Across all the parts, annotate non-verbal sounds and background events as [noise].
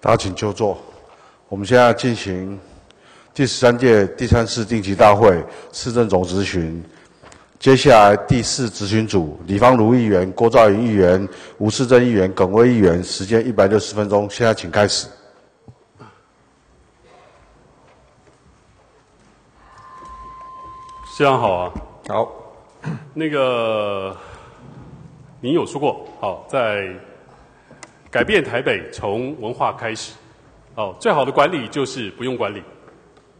大家请就坐。我们现在进行第十三届第三次定期大会市政总咨询。接下来第四咨询组李芳如议员、郭兆云议员、吴世珍议员、耿威议员，时间一百六十分钟。现在请开始。这样好啊，好，那个您有说过，好，在改变台北从文化开始，哦，最好的管理就是不用管理，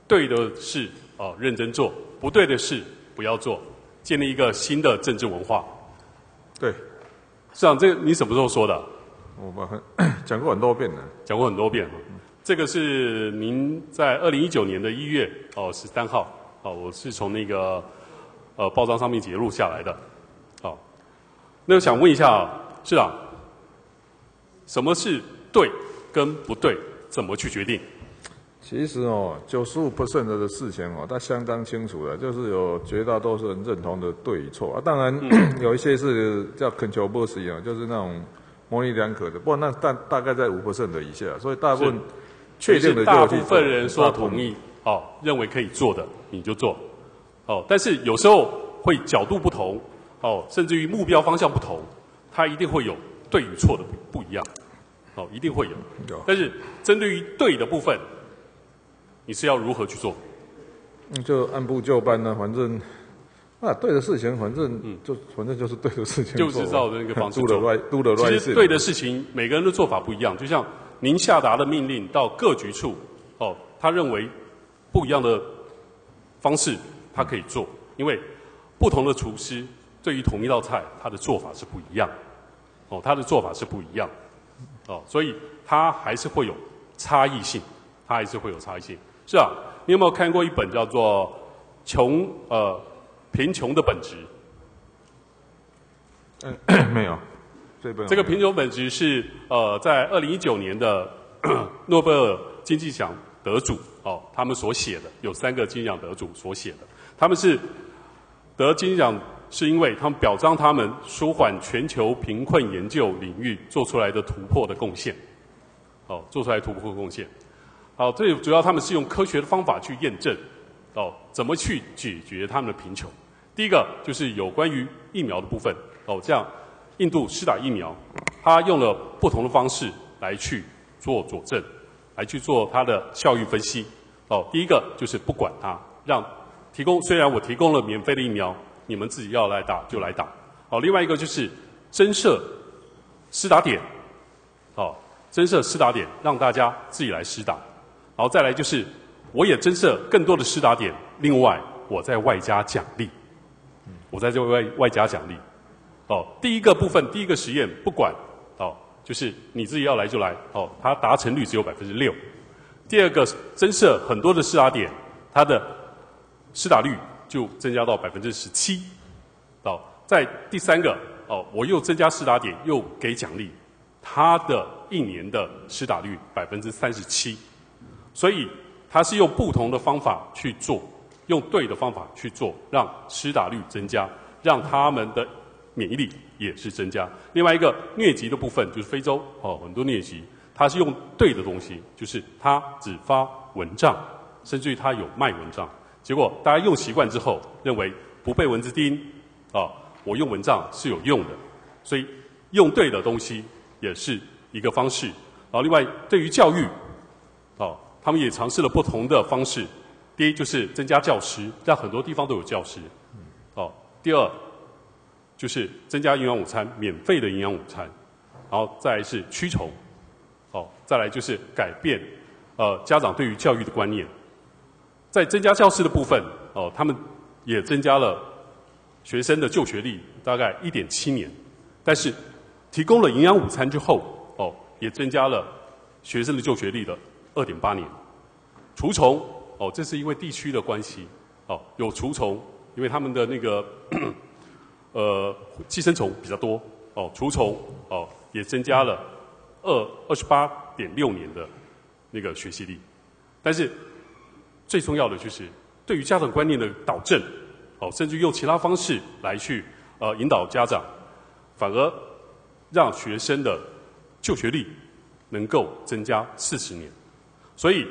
对的事哦认真做，不对的事不要做，建立一个新的政治文化。对，市长，这个你什么时候说的？我们很讲过很多遍了。讲过很多遍了。这个是您在二零一九年的一月哦十三号哦，我是从那个呃报章上面截录下来的。好，那我想问一下市长，什么是对跟不对，怎么去决定？其实哦，九十五 percent 的事情哦，它相当清楚的，就是有绝大多数人认同的对与错啊。当然 [clears throat] 有一些是叫 control b o s 啊，就是那种模棱两可的。不过那大大概在五 percent 的以下，所以大部分确定的就去做部分人说同意，哦，认为可以做的你就做，哦，但是有时候会角度不同，哦，甚至于目标方向不同，它一定会有对与错的不不一样，哦，一定会有。有但是针对于对的部分，你是要如何去做？嗯就按部就班呢，反正啊对的事情，反正就反正就是对的事情，就是照着那个方式 do the 做 right do the 其实对的事情，每个人的做法不一样。就像您下达的命令到各局处，哦，他认为不一样的方式，他可以做，因为不同的厨师对于同一道菜，他的做法是不一样，哦，他的做法是不一样，哦，所以他还是会有差异性，他还是会有差异性。是啊，你有没有看过一本叫做《穷呃贫穷的本质》？嗯没有，这本这个贫穷本质是呃，在二零一九年的 [coughs] 诺贝尔经济奖得主哦，他们所写的有三个经济奖得主所写的，他们是得经济奖是因为他们表彰他们舒缓全球贫困研究领域做出来的突破的贡献，哦，做出来突破贡献。好，这主要他们是用科学的方法去验证，哦，怎么去解决他们的贫穷。第一个就是有关于疫苗的部分，哦，这样印度施打疫苗，他用了不同的方式来去做佐证，来去做它的效益分析。哦，第一个就是不管它，让提供虽然我提供了免费的疫苗，你们自己要来打就来打。哦，另外一个就是增设施打点，哦，增设施打点，让大家自己来施打。然后再来就是，我也增设更多的施打点，另外我再外加奖励，我在这外外加奖励。哦，第一个部分，第一个实验不管哦，就是你自己要来就来哦，它达成率只有百分之六。第二个增设很多的施打点，它的施打率就增加到百分之十七。哦，在第三个哦，我又增加施打点，又给奖励，它的一年的施打率百分之三十七。所以它是用不同的方法去做，用对的方法去做，让施打率增加，让他们的免疫力也是增加。另外一个疟疾的部分就是非洲哦，很多疟疾，它是用对的东西，就是它只发蚊帐，甚至于它有卖蚊帐。结果大家用习惯之后，认为不被蚊子叮，啊，我用蚊帐是有用的，所以用对的东西也是一个方式。然后另外对于教育，啊，他们也尝试了不同的方式。第一就是增加教师，在很多地方都有教师。哦，第二就是增加营养午餐，免费的营养午餐。然后再来是驱虫，哦，再来就是改变呃家长对于教育的观念。在增加教师的部分，哦，他们也增加了学生的就学率，大概一点七年。但是提供了营养午餐之后，哦，也增加了学生的就学率的二点八年。除虫，哦，这是因为地区的关系，哦，有除虫，因为他们的那个 [clears throat] 呃寄生虫比较多，哦，除虫，哦，也增加了二二十八点六年的那个学习力。但是最重要的就是对于家长观念的导正，哦，甚至用其他方式来去呃引导家长，反而让学生的就学率能够增加四十年。所以，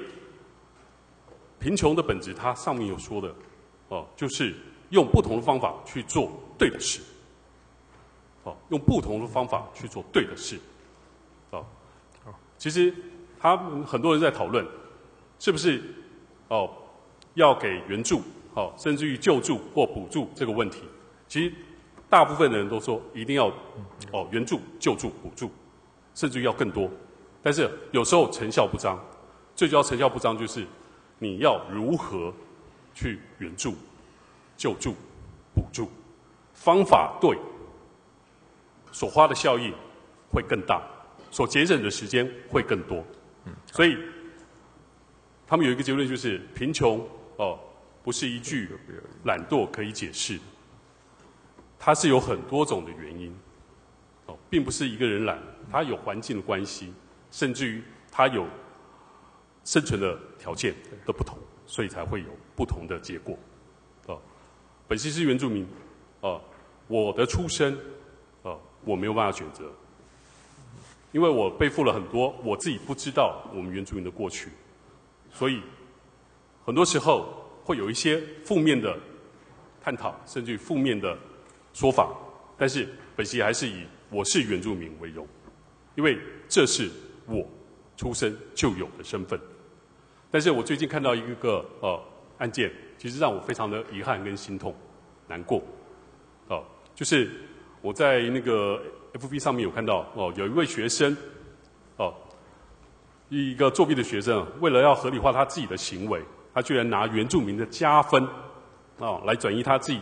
贫穷的本质，它上面有说的，哦，就是用不同的方法去做对的事，哦，用不同的方法去做对的事，哦，其实他们很多人在讨论，是不是哦要给援助，哦，甚至于救助或补助这个问题，其实大部分的人都说一定要哦援助、救助、补助，甚至于要更多，但是有时候成效不彰，最主要成效不彰就是。你要如何去援助、救助、补助？方法对，所花的效益会更大，所节省的时间会更多。所以他们有一个结论，就是贫穷哦，不是一句懒惰可以解释，它是有很多种的原因。哦，并不是一个人懒，它有环境的关系，甚至于它有。生存的条件的不同，所以才会有不同的结果。哦，本溪是原住民，哦，我的出身，哦，我没有办法选择，因为我背负了很多我自己不知道我们原住民的过去，所以很多时候会有一些负面的探讨，甚至于负面的说法。但是本溪还是以我是原住民为荣，因为这是我出生就有的身份。但是我最近看到一个呃案件，其实让我非常的遗憾跟心痛、难过，哦，就是我在那个 FB 上面有看到哦，有一位学生，一个作弊的学生，为了要合理化他自己的行为，他居然拿原住民的加分，哦，来转移他自己，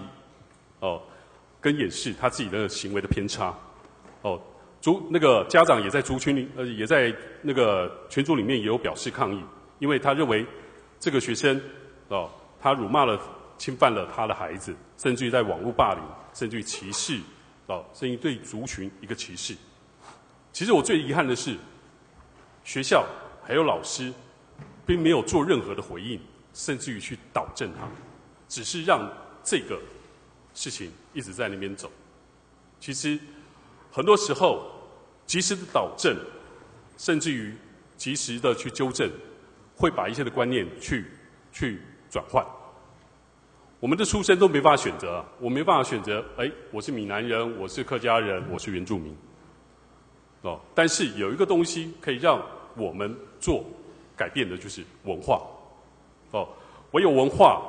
哦，跟掩饰他自己的行为的偏差，哦，族那个家长也在族群里，呃，也在那个群组里面也有表示抗议。因为他认为这个学生哦，他辱骂了、侵犯了他的孩子，甚至于在网络霸凌，甚至于歧视哦，甚至于对族群一个歧视。其实我最遗憾的是，学校还有老师，并没有做任何的回应，甚至于去导正他，只是让这个事情一直在那边走。其实很多时候，及时的导正，甚至于及时的去纠正。会把一些的观念去去转换。我们的出身都没办法选择，我没办法选择。哎，我是闽南人，我是客家人，我是原住民。哦，但是有一个东西可以让我们做改变的，就是文化。哦，唯有文化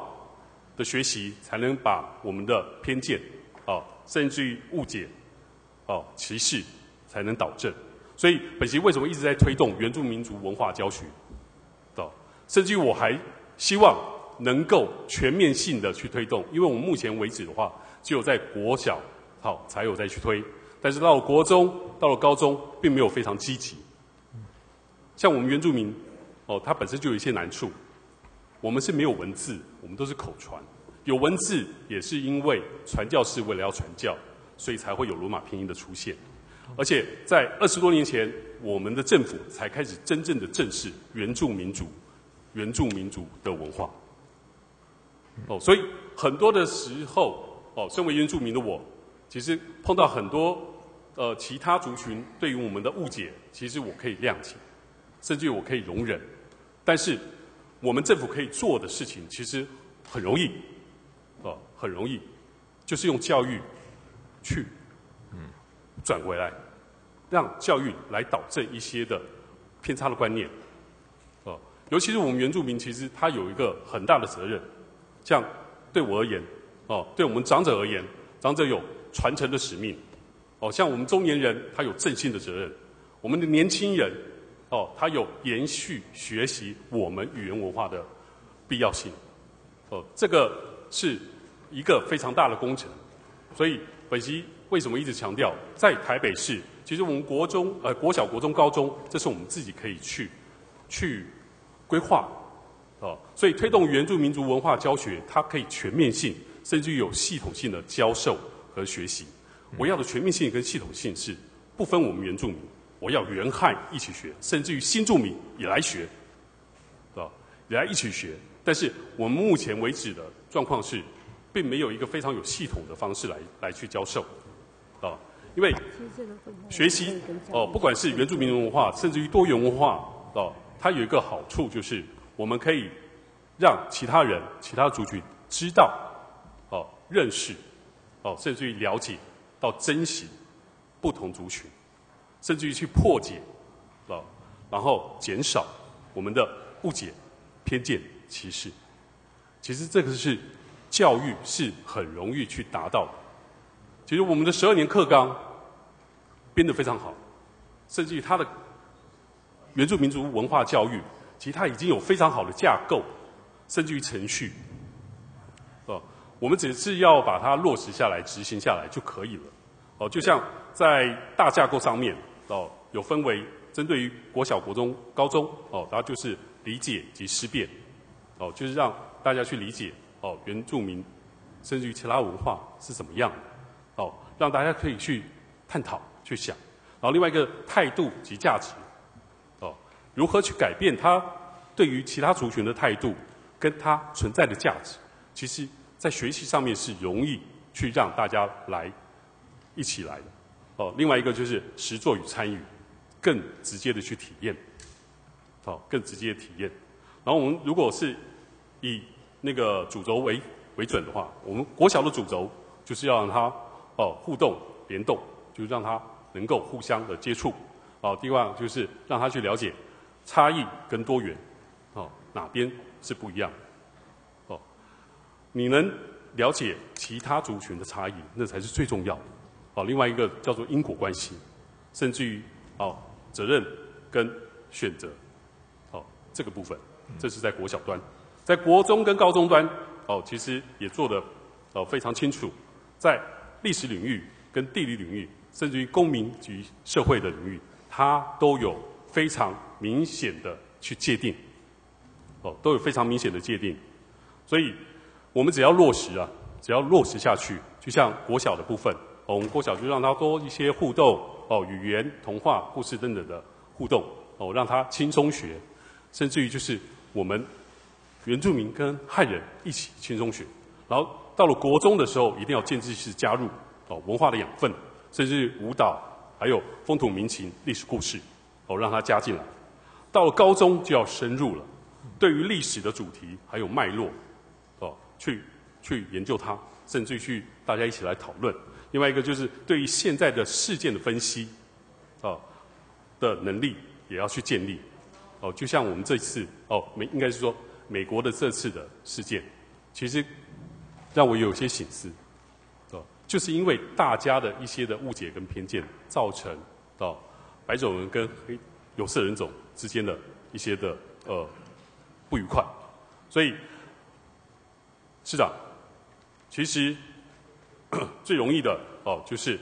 的学习，才能把我们的偏见，哦，甚至于误解，哦，歧视，才能导正。所以，本席为什么一直在推动原住民族文化教学？甚至于我还希望能够全面性的去推动，因为我们目前为止的话，只有在国小好才有再去推，但是到了国中、到了高中，并没有非常积极。像我们原住民哦，它本身就有一些难处，我们是没有文字，我们都是口传。有文字也是因为传教士为了要传教，所以才会有罗马拼音的出现。而且在二十多年前，我们的政府才开始真正的正视原住民族。原住民族的文化，哦，所以很多的时候，哦，身为原住民的我，其实碰到很多呃其他族群对于我们的误解，其实我可以谅解，甚至于我可以容忍。但是我们政府可以做的事情，其实很容易，哦，很容易，就是用教育去转回来，让教育来导正一些的偏差的观念。尤其是我们原住民，其实他有一个很大的责任。像对我而言，哦，对我们长者而言，长者有传承的使命。哦，像我们中年人，他有振兴的责任。我们的年轻人，哦，他有延续学习我们语言文化的必要性。哦，这个是一个非常大的工程。所以，本席为什么一直强调，在台北市，其实我们国中、呃国小、国中、高中，这是我们自己可以去去。规划，哦，所以推动原住民族文化教学，它可以全面性，甚至于有系统性的教授和学习。我要的全面性跟系统性是不分我们原住民，我要原汉一起学，甚至于新住民也来学，啊，也来一起学。但是我们目前为止的状况是，并没有一个非常有系统的方式来来去教授，啊，因为学习哦，不管是原住民文化，甚至于多元文化哦，它有一个好处就是我们可以让其他人、其他族群知道哦、认识哦，甚至于了解到珍惜不同族群，甚至于去破解哦，然后减少我们的误解、偏见、歧视。其实这个是教育是很容易去达到的。其实我们的十二年课纲编得非常好，甚至于它的原住民族文化教育，其实它已经有非常好的架构，甚至于程序。哦，我们只是要把它落实下来、执行下来就可以了。哦，就像在大架构上面，哦，有分为针对于国小、国中、高中，哦，它就是理解及思辨，哦，就是让大家去理解，哦，原住民甚至于其他文化是怎么样的，哦，让大家可以去探讨、去想。然后另外一个态度及价值，哦，如何去改变他对于其他族群的态度，跟他存在的价值，其实在学习上面是容易去让大家来一起来的。哦，另外一个就是实作与参与，更直接的去体验，哦，更直接的体验。然后我们如果是以那个主轴为为准的话，我们国小的主轴就是要让它哦互动联动，就是让它能够互相的接触。哦，第二就是让他去了解差异跟多元，哦哪边是不一样的，哦你能了解其他族群的差异，那才是最重要的。哦，另外一个叫做因果关系，甚至于哦责任跟选择，哦这个部分，这是在国小端，在国中跟高中端，哦其实也做的哦非常清楚，在历史领域跟地理领域，甚至于公民及社会的领域，它都有非常明显的去界定，哦都有非常明显的界定，所以我们只要落实啊，只要落实下去，就像国小的部分。我们国小就让他多一些互动哦，语言、童话、故事等等的互动哦，让他轻松学，甚至于就是我们原住民跟汉人一起轻松学，然后到了国中的时候，一定要建制式加入哦文化的养分，甚至舞蹈，还有风土民情、历史故事哦，让他加进来。到了高中就要深入了，对于历史的主题还有脉络哦，去去研究它，甚至于去大家一起来讨论。另外一个就是对于现在的事件的分析，哦的能力也要去建立，哦，就像我们这次哦美应该是说美国的这次的事件，其实让我有些醒思，哦，就是因为大家的一些的误解跟偏见，造成哦白种人跟黑有色人种之间的一些的呃不愉快，所以市长其实。最容易的哦，就是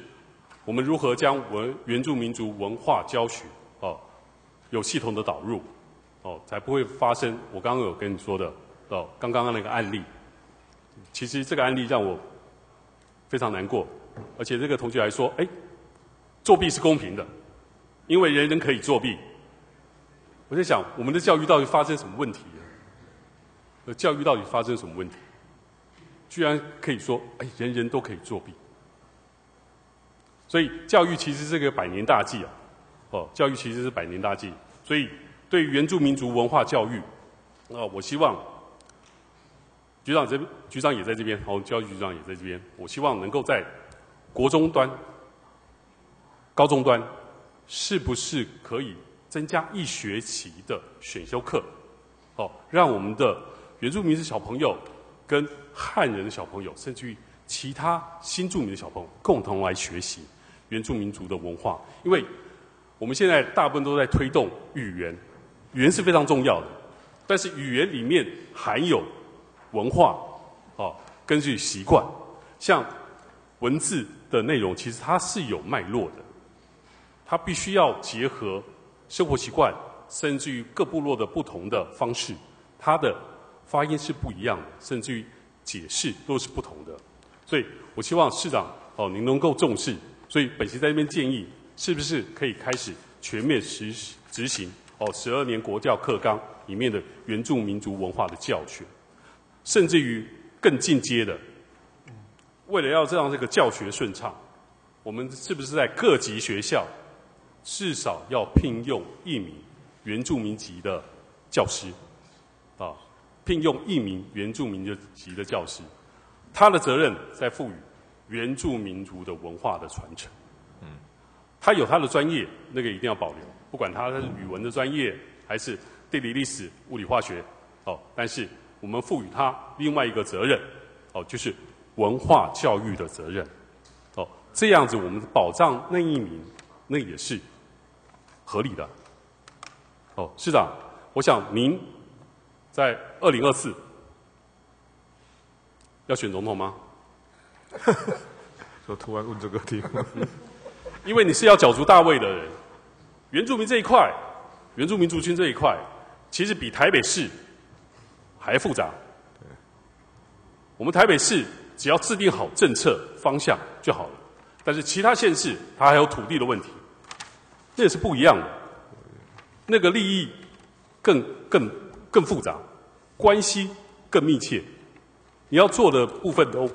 我们如何将文原住民族文化教学哦有系统的导入哦，才不会发生我刚刚有跟你说的哦，刚刚那个案例。其实这个案例让我非常难过，而且这个同学还说：“哎，作弊是公平的，因为人人可以作弊。”我在想，我们的教育到底发生什么问题？教育到底发生什么问题？居然可以说，哎，人人都可以作弊。所以教育其实是个百年大计啊，哦，教育其实是百年大计。所以对原住民族文化教育，啊，我希望局长这局长也在这边，哦，教育局长也在这边，我希望能够在国中端、高中端，是不是可以增加一学期的选修课？哦，让我们的原住民族小朋友跟汉人的小朋友，甚至于其他新住民的小朋友，共同来学习原住民族的文化。因为我们现在大部分都在推动语言，语言是非常重要的，但是语言里面含有文化，哦，根据习惯，像文字的内容，其实它是有脉络的，它必须要结合生活习惯，甚至于各部落的不同的方式，它的发音是不一样的，甚至于解释都是不同的。所以我希望市长哦，您能够重视。所以本席在这边建议，是不是可以开始全面实执行哦十二年国教课纲里面的原住民族文化的教学，甚至于更进阶的，为了要让这个教学顺畅，我们是不是在各级学校至少要聘用一名原住民籍的教师？聘用一名原住民的籍的教师，他的责任在赋予原住民族的文化的传承。嗯，他有他的专业，那个一定要保留，不管他是语文的专业还是地理、历史、物理、化学，哦，但是我们赋予他另外一个责任，哦，就是文化教育的责任。哦，这样子我们保障那一名，那也是合理的。哦，市长，我想您。在二零二四要选总统吗？[laughs] 就突然问这个题目，[laughs] 因为你是要角逐大位的人，原住民这一块，原住民族群这一块，其实比台北市还复杂。我们台北市只要制定好政策方向就好了，但是其他县市它还有土地的问题，那也是不一样的，那个利益更更。更复杂，关系更密切，你要做的部分都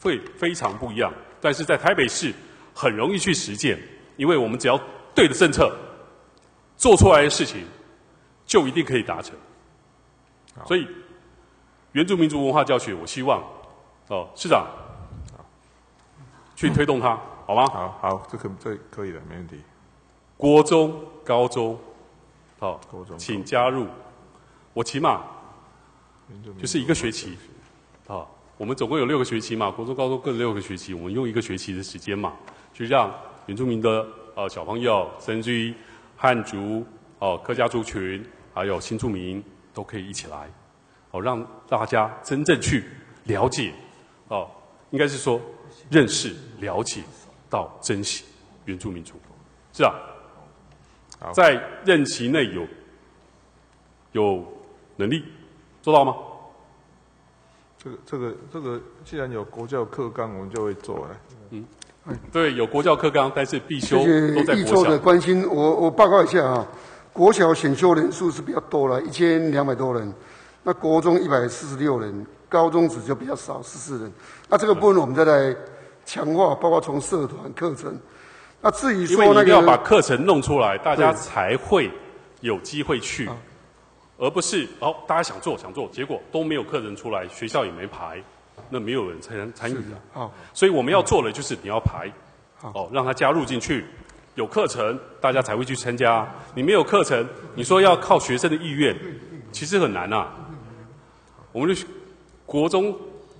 会非常不一样。但是在台北市很容易去实践，因为我们只要对的政策做出来的事情，就一定可以达成。所以原住民族文化教学，我希望哦，市长去推动它，好吗？好好，这可这可以的，没问题。国中、高中，好，请加入。我起码就是一个学期，啊，我们总共有六个学期嘛，国中、高中各六个学期，我们用一个学期的时间嘛，就让原住民的呃小朋友，甚至于汉族、哦客家族群，还有新住民都可以一起来，哦，让大家真正去了解，哦，应该是说认识、了解到珍惜原住民族，是啊，在任期内有有。能力做到吗？这个、这个、这个，既然有国教课纲，我们就会做了。嗯，对，有国教课纲，但是必修都在国小。的关心，我我报告一下啊，国小选修人数是比较多了，一千两百多人。那国中一百四十六人，高中只就比较少，十四人。那这个部分我们再来强化，包括从社团课程。那至于说那个要把课程弄出来，大家才会有机会去。而不是哦，大家想做想做，结果都没有客人出来，学校也没排，那没有人参参与啊。好，所以我们要做的就是你要排，哦，让他加入进去，有课程大家才会去参加。你没有课程，你说要靠学生的意愿，其实很难呐。我们的国中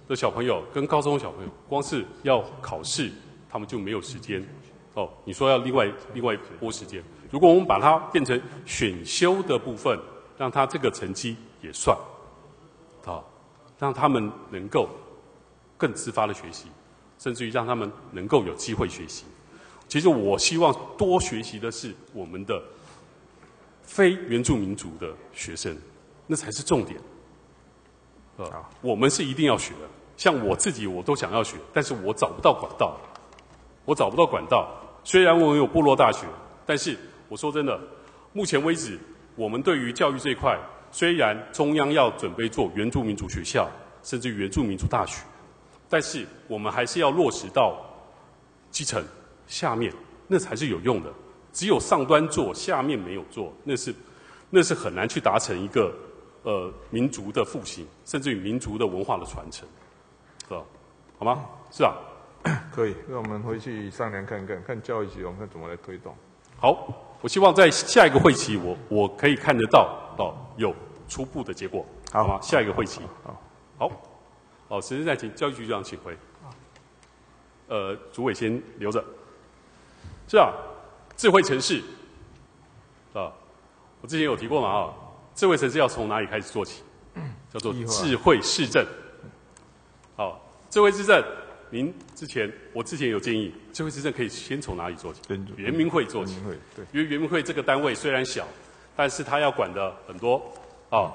的小朋友跟高中的小朋友，光是要考试，他们就没有时间。哦，你说要另外另外拨时间，如果我们把它变成选修的部分。让他这个成绩也算，啊，让他们能够更自发的学习，甚至于让他们能够有机会学习。其实我希望多学习的是我们的非原住民族的学生，那才是重点。啊，我们是一定要学的。像我自己，我都想要学，但是我找不到管道，我找不到管道。虽然我有部落大学，但是我说真的，目前为止。我们对于教育这一块，虽然中央要准备做原住民族学校，甚至原住民族大学，但是我们还是要落实到基层下面，那才是有用的。只有上端做，下面没有做，那是那是很难去达成一个呃民族的复兴，甚至于民族的文化的传承，是吧？好吗？是啊，可以。那我们回去商量看看，看教育局我们看怎么来推动。好。我希望在下一个会期，我我可以看得到哦，有初步的结果，好。吗？下一个会期，好，好，好，时间再请教育局长请回。呃，主委先留着。是啊，智慧城市，啊，我之前有提过嘛啊，智慧城市要从哪里开始做起？叫做智慧市政。好，智慧市政。您之前，我之前有建议，智慧之政可以先从哪里做起？圆明会做起。对，因为圆明会这个单位虽然小，但是他要管的很多啊，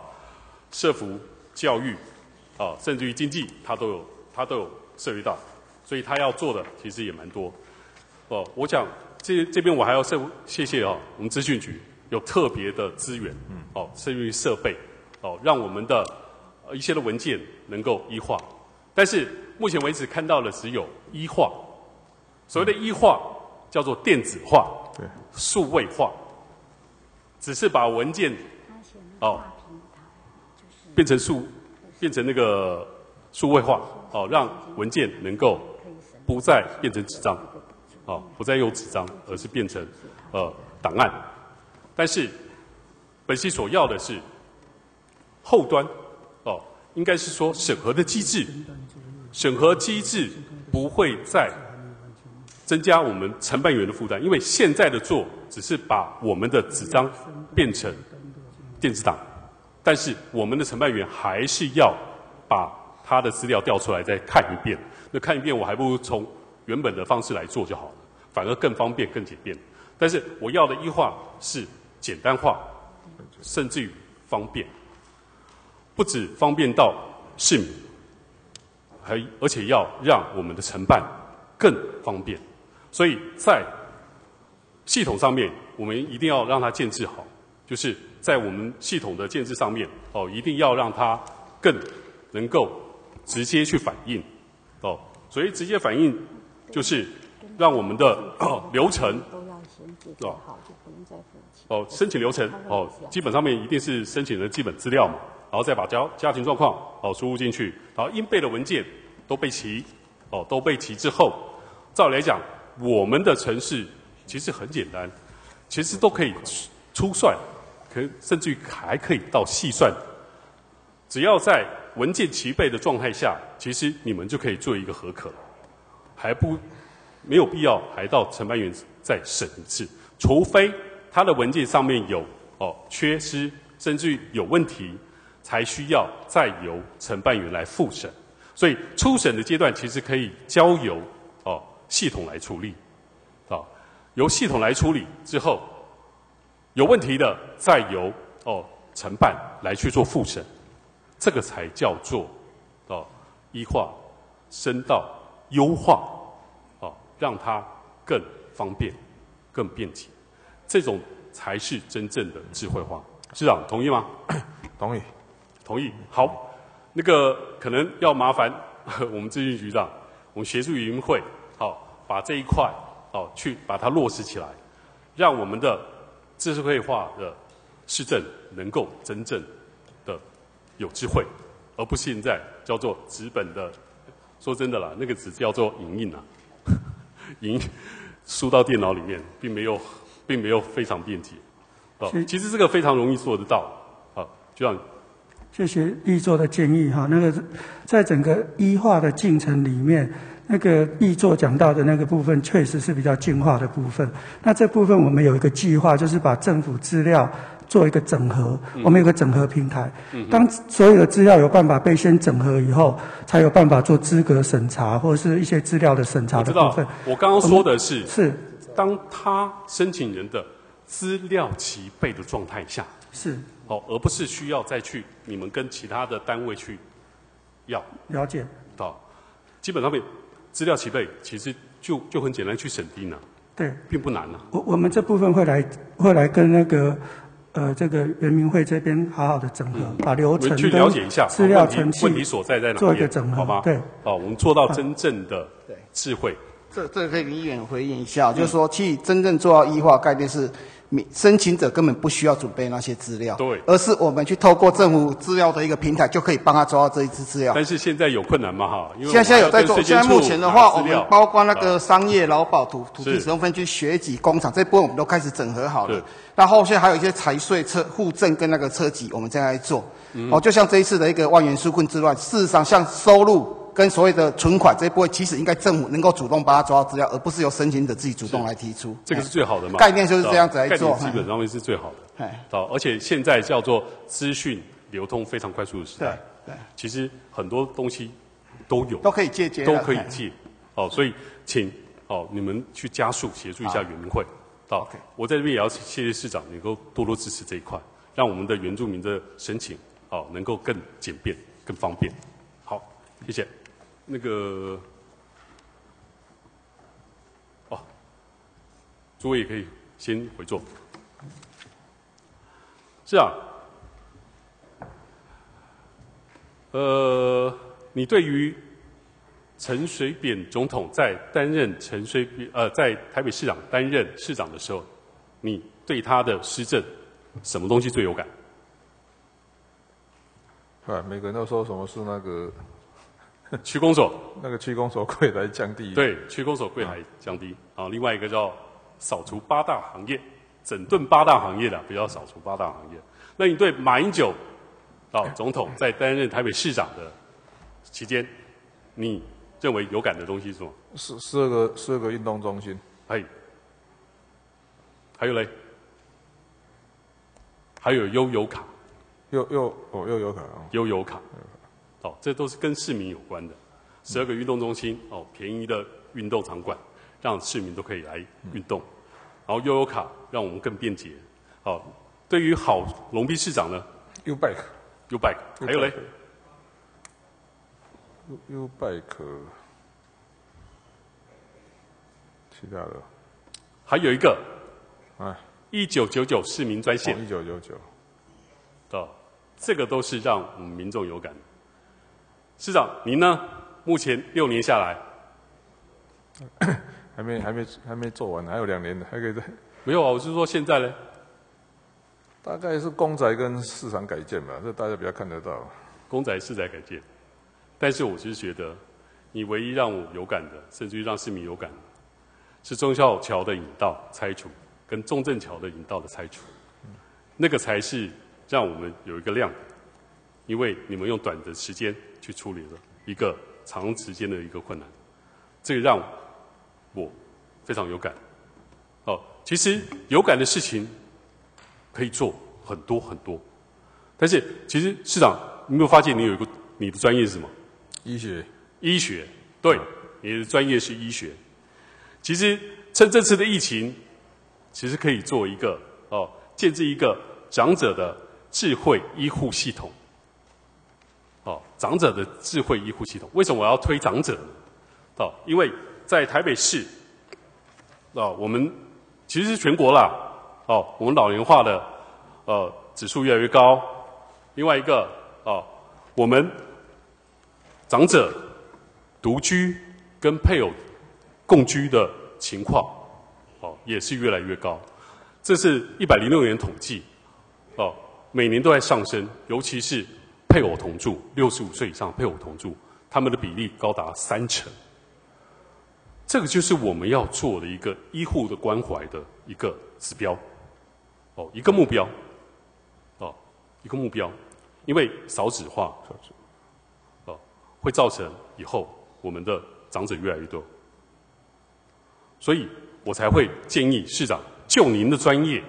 社服、教育啊，甚至于经济，他都有，他都有涉及到，所以他要做的其实也蛮多。哦，我想这这边我还要谢谢谢哦，我们资讯局有特别的资源，哦，甚至于设备，哦，让我们的一些的文件能够一化，但是。目前为止看到的只有一化，所谓的一化叫做电子化、对，数位化，只是把文件哦变成数，变成那个数位化哦，让文件能够不再变成纸张，哦，不再用纸张，而是变成呃档案。但是本系所要的是后端哦，应该是说审核的机制，审核机制不会再增加我们承办员的负担，因为现在的做只是把我们的纸张变成电子档，但是我们的承办员还是要把他的资料调出来再看一遍。那看一遍，我还不如从原本的方式来做就好了，反而更方便、更简便。但是我要的一化是简单化，甚至于方便，不止方便到市民，还而且要让我们的承办更方便。所以在系统上面，我们一定要让它建制好，就是在我们系统的建制上面，哦，一定要让它更能够直接去反映，哦，所以直接反映就是让我们的、哦、流程都要先解决好，就不用再付钱。哦，申请流程哦，基本上面一定是申请人的基本资料嘛，然后再把家家庭状况哦输入进去，然后应备的文件都备齐，哦都备齐之后，照理来讲，我们的城市其实很简单，其实都可以粗算，可甚至于还可以到细算，只要在文件齐备的状态下，其实你们就可以做一个合可，还不没有必要还到承办员再审一次，除非他的文件上面有哦缺失，甚至于有问题，才需要再由承办员来复审。所以初审的阶段其实可以交由哦系统来处理，哦由系统来处理之后，有问题的再由哦承办来去做复审，这个才叫做哦一化、升到优化，哦让它更方便、更便捷，这种才是真正的智慧化。市长同意吗？[coughs] 同意。同意。好，那个可能要麻烦 [laughs] 我们咨询局长，我们协助云会，好，把这一块，好，去把它落实起来，让我们的智慧化的市政能够真正的有智慧，而不是现在叫做纸本的。说真的啦，那个纸叫做影印啊，[laughs] 影输到电脑里面，并没有，并没有非常便捷。哦，其实这个非常容易做得到。好，就像谢谢易作的建议哈。那个在整个医化的进程里面，那个易作讲到的那个部分，确实是比较进化的部分。那这部分我们有一个计划，就是把政府资料做一个整合。我们有个整合平台，当所有的资料有办法被先整合以后，才有办法做资格审查或者是一些资料的审查的部分。，我刚刚说的是，是当他申请人的资料齐备的状态下，是哦，而不是需要再去你们跟其他的单位去要。了解，到，基本上面资料齐备，其实就就很简单去审定了、对。并不难了、我我们这部分会来会来跟那个呃这个人民会这边好好的整合，把流程去跟了解一下资料问题程序问题所在在哪做一个整合，好吗？对，哦，我们做到真正的对。智慧。这这个可以跟议员回应一下，就是说，其实真正做到医化概念是，你申请者根本不需要准备那些资料，对而是我们去透过政府资料的一个平台，就可以帮他抓到这一支资料。但是现在有困难嘛哈？因为现在现在有在做，现在目前的话，我们包括那啊个商业劳保土土地使用分区、学籍、工厂这部分，我们都开始整合好了是。那后续还有一些财税车户证跟那个车籍，我们正在做。嗯哦，就像这一次的一个万元纾困之乱，事实上像收入跟所谓的存款这一部分，其实应该政府能够主动把它抓到资料，而不是由申请者自己主动来提出。这个是最好的嘛？概念就是这样子来做基本上面是最好的。哎，哦，而且现在叫做资讯流通非常快速的时代，对，其实很多东西都有，都可以借鉴，都可以借。哦，所以请哦你们去加速协助一下圆明会。哦 OK，我在这边也要谢谢市长能够多多支持这一块，让我们的原住民的申请哦能够更简便、更方便。好，谢谢。那个哦，诸位也可以先回座。是啊，呃，你对于陈水扁总统在担任陈水扁呃在台北市长担任市长的时候，你对他的施政什么东西最有感？啊，每个人都说什么是那个 [laughs] 区公所，那个区公所柜台降低，对，区公所柜台降低。啊。另外一个叫扫除八大行业，整顿八大行业的，不要扫除八大行业。那你对马英九啊 [laughs] 总统在担任台北市长的期间，你认为有感的东西是什么？十十二个十二个运动中心，哎，还有嘞，还有悠游卡，又又哦悠游卡哦，悠游卡，哦，这都是跟市民有关的。十二个运动中心哦，便宜的运动场馆，让市民都可以来运动。然后悠游卡让我们更便捷。哦，对于好龙斌市长呢 U bike，U bike，还有嘞，U U bike，其他的，还有一个哎，一九九九市民专线一九九九，哦，这个都是让我们民众有感的。市长，您呢？目前六年下来，[coughs] 还没还没还没做完，还有两年的，还可以再，没有啊？我是说现在呢？大概是公宅跟市场改建吧，这大家比较看得到。公宅市宅改建，但是我只是觉得，你唯一让我有感的，甚至于让市民有感的，是忠孝桥的引道拆除跟中正桥的引道的拆除，那个才是让我们有一个亮点，因为你们用短的时间去处理了一个长时间的一个困难，这个让我非常有感。哦，其实有感的事情可以做很多很多，但是其实市长，你有没有发现你有一个你的专业是什么？医学医学，对，你的专业是医学。其实趁这次的疫情，其实可以做一个哦，建制一个长者的智慧医护系统。哦，长者的智慧医护系统，为什么我要推长者？哦，因为在台北市，哦，我们其实是全国啦，哦，我们老龄化的呃指数越来越高。另外一个哦，我们长者独居跟配偶共居的情况，哦，也是越来越高。这是一百零六年统计，哦，每年都在上升，尤其是配偶同住，六十五岁以上配偶同住，他们的比例高达三成。这个就是我们要做的一个医护的关怀的一个指标，哦，一个目标，哦，一个目标，因为少子化，哦，会造成以后我们的长者越来越多，所以我才会建议市长就您的专业，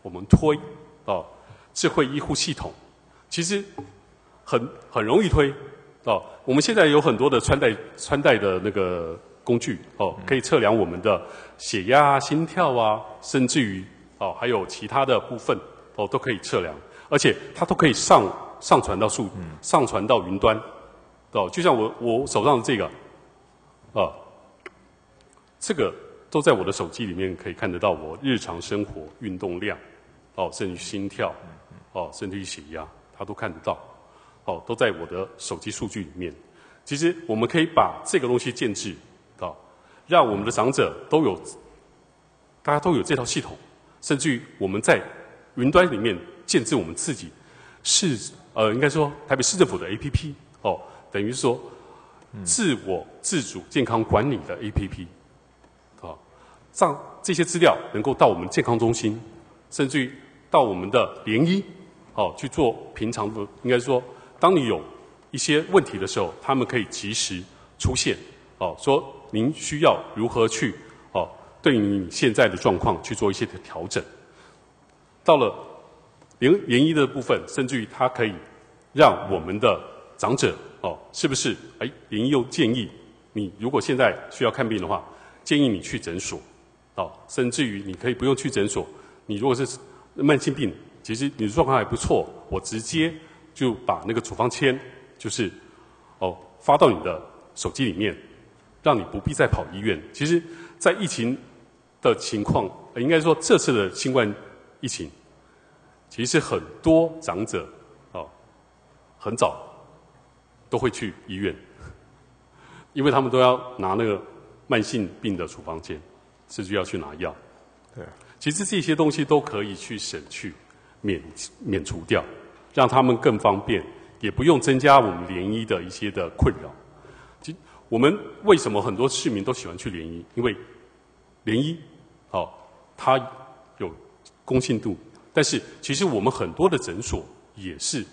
我们推哦智慧医护系统，其实很很容易推哦。我们现在有很多的穿戴穿戴的那个工具哦，可以测量我们的血压啊、心跳啊，甚至于哦还有其他的部分哦都可以测量，而且它都可以上上传到数上传到云端哦，就像我我手上的这个啊，这个都在我的手机里面可以看得到我日常生活运动量哦，甚至于心跳哦，甚至于血压，它都看得到哦，都在我的手机数据里面。其实我们可以把这个东西建制到，让我们的长者都有，大家都有这套系统，甚至于我们在云端里面建制我们自己市呃，应该说台北市政府的 APP 哦，等于说自我自主健康管理的 APP 啊，让这些资料能够到我们健康中心，甚至于到我们的联医哦去做平常的，应该说，当你有一些问题的时候，他们可以及时出现哦，说您需要如何去哦，对于你现在的状况去做一些的调整。到了联联医的部分，甚至于它可以让我们的长者哦，是不是？哎，联医又建议你，如果现在需要看病的话，建议你去诊所哦，甚至于你可以不用去诊所，你如果是慢性病，其实你的状况还不错，我直接就把那个处方签，就是哦发到你的手机里面，让你不必再跑医院。其实，在疫情的情况，呃应该说这次的新冠疫情，其实很多长者哦很早都会去医院，因为他们都要拿那个慢性病的处方签，甚至要去拿药。对，其实这些东西都可以去省去、免免除掉，让他们更方便，也不用增加我们联医的一些的困扰。其我们为什么很多市民都喜欢去联医？因为联医，哦，它有公信度，但是其实我们很多的诊所也是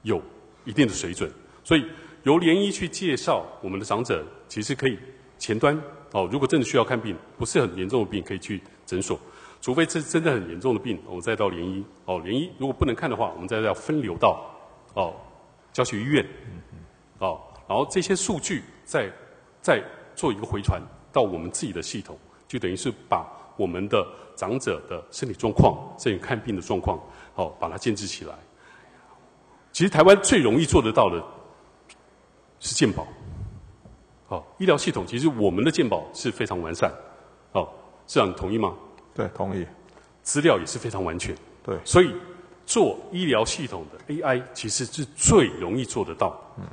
有一定的水准，所以由联医去介绍我们的长者，其实可以前端哦，如果真的需要看病，不是很严重的病，可以去诊所。除非是真的很严重的病，我们再到联医。哦，联医如果不能看的话，我们再要分流到哦教学医院。哦，然后这些数据再再做一个回传到我们自己的系统，就等于是把我们的长者的身体状况、甚至看病的状况，哦，把它建制起来。其实台湾最容易做得到的是健保。哦，医疗系统其实我们的健保是非常完善。哦，市长你同意吗？对，同意。资料也是非常完全。对，所以做医疗系统的 AI 其实是最容易做得到。嗯。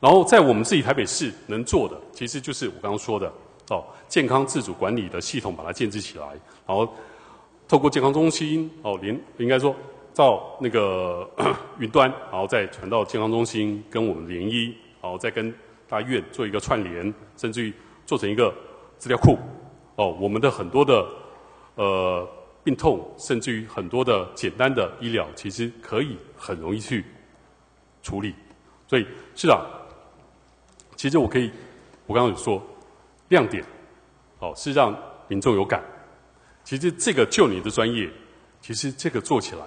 然后在我们自己台北市能做的，其实就是我刚刚说的哦，健康自主管理的系统把它建制起来，然后透过健康中心哦，连应该说到那个 [clears throat] 云端，然后再传到健康中心跟我们联医，然后再跟大医院做一个串联，甚至于做成一个资料库。哦，我们的很多的呃病痛，甚至于很多的简单的医疗，其实可以很容易去处理。所以市长，其实我可以，我刚刚有说亮点，哦，是让民众有感。其实这个就你的专业，其实这个做起来，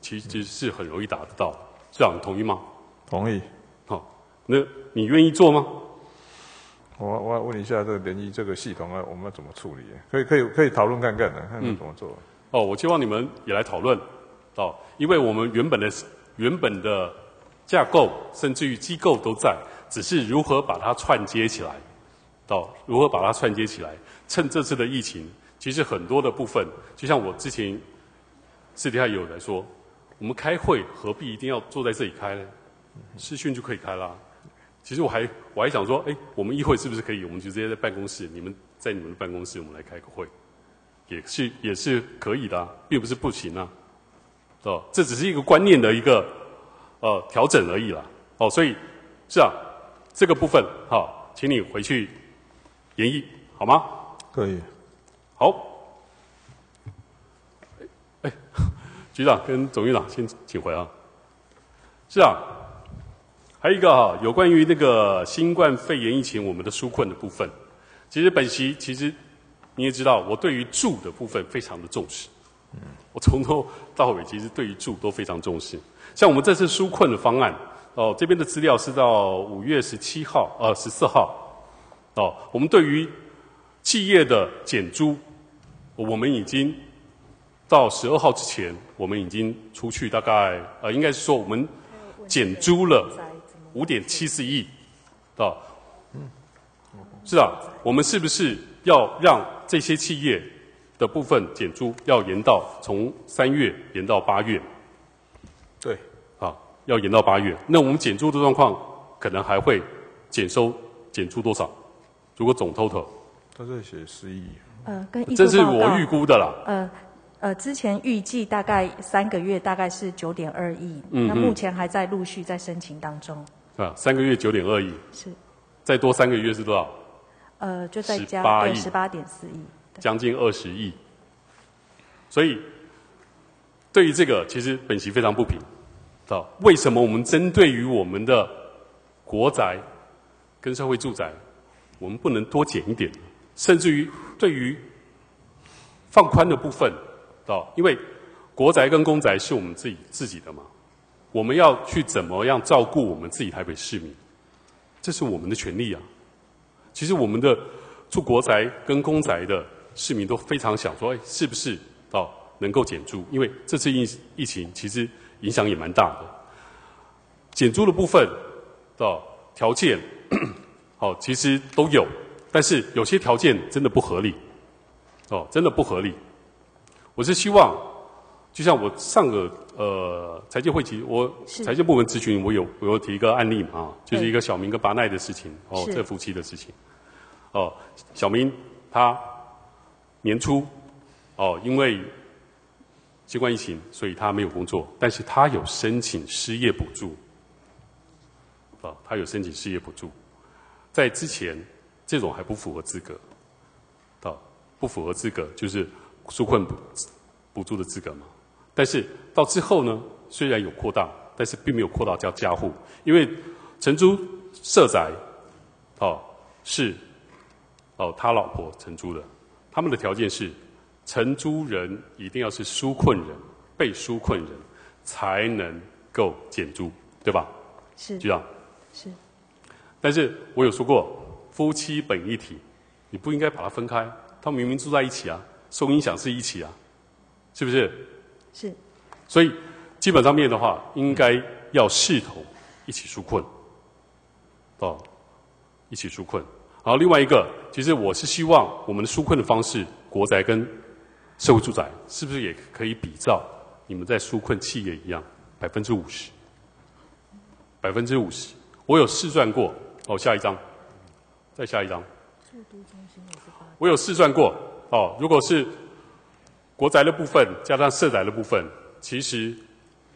其实是很容易达得到。市长，你同意吗？同意。好，那你愿意做吗？我我要问一下，这个联谊这个系统啊，我们要怎么处理？可以可以可以讨论看看的，看看怎么做。哦，我希望你们也来讨论，哦，因为我们原本的原本的架构，甚至于机构都在，只是如何把它串接起来，哦，如何把它串接起来？趁这次的疫情，其实很多的部分，就像我之前私底下有来说，我们开会何必一定要坐在这里开呢？视讯就可以开啦。其实我还我还想说，哎，我们议会是不是可以？我们就直接在办公室，你们在你们的办公室，我们来开个会，也是也是可以的，并不是不行啊。哦，这只是一个观念的一个呃调整而已啦。哦，所以是啊，这个部分好，请你回去研议好吗？可以。好。哎，[laughs] 局长跟总院长先请回啊。是啊。还有一个哈，有关于那个新冠肺炎疫情，我们的纾困的部分，其实本席其实你也知道，我对于住的部分非常的重视。嗯，我从头到尾其实对于住都非常重视。像我们这次纾困的方案，哦，这边的资料是到五月十七号，呃，十四号，哦，我们对于企业的减租，我们已经到十二号之前，我们已经出去大概，呃，应该是说我们减租了。五点七四亿，啊，是啊，我们是不是要让这些企业的部分减租，要延到从三月延到八月？对，啊，要延到八月。那我们减租的状况，可能还会减收减出多少？如果总 total，他在写十亿。呃，跟这是我预估的啦。呃呃，之前预计大概三个月，大概是九点二亿，那目前还在陆续在申请当中。啊，三个月九点二亿，是，再多三个月是多少？呃，就再加八亿，十八点四亿，将近二十亿。所以，对于这个，其实本席非常不平，到为什么我们针对于我们的国宅跟社会住宅，我们不能多减一点？甚至于对于放宽的部分，到因为国宅跟公宅是我们自己自己的嘛。我们要去怎么样照顾我们自己台北市民？这是我们的权利啊！其实我们的住国宅跟公宅的市民都非常想说，哎，是不是哦能够减租？因为这次疫疫情其实影响也蛮大的。减租的部分的条件，好，[clears throat] 其实都有，但是有些条件真的不合理，哦，真的不合理。我是希望就像我上个呃财经会籍，我财政部门咨询，我有我有提一个案例嘛，啊就是一个小明跟巴奈的事情，哦，这夫妻的事情。哦，小明他年初哦，因为新冠疫情，所以他没有工作，但是他有申请失业补助。哦，他有申请失业补助，在之前这种还不符合资格，哦，不符合资格就是纾困补补助的资格嘛。但是到之后呢，虽然有扩大，但是并没有扩大叫家户，因为承租社宅，哦是哦他老婆承租的，他们的条件是承租人一定要是纾困人，被纾困人才能够减租，对吧？是就这样。是但是我有说过，夫妻本一体，你不应该把它分开，他们明明住在一起啊，受影响是一起啊，是不是？是所以基本上面的话，应该要视同一起纾困，哦，一起纾困。好，另外一个，其实我是希望我们的纾困的方式，国宅跟社会住宅，是不是也可以比照你们在纾困企业一样，百分之五十，百分之五十。我有试算过，哦，下一张，再下一张。我有试算过，哦，如果是国宅的部分加上社宅的部分，其实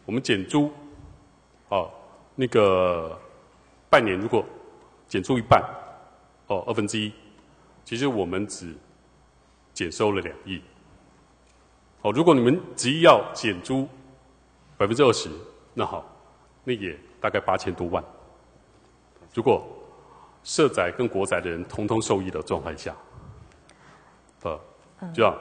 我们减租，哦，那个半年如果减租一半，哦，二分之一，其实我们只减收了两亿。哦，如果你们执意要减租百分之二十，那好，那也大概八千多万。如果社宅跟国宅的人通通受益的状态下，呃，这样。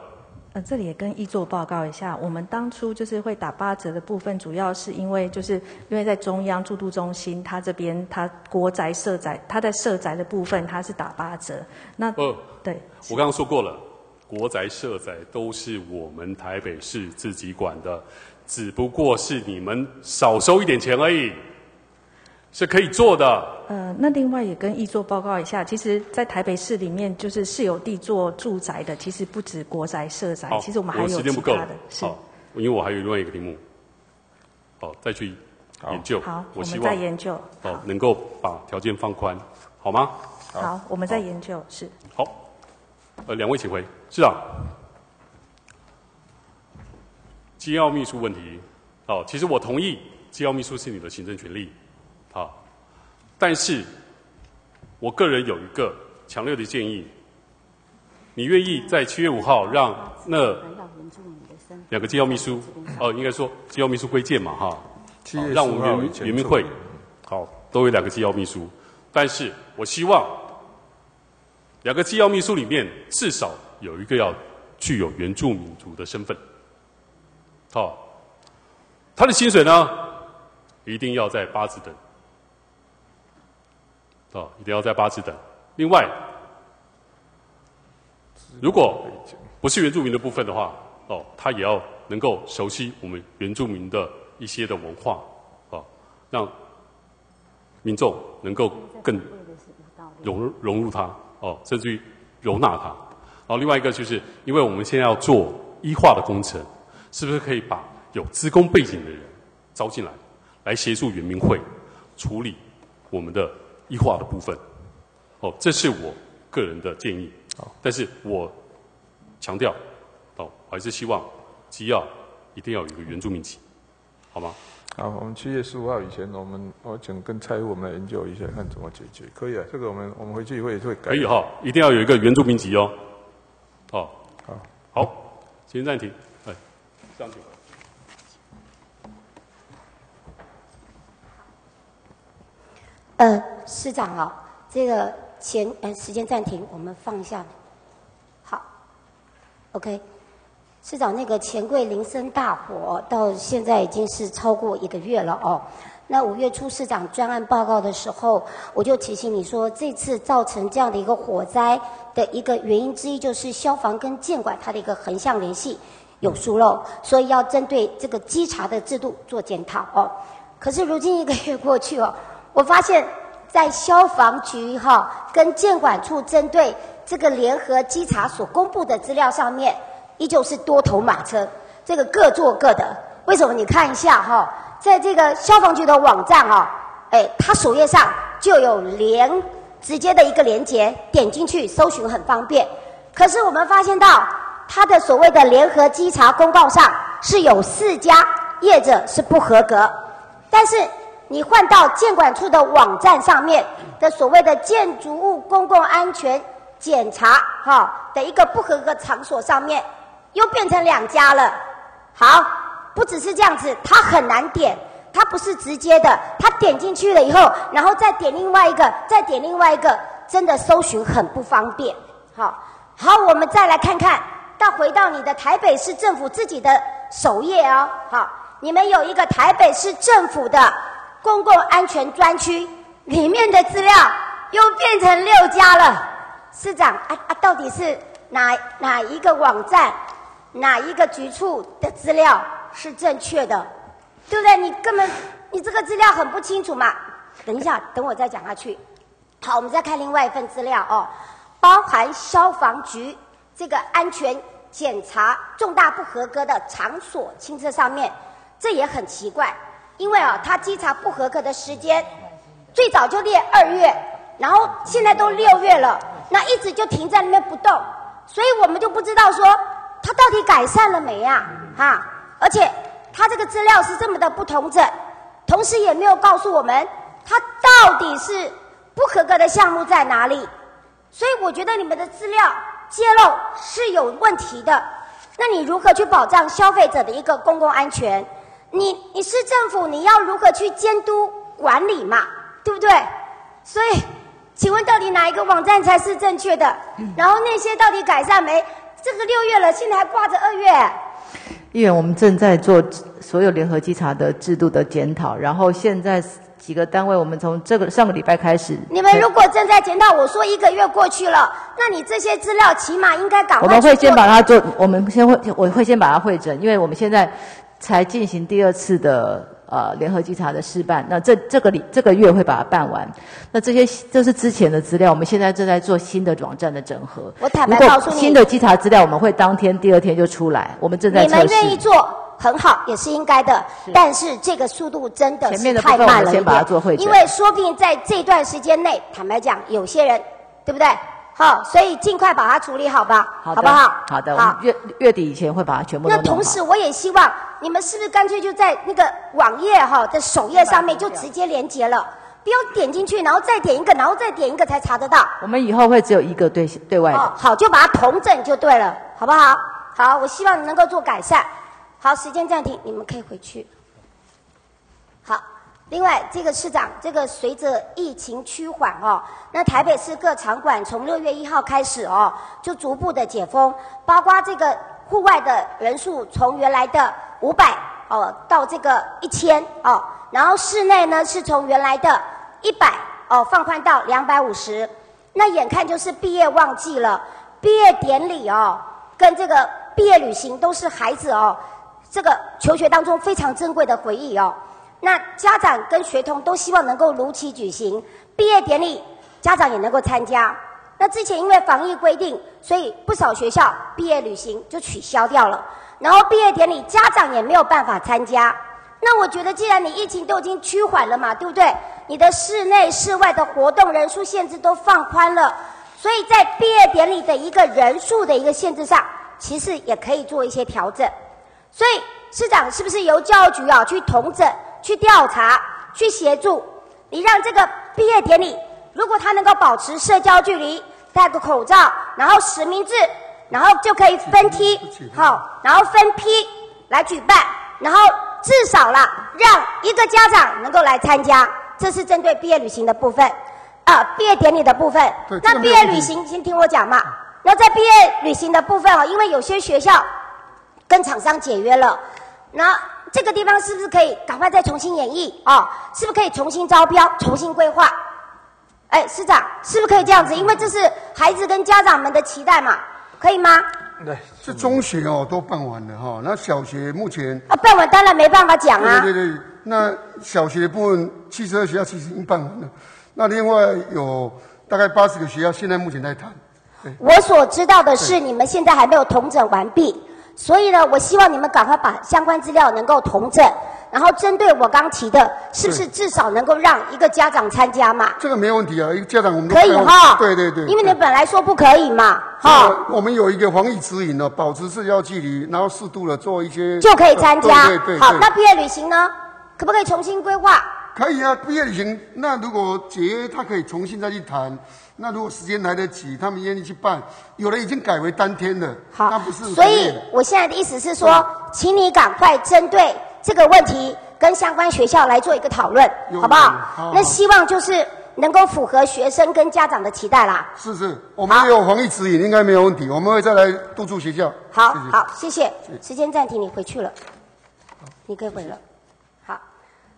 呃，这里也跟易座报告一下，我们当初就是会打八折的部分，主要是因为就是因为在中央住都中心，它这边它国宅社宅，它在社宅的部分它是打八折，那呃，对。我刚刚说过了，国宅、社宅都是我们台北市自己管的，只不过是你们少收一点钱而已，是可以做的。呃，那另外也跟易座报告一下，其实，在台北市里面，就是是有地做住宅的，其实不止国宅、社宅，其实我们还有其时间不够了他的，，是好，因为我还有另外一个题目，好，再去研究。好，我们再研究，哦能够把条件放宽，好吗？好，我们再研究，是好，呃，两位请回，市长。机要秘书问题，哦，其实我同意机要秘书是你的行政权利，好，但是我个人有一个强烈的建议，你愿意在七月五号让那两个机要秘书，哦，应该说机要秘书归建嘛，哈，七月好让我10号们以前原民会好。都有两个机要秘书，但是我希望两个机要秘书里面至少有一个要具有原住民族的身份，好、他的薪水呢一定要在八字等，哦，一定要在八字等。另外，如果不是原住民的部分的话，哦，他也要能够熟悉我们原住民的一些的文化，哦，让民众能够更融融入它，哦，甚至于容纳它。然后另外一个就是，因为我们现在要做医化的工程，是不是可以把有资工背景的人招进来，来协助原民会处理我们的医化的部分？哦，这是我个人的建议。但是我强调，哦，我还是希望机要一定要有一个原住民籍，好吗？好，我们七月十五号以前，我们我请跟蔡务我们来研究一下，看怎么解决。可以啊，这个我们我们回去会会改。可以哈，一定要有一个原住民籍哦。哦，好，好，先暂停。哎，这样呃，市长啊，这个前呃时间暂停，我们放一下。好，OK，市长，那个钱柜林森大火到现在已经是超过一个月了哦。那五月初市长专案报告的时候，我就提醒你说，这次造成这样的一个火灾的一个原因之一，就是消防跟建管它的一个横向联系有疏漏，所以要针对这个稽查的制度做检讨哦。可是如今一个月过去哦，我发现，在消防局哈跟建管处针对这个联合稽查所公布的资料上面，依旧是多头马车。这个各做各的。为什么？你看一下哈，在这个消防局的网站哦，哎，它首页上就有连直接的一个连接，点进去搜寻很方便。可是我们发现到它的所谓的联合稽查公告上是有四家业者是不合格，但是你换到建管处的网站上面的所谓的建筑物公共安全检查哈的一个不合格场所上面，又变成两家了。好。不只是这样子，它很难点，它不是直接的，它点进去了以后，然后再点另外一个，再点另外一个，真的搜寻很不方便。好，好，我们再来看看，到回到你的台北市政府自己的首页哦。好，你们有一个台北市政府的公共安全专区，里面的资料又变成六家了。市长啊啊，到底是哪哪一个网站，哪一个局处的资料？是正确的，对不对？你根本你这个资料很不清楚嘛。等一下，等我再讲下去。好，我们再看另外一份资料哦，包含消防局这个安全检查重大不合格的场所清册上面，这也很奇怪，因为啊，他稽查不合格的时间最早就列二月，然后现在都六月了，那一直就停在那边不动，所以我们就不知道说他到底改善了没呀？哈。而且他这个资料是这么的不同整，同时也没有告诉我们他到底是不合格的项目在哪里，所以我觉得你们的资料揭露是有问题的。那你如何去保障消费者的一个公共安全？你你是政府，你要如何去监督管理嘛？对不对？所以，请问到底哪一个网站才是正确的？然后那些到底改善没？这个六月了，现在还挂着二月。议员，我们正在做所有联合稽查的制度的检讨，然后现在几个单位，我们从这个上个礼拜开始。你们如果正在检讨，我说一个月过去了，那你这些资料起码应该赶快。我们会先把它做，我们先会我会先把它会诊，因为我们现在才进行第二次的。呃，联合稽查的试办，那这这个里这个月会把它办完。那这些这是之前的资料，我们现在正在做新的网站的整合。我坦白告诉你，新的稽查资料我们会当天、第二天就出来。我们正在你们愿意做很好，也是应该的。但是这个速度真的是太慢了一点。因为说不定在这段时间内，坦白讲，有些人对不对？好，所以尽快把它处理好吧，好不好？好的，好，月月底以前会把它全部。那同时，我也希望你们是不是干脆就在那个网页哈的首页上面就直接连接了，不要点进去，然后再点一个，然后再点一个才查得到。我们以后会只有一个对对外的。好，就把它同整就对了，好不好？好，我希望你能够做改善。好，时间暂停，你们可以回去。另外，这个市长，这个随着疫情趋缓哦，那台北市各场馆从六月一号开始哦，就逐步的解封，包括这个户外的人数从原来的五百哦到这个一千哦，然后室内呢是从原来的一百哦放宽到两百五十，那眼看就是毕业旺季了，毕业典礼哦跟这个毕业旅行都是孩子哦这个求学当中非常珍贵的回忆哦。那家长跟学童都希望能够如期举行毕业典礼，家长也能够参加。那之前因为防疫规定，所以不少学校毕业旅行就取消掉了。然后毕业典礼家长也没有办法参加。那我觉得，既然你疫情都已经趋缓了嘛，对不对？你的室内、室外的活动人数限制都放宽了，所以在毕业典礼的一个人数的一个限制上，其实也可以做一些调整。所以市长是不是由教育局啊去统整？去调查，去协助你，让这个毕业典礼，如果他能够保持社交距离，戴个口罩，然后实名制，然后就可以分批，好，然后分批来举办，然后至少啦，让一个家长能够来参加，这是针对毕业旅行的部分，啊，毕业典礼的部分。那毕业旅行，先听我讲嘛。那在毕业旅行的部分啊，因为有些学校跟厂商解约了，那。这个地方是不是可以赶快再重新演绎啊？是不是可以重新招标、重新规划？哎，市长，是不是可以这样子？因为这是孩子跟家长们的期待嘛，可以吗？对，这中学哦都办完了哈，那小学目前啊办完当然没办法讲啊。对对对，那小学部分汽车学校其实已经办完了，那另外有大概八十个学校现在目前在谈。我所知道的是，你们现在还没有统整完毕。所以呢，我希望你们赶快把相关资料能够同整，然后针对我刚提的，是不是至少能够让一个家长参加嘛？这个没问题啊，一个家长我们都可以哈，对对对，因为你本来说不可以嘛，哈，呃我们有一个防疫指引呢，保持社交距离，然后适度的做一些就可以参加对对对。好，那毕业旅行呢，可不可以重新规划？可以啊，毕业旅行，那如果解约，他可以重新再去谈。那如果时间来得及，他们愿意去办，有的已经改为当天了，好，那不是，所以我现在的意思是说，请你赶快针对这个问题跟相关学校来做一个讨论，好不好有好？那希望就是能够符合学生跟家长的期待啦。是是，我们也有防疫指引，应该没有问题。我们会再来督促学校。好好，谢谢。时间暂停，你回去了，你可以回了。好，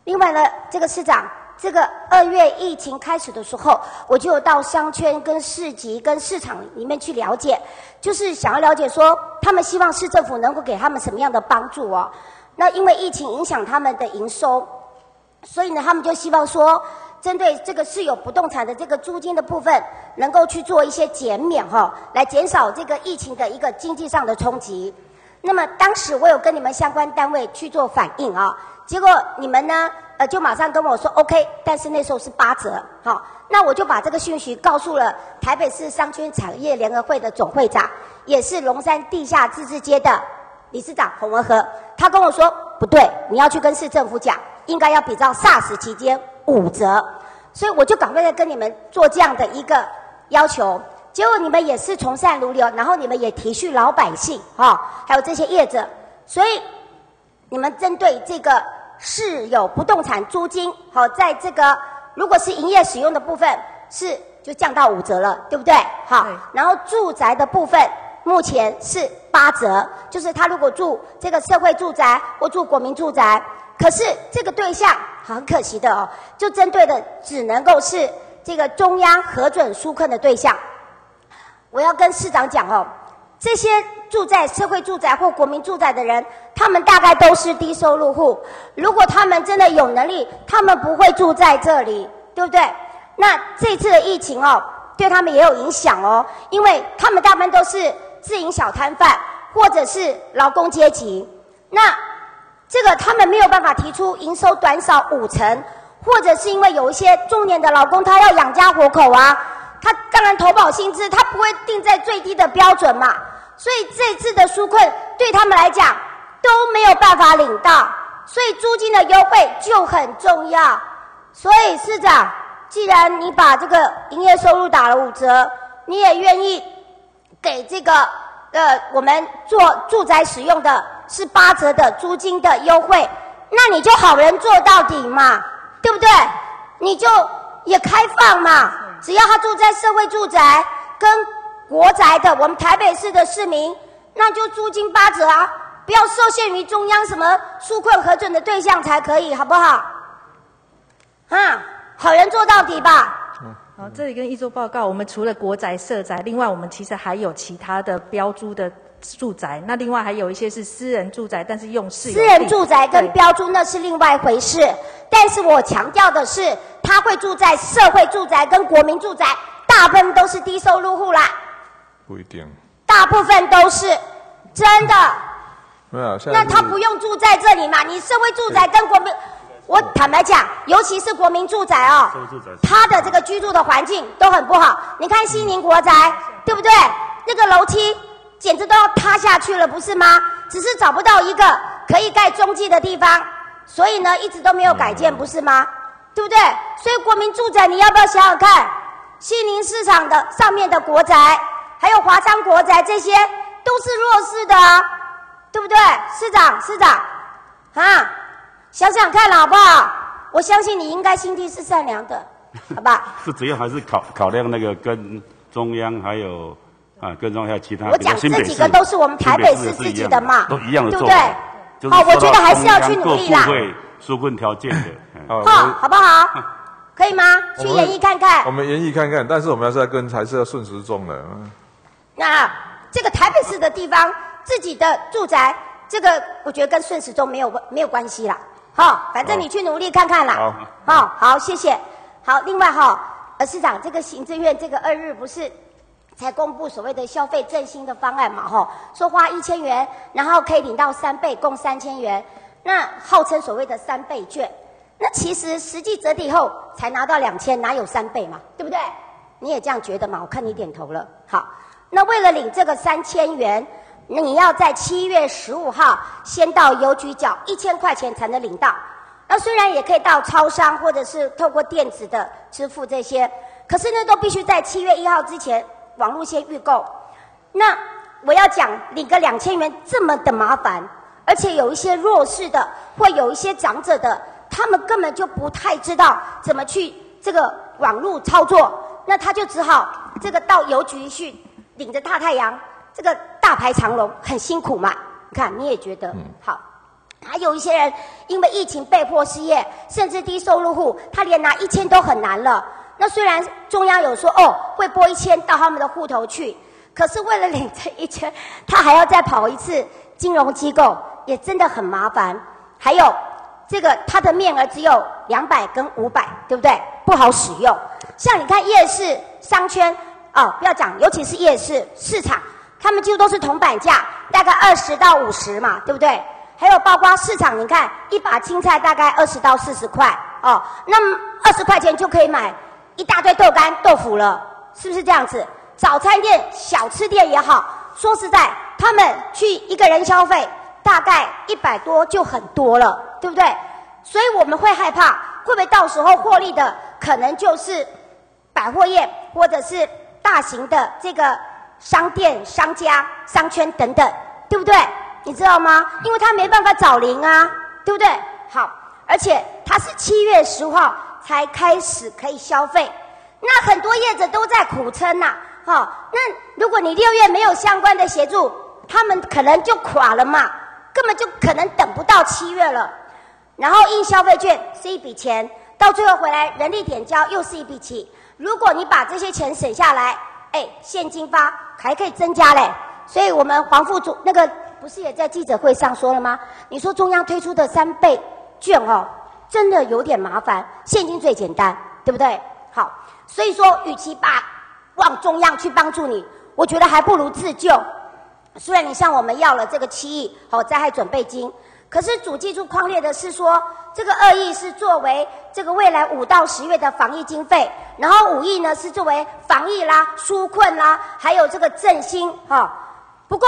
另外呢，这个市长，这个二月疫情开始的时候，我就到商圈、跟市集、跟市场里面去了解，就是想要了解说，他们希望市政府能够给他们什么样的帮助哦。那因为疫情影响他们的营收，所以呢，他们就希望说，针对这个私有不动产的这个租金的部分，能够去做一些减免哈、来减少这个疫情的一个经济上的冲击。那么当时我有跟你们相关单位去做反应啊，结果你们呢，呃，就马上跟我说 OK，但是那时候是八折，好，那我就把这个讯息告诉了台北市商圈产业联合会的总会长，也是龙山地下自治街的理事长洪文和，他跟我说不对，你要去跟市政府讲，应该要比照 SARS 期间五折，所以我就赶快在跟你们做这样的一个要求。结果你们也是从善如流，然后你们也体恤老百姓哈、还有这些业者，所以你们针对这个是有不动产租金，好，在这个如果是营业使用的部分是就降到五折了，对不对？好对，然后住宅的部分目前是八折，就是他如果住这个社会住宅或住国民住宅，可是这个对象很可惜的哦，就针对的只能够是这个中央核准纾困的对象。我要跟市长讲哦，这些住在社会住宅或国民住宅的人，他们大概都是低收入户。如果他们真的有能力，他们不会住在这里，对不对？那这次的疫情哦，对他们也有影响哦，因为他们大部分都是自营小摊贩或者是劳工阶级。那这个他们没有办法提出营收短少五成，或者是因为有一些中年的劳工他要养家活口啊，他当然投保薪资他不会定在最低的标准嘛，所以这次的纾困对他们来讲都没有办法领到，所以租金的优惠就很重要。所以市长，既然你把这个营业收入打了五折，你也愿意给这个呃我们做住宅使用的是八折的租金的优惠，那你就好人做到底嘛，对不对？你就也开放嘛，只要他住在社会住宅跟国宅的，我们台北市的市民，那就租金八折啊，不要受限于中央什么纾困核准的对象才可以，好不好？啊，好人做到底吧。好，这里跟一周报告，我们除了国宅、社宅，另外我们其实还有其他的标租的住宅，那另外还有一些是私人住宅，但是用私人住宅跟标注那是另外一回事，但是我强调的是，他会住在社会住宅跟国民住宅，大部分都是低收入户啦，不一定，大部分都是真的。没有。现在那他不用住在这里嘛？你社会住宅跟国民，我坦白讲，尤其是国民住宅哦，他的这个居住的环境都很不好。你看西宁国宅，对不对？那个楼梯简直都要塌下去了，不是吗？只是找不到一个可以盖中继的地方，所以呢，一直都没有改建，不是吗？对不对？所以国民住宅，你要不要想想看？西宁市场的上面的国宅，还有华昌国宅，这些都是弱势的啊。对不对，市长？市长，啊，想想看了好不好？我相信你应该心地是善良的，好吧？[laughs] 是主要还是考考量那个跟中央还有啊，跟中央还有其他。我讲这几个都是我们台北市自己的嘛都一样的对不对好我觉得还是要去努力啦各部会纾困条件的。嗯好，好，不好？[laughs] 可以吗？去演绎看看我。们演绎看看，但是我们要是要跟还是要顺时钟的。嗯那这个台北市的地方自己的住宅，这个我觉得跟顺时钟没有没有关系啦。好，反正你去努力看看啦。好，好，好，谢谢。好，另外哈，呃，市长，这个行政院这个二日不是才公布所谓的消费振兴的方案嘛，吼，说花一千元，然后可以领到三倍，共三千元，那号称所谓的三倍券，那其实实际折抵后才拿到两千，哪有三倍嘛，对不对？你也这样觉得嘛？我看你点头了。好，那为了领这个三千元，那你要在七月十五号先到邮局缴一千块钱才能领到。那虽然也可以到超商或者是透过电子的支付这些，可是呢，都必须在七月一号之前网络先预购。那我要讲领个两千元这么的麻烦，而且有一些弱势的或有一些长者的，他们根本就不太知道怎么去这个网络操作。那他就只好这个到邮局去领着大太阳，这个大排长龙，很辛苦嘛。你看你也觉得好，还有一些人因为疫情被迫失业，甚至低收入户，他连拿一千都很难了。那虽然中央有说哦会拨一千到他们的户头去，可是为了领这一千，他还要再跑一次金融机构，也真的很麻烦。还有这个他的面额只有两百跟五百，对不对？不好使用。像你看夜市、商圈，哦，不要讲，尤其是夜市市场，他们几乎都是铜板价，大概二十到五十嘛，对不对？还有包括市场，你看一把青菜大概二十到四十块，哦，那么二十块钱就可以买一大堆豆干、豆腐了，是不是这样子？早餐店、小吃店也好，说实在，他们去一个人消费大概一百多就很多了，对不对？所以我们会害怕，会不会到时候获利的可能就是百货业或者是大型的这个商店、商家、商圈等等，对不对？你知道吗？因为他没办法找零啊，对不对？好，而且他是七月十五号才开始可以消费，那很多业者都在苦撑呐。好，那如果你六月没有相关的协助，他们可能就垮了嘛，根本就可能等不到七月了。然后印消费券是一笔钱，到最后回来人力点交又是一笔钱。如果你把这些钱省下来，哎，现金发还可以增加嘞。所以我们黄副主那个不是也在记者会上说了吗？你说中央推出的三倍券哦，真的有点麻烦，现金最简单，对不对？好，所以说与其把往中央去帮助你，我觉得还不如自救。虽然你向我们要了这个七亿好灾害准备金，可是主记住框列的是说，这个二亿是作为这个未来五到十月的防疫经费，然后五亿呢是作为防疫啦、纾困啦，还有这个振兴哈。不过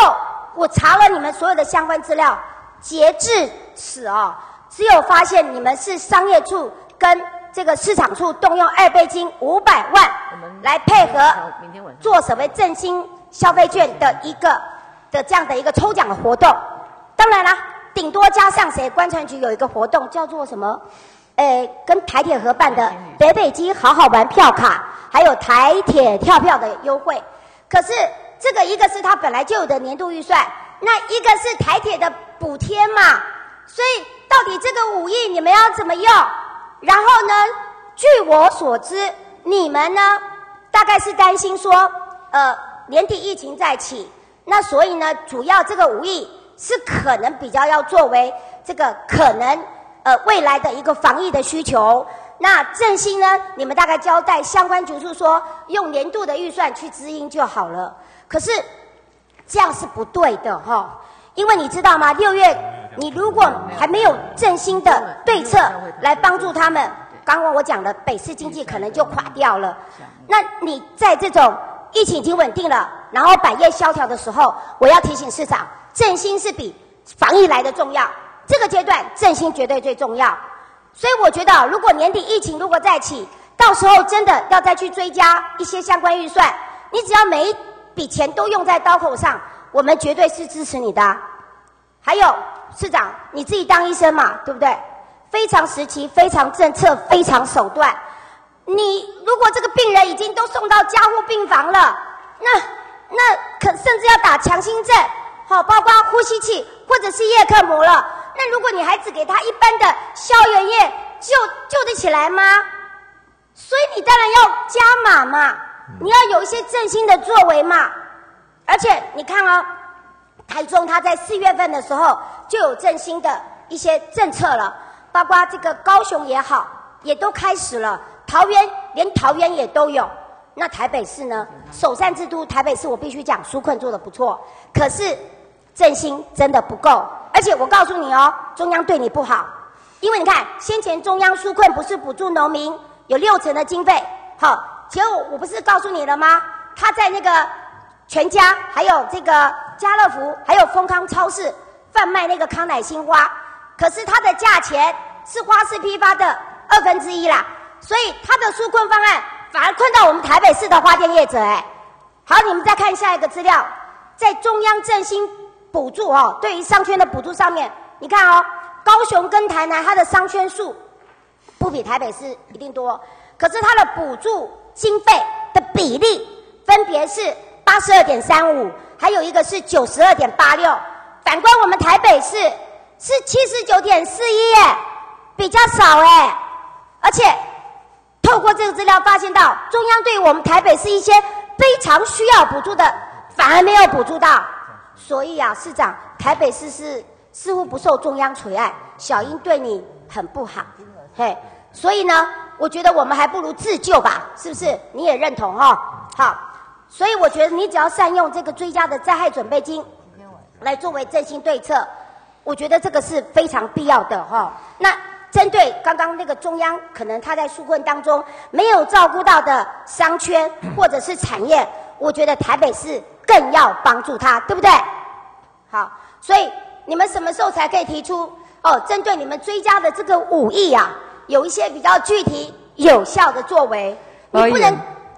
我查了你们所有的相关资料，截至此哦，只有发现你们是商业处跟这个市场处动用二倍金五百万来配合做所谓振兴消费券的一个的这样的一个抽奖的活动。当然啦，顶多加上谁？观察局有一个活动叫做什么？诶，跟台铁合办的北北基好好玩票卡，还有台铁跳票的优惠。可是这个一个是他本来就有的年度预算，那一个是台铁的补贴嘛。所以到底这个五亿你们要怎么用？然后呢？据我所知，你们呢大概是担心说，呃，年底疫情再起，那所以呢，主要这个五亿是可能比较要作为这个可能呃未来的一个防疫的需求。那振兴呢，你们大概交代相关局处说，用年度的预算去支应就好了。可是这样是不对的哈，因为你知道吗？六月你如果还没有振兴的对策来帮助他们。刚刚我讲的北市经济可能就垮掉了，那你在这种疫情已经稳定了，然后百业萧条的时候，我要提醒市长，振兴是比防疫来的重要。这个阶段振兴绝对最重要。所以我觉得，如果年底疫情如果再起，到时候真的要再去追加一些相关预算，你只要每一笔钱都用在刀口上，我们绝对是支持你的。还有市长，你自己当医生嘛，对不对？非常时期，非常政策，非常手段。你如果这个病人已经都送到加护病房了，那那可甚至要打强心针，好，包括呼吸器或者是叶克膜了。那如果你还只给他一般的消炎液，救救得起来吗？所以你当然要加码嘛，你要有一些振兴的作为嘛。而且你看哦，台中他在四月份的时候就有振兴的一些政策了。包括这个高雄也好，也都开始了。桃园连桃园也都有。那台北市呢？首善之都，台北市我必须讲，纾困做的不错，可是振兴真的不够。而且我告诉你哦，中央对你不好，因为你看先前中央纾困不是补助农民有六成的经费，好，结果我不是告诉你了吗？他在那个全家，还有这个家乐福，还有丰康超市贩卖那个康乃馨花，可是它的价钱是花市批发的二分之一啦，所以它的纾困方案反而困到我们台北市的花店业者哎。好，你们再看下一个资料，在中央振兴补助哦，对于商圈的补助上面，你看哦，高雄跟台南它的商圈数不比台北市一定多，可是它的补助经费的比例分别是八十二点三五，还有一个是九十二点八六。反观我们台北市是七十九点四一，耶，比较少哎。而且透过这个资料发现到，中央对我们台北市一些非常需要补助的，反而没有补助到。所以啊，市长，台北市是似乎不受中央垂爱，小英对你很不好，嘿。所以呢，我觉得我们还不如自救吧，是不是？你也认同哈？好，所以我觉得你只要善用这个追加的灾害准备金，来作为振兴对策，我觉得这个是非常必要的哈。那针对刚刚那个中央可能他在纾困当中没有照顾到的商圈或者是产业，我觉得台北市更要帮助他，对不对？好，所以你们什么时候才可以提出哦？针对你们追加的这个五亿啊？有一些比较具体有效的作为，你不能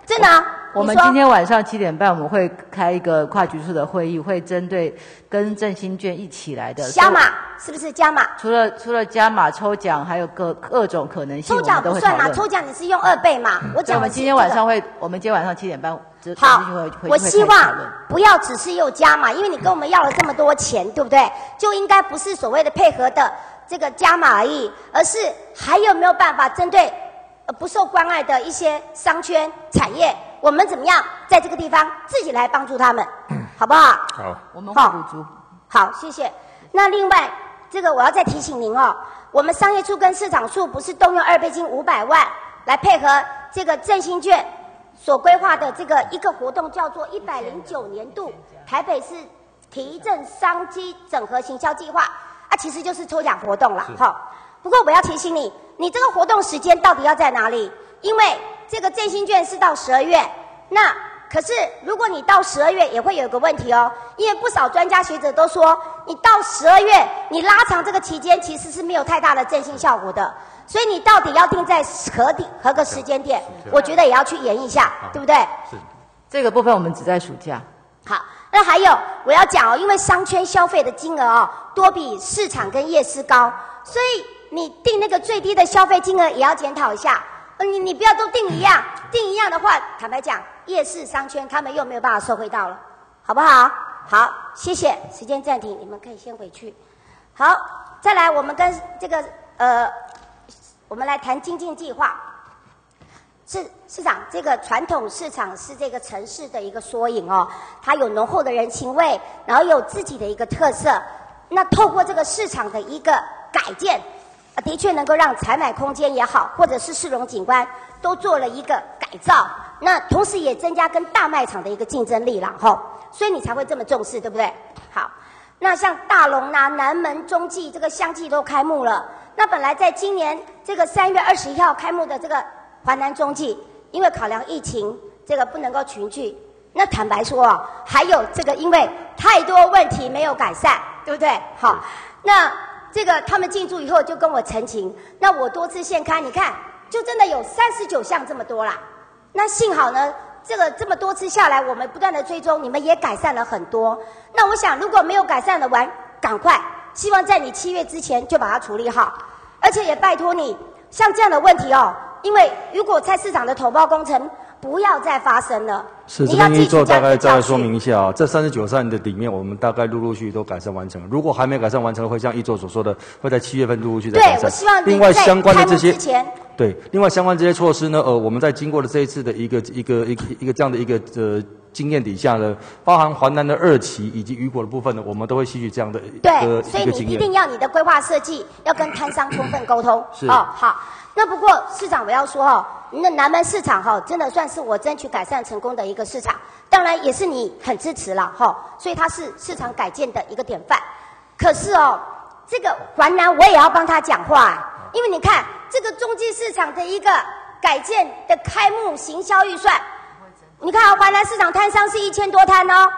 真的。我们今天晚上七点半我们会开一个跨局处的会议，会针对跟振兴券一起来的加码，是不是加码？除了除了加码抽奖，还有各各种可能性，抽奖不算嘛？抽奖你是用二倍嘛？我讲我们今天晚上会，我们今天晚上七点半好，我希望不要只是又加码，因为你跟我们要了这么多钱，对不对？就应该不是所谓的配合的。这个加码而已，而是还有没有办法针对呃不受关爱的一些商圈产业，我们怎么样在这个地方自己来帮助他们，好不好？好，我们会补足。好，谢谢。那另外，这个我要再提醒您哦，我们商业处跟市场处不是动用二倍金五百万来配合这个振兴券所规划的这个一个活动，叫做一百零九年度台北市提振商机整合行销计划。啊，其实就是抽奖活动了，哈。不过我要提醒你，你这个活动时间到底要在哪里？因为这个振兴券是到十二月，那可是如果你到十二月也会有一个问题哦，因为不少专家学者都说，你到十二月你拉长这个期间其实是没有太大的振兴效果的，所以你到底要定在何地何个时间点？我觉得也要去研一下，对不对？是，这个部分我们只在暑假。好。那还有我要讲哦，因为商圈消费的金额哦，多比市场跟夜市高，所以你定那个最低的消费金额也要检讨一下。你你不要都定一样，定一样的话，坦白讲，夜市商圈他们又没有办法收回到了，好不好？好，谢谢。时间暂停，你们可以先回去。好，再来，我们跟这个呃，我们来谈精进计划。市市长，这个传统市场是这个城市的一个缩影哦，它有浓厚的人情味，然后有自己的一个特色。那透过这个市场的一个改建，的确能够让采买空间也好，或者是市容景观都做了一个改造。那同时也增加跟大卖场的一个竞争力了吼，所以你才会这么重视，对不对？好，那像大龙呐、南门、中继这个相继都开幕了。那本来在今年这个三月二十一号开幕的这个。华南中继，因为考量疫情，这个不能够群聚。那坦白说啊，还有这个因为太多问题没有改善，对不对？好，那这个他们进驻以后就跟我澄清。那我多次现刊，你看，就真的有三十九项这么多啦。那幸好呢，这个这么多次下来，我们不断的追踪，你们也改善了很多。那我想，如果没有改善的完，赶快，希望在你七月之前就把它处理好，而且也拜托你，像这样的问题哦。因为如果菜市场的投包工程不要再发生了，是这边预做大概再说明一下啊，这三十九扇的里面，我们大概陆陆续续都改善完成。如果还没改善完成，会像一座所说的，会在七月份陆陆续再改善。对，我希望另外相关的这些对，另外相关这些措施呢，呃，我们在经过了这一次的一个一个一个一个这样的一个呃经验底下呢，包含华南的二期以及雨果的部分呢，我们都会吸取这样的对，所以你一定要你的规划设计要跟摊商充分沟通。是哦，好。那不过市长我要说哦，那南门市场哈，真的算是我争取改善成功的一个市场，当然也是你很支持了哈，所以它是市场改建的一个典范。可是哦，这个环南我也要帮他讲话，因为你看这个中继市场的一个改建的开幕行销预算，你看啊，环南市场摊商是一千多摊哦，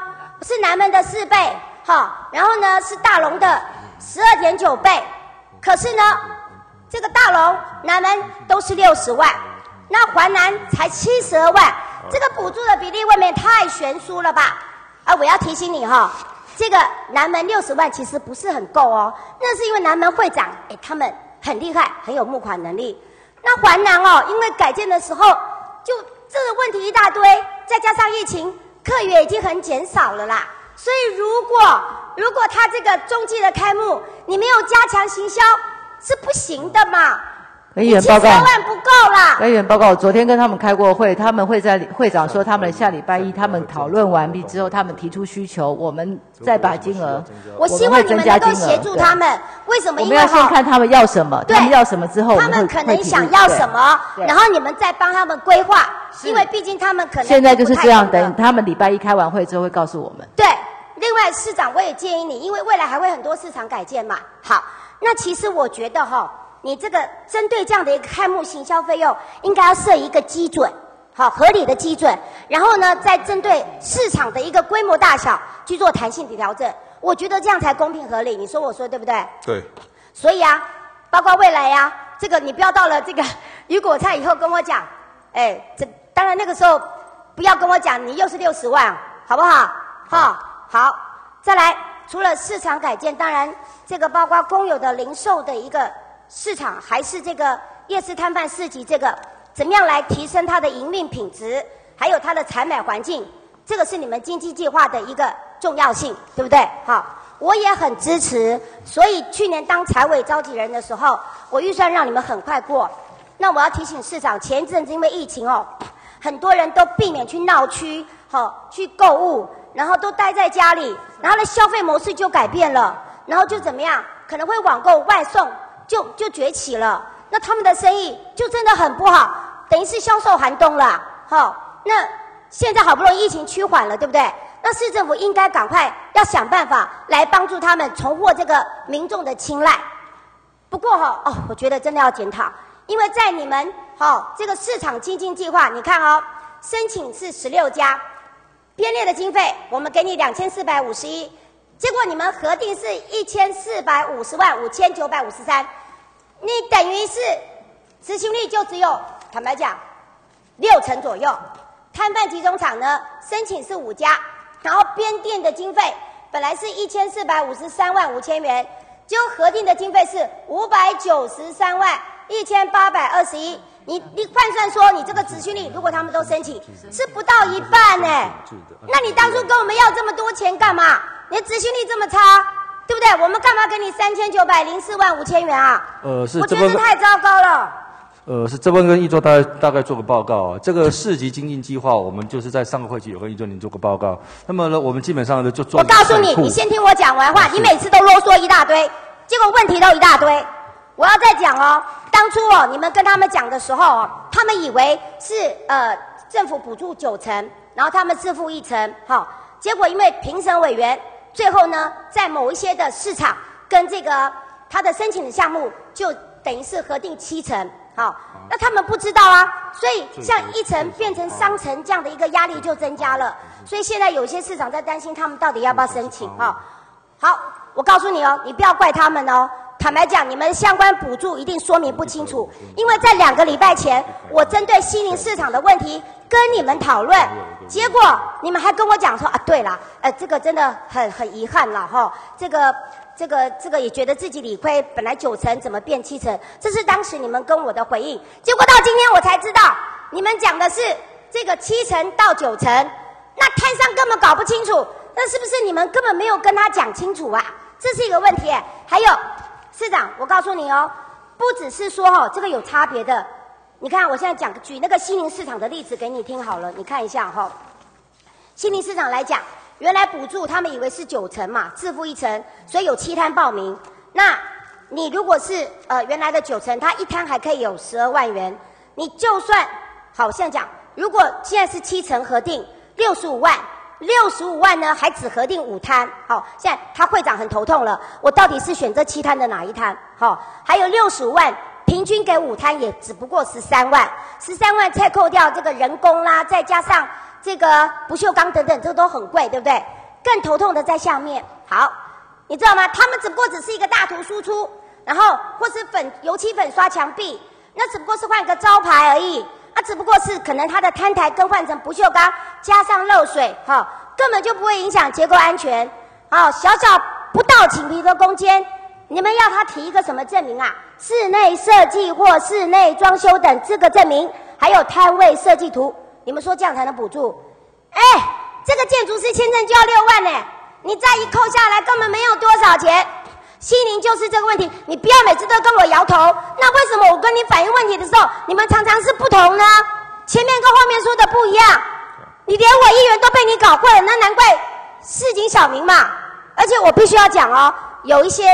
是南门的四倍，哈，然后呢是大龙的十二点九倍，可是呢。这个大龙、南门都是六十万，那环南才七十二万，这个补助的比例未免太悬殊了吧？啊，我要提醒你哈，这个南门六十万其实不是很够哦，那是因为南门会长哎他们很厉害，很有募款能力。那环南哦，因为改建的时候就这个问题一大堆，再加上疫情，客源已经很减少了啦。所以如果如果他这个中继的开幕，你没有加强行销。是不行的嘛？委员报告，万不够啦。委员报告，昨天跟他们开过会，他们会在会长说，他们下礼拜一他们讨论完毕之后，他们提出需求，我们再把金额，我希望你们能够协助他们。为什么？我们要先看他们要什么，他们要什么之后，他们可能想要什么，然后你们再帮他们规划，因为毕竟他们可能现在就是这样。等他们礼拜一开完会之后会告诉我们。对，另外市长我也建议你，因为未来还会很多市场改建嘛。好。那其实我觉得哈，你这个针对这样的一个开幕行销费用，应该要设一个基准，好合理的基准，然后呢，再针对市场的一个规模大小去做弹性的调整。我觉得这样才公平合理。你说我说对不对？对。所以啊，包括未来呀，这个你不要到了这个 [laughs] 雨果菜以后跟我讲，哎，这当然那个时候不要跟我讲你又是六十万，好不好？好，好，再来。除了市场改建，当然这个包括公有的零售的一个市场，还是这个夜市摊贩市集，这个怎么样来提升它的营运品质，还有它的采买环境，这个是你们经济计划的一个重要性，对不对？好，我也很支持。所以去年当财委召集人的时候，我预算让你们很快过。那我要提醒市长，前一阵子因为疫情哦，很多人都避免去闹区，好去购物。然后都待在家里，然后呢消费模式就改变了，然后就怎么样？可能会网购外送就就崛起了，那他们的生意就真的很不好，等于是销售寒冬了。好，那现在好不容易疫情趋缓了，对不对？那市政府应该赶快要想办法来帮助他们重获这个民众的青睐。不过哈哦，我觉得真的要检讨，因为在你们好这个市场基金计划，你看哦，申请是十六家。编列的经费，我们给你两千四百五十一，结果你们核定是一千四百五十万五千九百五十三，你等于是执行率就只有坦白讲六成左右。摊贩集中场呢，申请是五家，然后编定的经费本来是一千四百五十三万五千元，就核定的经费是五百九十三万一千八百二十一。你你换算说，你这个执行率，如果他们都申请，是不到一半呢。那你当初跟我们要这么多钱干嘛？你执行力这么差，对不对？我们干嘛给你三千九百零四万五千元啊？呃，是我觉得太糟糕了。呃，是这边跟易座大概大概做个报告啊。这个市级经济计划，我们就是在上个会期有跟易座您做个报告。那么呢，我们基本上呢就做。我告诉你，你先听我讲完话，你每次都啰嗦一大堆，结果问题都一大堆。我要再讲哦，当初哦，你们跟他们讲的时候哦，他们以为是呃政府补助九成，然后他们自付一成，好，结果因为评审委员最后呢，在某一些的市场跟这个他的申请的项目，就等于是核定七成，好，那他们不知道啊，所以像一层变成三层这样的一个压力就增加了，所以现在有些市场在担心他们到底要不要申请，哈，好，我告诉你哦，你不要怪他们哦。坦白讲，你们相关补助一定说明不清楚，因为在两个礼拜前，我针对西宁市场的问题跟你们讨论，结果你们还跟我讲说啊，对了，呃，这个真的很很遗憾了哈，这个这个这个也觉得自己理亏，本来九成怎么变七成？这是当时你们跟我的回应，结果到今天我才知道，你们讲的是这个七成到九成，那摊商根本搞不清楚，那是不是你们根本没有跟他讲清楚啊？这是一个问题，还有。市长，我告诉你哦，不只是说哦，这个有差别的。你看，我现在讲举那个西宁市场的例子给你听好了，你看一下哈。西宁市场来讲，原来补助他们以为是九成嘛，自付一成，所以有七摊报名。那你如果是呃原来的九成，它一摊还可以有十二万元，你就算好现在讲，如果现在是七成核定六十五万，六十五万呢还只核定五摊，好，现在他会长很头痛了，我到底是选这七摊的哪一摊？好，还有六十五万，平均给五摊也只不过十三万，十三万再扣掉这个人工啦，再加上这个不锈钢等等，这都很贵，对不对？更头痛的在下面，好。你知道吗？他们只不过只是一个大图输出，然后或是粉油漆粉刷墙壁，那只不过是换个招牌而已。那只不过是可能他的摊台更换成不锈钢，加上漏水，哈，根本就不会影响结构安全。啊，小小不到几平的空间，你们要他提一个什么证明啊？室内设计或室内装修等资格证明，还有摊位设计图。你们说这样才能补助？哎，这个建筑师签证就要六万呢。你再一扣下来，根本没有多少钱。西宁就是这个问题，你不要每次都跟我摇头。那为什么我跟你反映问题的时候，你们常常是不同呢？前面跟后面说的不一样，你连我议员都被你搞混了，那难怪市井小民嘛。而且我必须要讲哦，有一些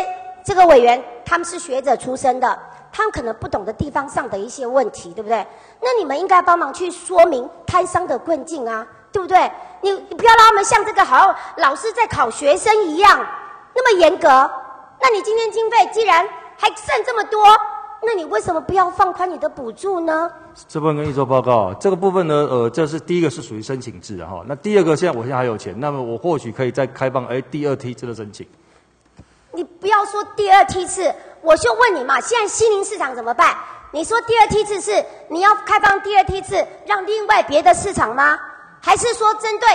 这个委员他们是学者出身的，他们可能不懂得地方上的一些问题，对不对？那你们应该帮忙去说明摊商的困境啊。对不对？你你不要让他们像这个好像老师在考学生一样那么严格。那你今天经费既然还剩这么多，那你为什么不要放宽你的补助呢？这部分跟一周报告，这个部分呢，呃，这是第一个是属于申请制哈。那第二个，现在我现在还有钱，那么我或许可以再开放哎第二梯次的申请。你不要说第二梯次，我就问你嘛，现在西宁市场怎么办？你说第二梯次是你要开放第二梯次，让另外别的市场吗？还是说，针对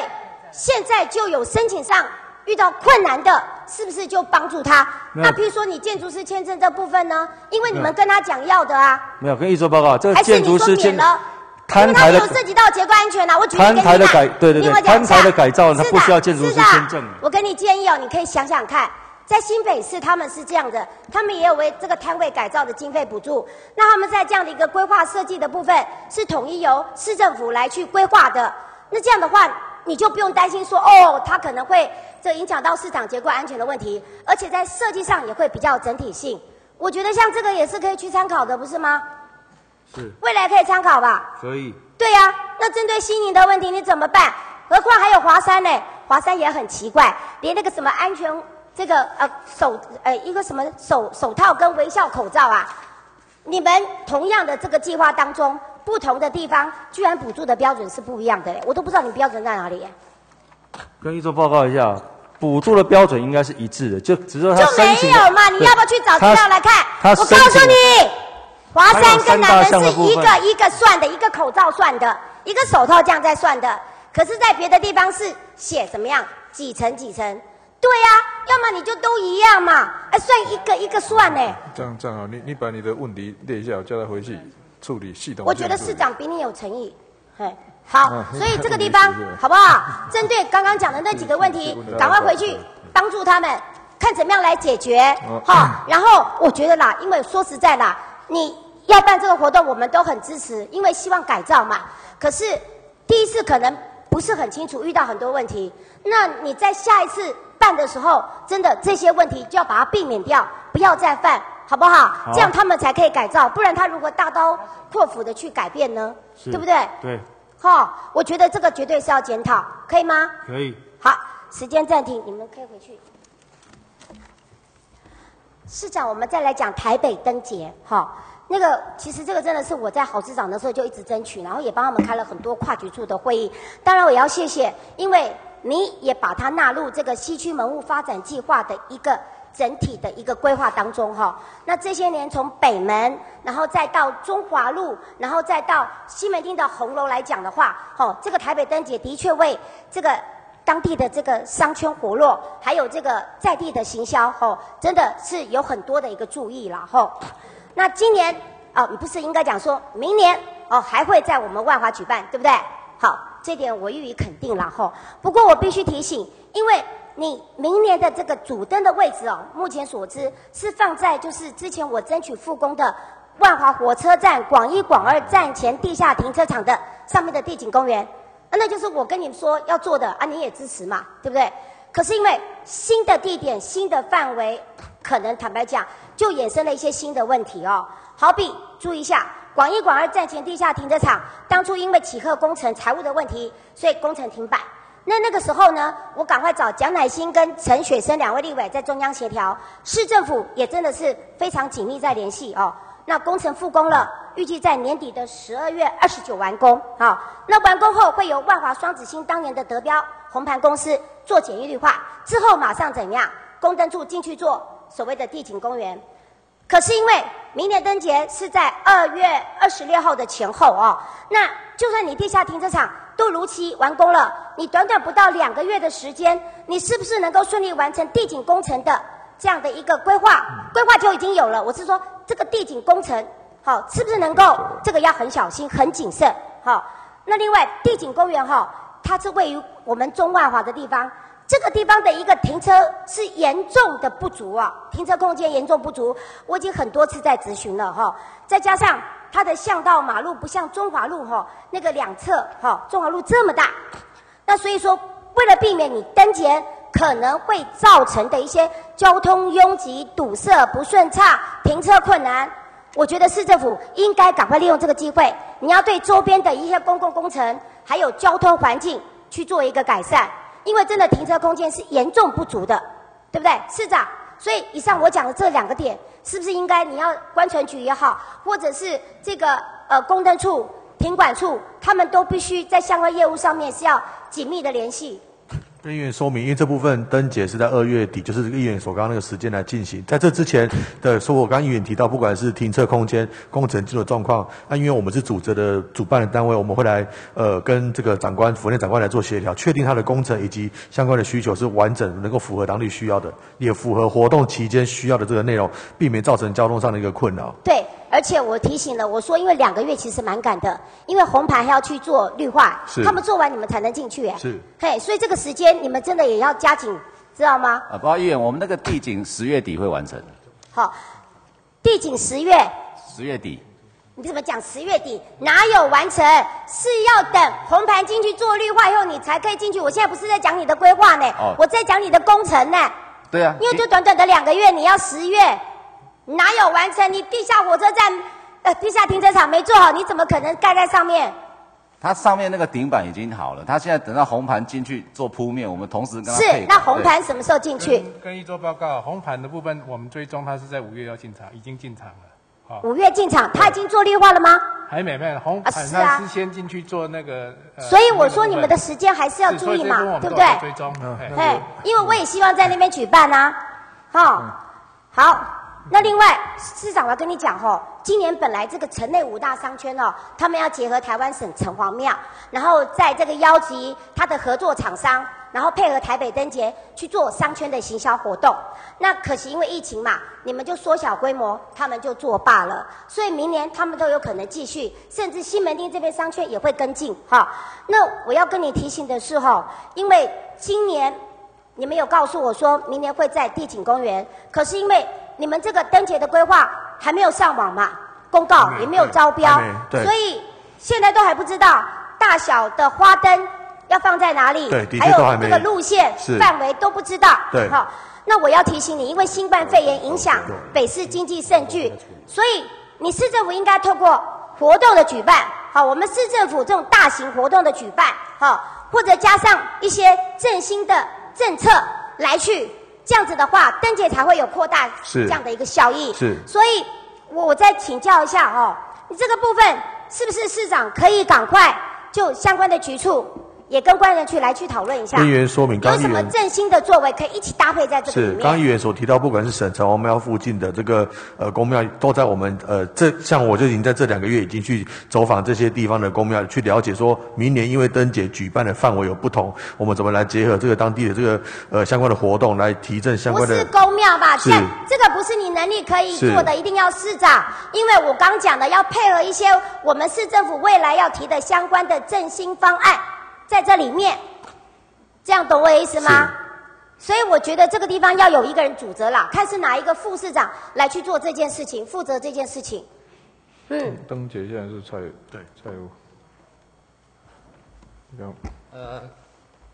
现在就有申请上遇到困难的，是不是就帮助他？那比如说你建筑师签证这部分呢？因为你们跟他讲要的啊。没有跟预售报告，这个建筑师签了，摊台的有涉及到结构安全啊。我举例给你看。改，对对对，摊台的改造他不需要建筑师签证。我给你建议哦，你可以想想看，在新北市他们是这样的，他们也有为这个摊位改造的经费补助。那他们在这样的一个规划设计的部分，是统一由市政府来去规划的。那这样的话，你就不用担心说哦，它可能会这影响到市场结构安全的问题，而且在设计上也会比较整体性。我觉得像这个也是可以去参考的，不是吗？是。未来可以参考吧？可以。对呀，那针对西宁的问题你怎么办？何况还有华山呢？华山也很奇怪，连那个什么安全这个呃手呃一个什么手手套跟微笑口罩啊，你们同样的这个计划当中。不同的地方，居然补助的标准是不一样的！我都不知道你标准在哪里。跟一周报告一下，补助的标准应该是一致的，就只是他就没有嘛？你要不要去找资料来看？我告诉你，华山跟南门是一个一个算的，一个口罩算的，一个手套这样在算的。可是，在别的地方是写什么样？几层几层？对呀，要么你就都一样嘛，哎，算一个一个算呢。这样这样啊，你你把你的问题列一下，我叫他回去。处理系统，我觉得市长比你有诚意，嘿，好，所以这个地方好不好？针对刚刚讲的那几个问题，赶快回去帮助他们，看怎么样来解决，好。然后我觉得啦，因为说实在啦，你要办这个活动，我们都很支持，因为希望改造嘛。可是第一次可能不是很清楚，遇到很多问题，那你在下一次办的时候，真的这些问题就要把它避免掉，不要再犯。好不好？这样他们才可以改造，不然他如果大刀阔斧的去改变呢？对不对？对。哈，我觉得这个绝对是要检讨，可以吗？可以。好，时间暂停，你们可以回去。市长，我们再来讲台北灯节。哈，那个其实这个真的是我在郝市长的时候就一直争取，然后也帮他们开了很多跨局处的会议。当然，我也要谢谢，因为你也把它纳入这个西区门户发展计划的一个。整体的一个规划当中，哈，那这些年从北门，然后再到中华路，然后再到西门町的红楼来讲的话，哦，这个台北灯节的确为这个当地的这个商圈活络，还有这个在地的行销，哈，真的是有很多的一个注意了，哈。那今年啊，不是应该讲说明年哦，还会在我们万华举办，对不对？好，这点我予以肯定了，哈。不过我必须提醒，因为。你明年的这个主灯的位置哦，目前所知是放在就是之前我争取复工的万华火车站广一广二站前地下停车场的上面的地景公园，啊，那就是我跟你说要做的啊，你也支持嘛，对不对？可是因为新的地点、新的范围，可能坦白讲，就衍生了一些新的问题哦。好比注意一下，广一、广二站前地下停车场，当初因为启客工程财务的问题，所以工程停摆。那那个时候呢，我赶快找蒋乃馨跟陈雪生两位立委在中央协调，市政府也真的是非常紧密在联系哦。那工程复工了，预计在年底的十二月二十九完工。好，那完工后会由万华双子星当年的德标红盘公司做简易绿化，之后马上怎样？供灯处进去做所谓的地景公园。可是因为明年灯节是在二月二十六号的前后哦，那就算你地下停车场都如期完工了，你短短不到两个月的时间，你是不是能够顺利完成地景工程的这样的一个规划？规划就已经有了。我是说这个地景工程，好，是不是能够这个要很小心、很谨慎？好，那另外地景公园哈，它是位于我们中万华的地方。这个地方的一个停车是严重的不足啊，停车空间严重不足，我已经很多次在咨询了哈。再加上它的巷道马路不像中华路哈，那个两侧哈，中华路这么大，那所以说为了避免你登节可能会造成的一些交通拥挤、堵塞、不顺畅、停车困难，我觉得市政府应该赶快利用这个机会，你要对周边的一些公共工程还有交通环境去做一个改善。因为真的停车空间是严重不足的，对不对，市长？所以以上我讲的这两个点，是不是应该你要关存局也好，或者是这个呃公证处、停管处，他们都必须在相关业务上面是要紧密的联系。跟议员说明，因为这部分灯节是在二月底，就是议员所刚刚那个时间来进行。在这之前的说，我刚议员提到，不管是停车空间、工程进入状况，那因为我们是组织的主办的单位，我们会来呃跟这个长官、府内长官来做协调，确定他的工程以及相关的需求是完整，能够符合当地需要的，也符合活动期间需要的这个内容，避免造成交通上的一个困扰。对。而且我提醒了，我说因为两个月其实蛮赶的，因为红盘还要去做绿化，他们做完你们才能进去哎。是。嘿，所以这个时间你们真的也要加紧，知道吗？啊，包括议员，我们那个地景十月底会完成。好，地景十月。十月底。你怎么讲十月底？哪有完成？是要等红盘进去做绿化以后，你才可以进去。我现在不是在讲你的规划呢，我在讲你的工程呢。对啊。因为就短短的两个月，你要十月。哪有完成？你地下火车站、呃，地下停车场没做好，你怎么可能盖在上面？它上面那个顶板已经好了，它现在等到红盘进去做铺面，我们同时跟它是。那红盘什么时候进去？跟一做报告，红盘的部分我们追踪，它是在五月要进场，已经进场了。好，五月进场，它已经做绿化了吗？还没没，红盘它是先进去做那个。所以我说你们的时间还是要注意嘛，对不对？追踪，对，因为我也希望在那边举办啊。好，好。那另外，市长我要跟你讲吼，今年本来这个城内五大商圈哦，他们要结合台湾省城隍庙，然后在这个邀集他的合作厂商，然后配合台北灯节去做商圈的行销活动。那可惜因为疫情嘛，你们就缩小规模，他们就作罢了。所以明年他们都有可能继续，甚至西门町这边商圈也会跟进哈。那我要跟你提醒的是吼，因为今年你们有告诉我说明年会在地景公园，可是因为你们这个灯节的规划还没有上网嘛？公告也没有招标，所以现在都还不知道大小的花灯要放在哪里，还有这个路线范围都不知道。好，那我要提醒你，因为新冠肺炎影响北市经济甚巨，所以你市政府应该透过活动的举办，好，我们市政府这种大型活动的举办，好，或者加上一些振兴的政策来去。这样子的话，邓姐才会有扩大这样的一个效益。是，所以我再请教一下哦，你这个部分是不是市长可以赶快就相关的局处？也跟官员去来去讨论一下，议员说明，有什么振兴的作为可以一起搭配在这里面？是，刚议员所提到，不管是省城隍庙附近的这个呃公庙，都在我们呃这像我就已经在这两个月已经去走访这些地方的公庙，去了解说明年因为灯节举办的范围有不同，我们怎么来结合这个当地的这个呃相关的活动来提振相关的。不是公庙吧？是，这个不是你能力可以做的，一定要市长，因为我刚讲的要配合一些我们市政府未来要提的相关的振兴方案。在这里面，这样懂我意思吗？所以我觉得这个地方要有一个人主责啦，看是哪一个副市长来去做这件事情，负责这件事情。嗯。灯节现在是财对财务。呃，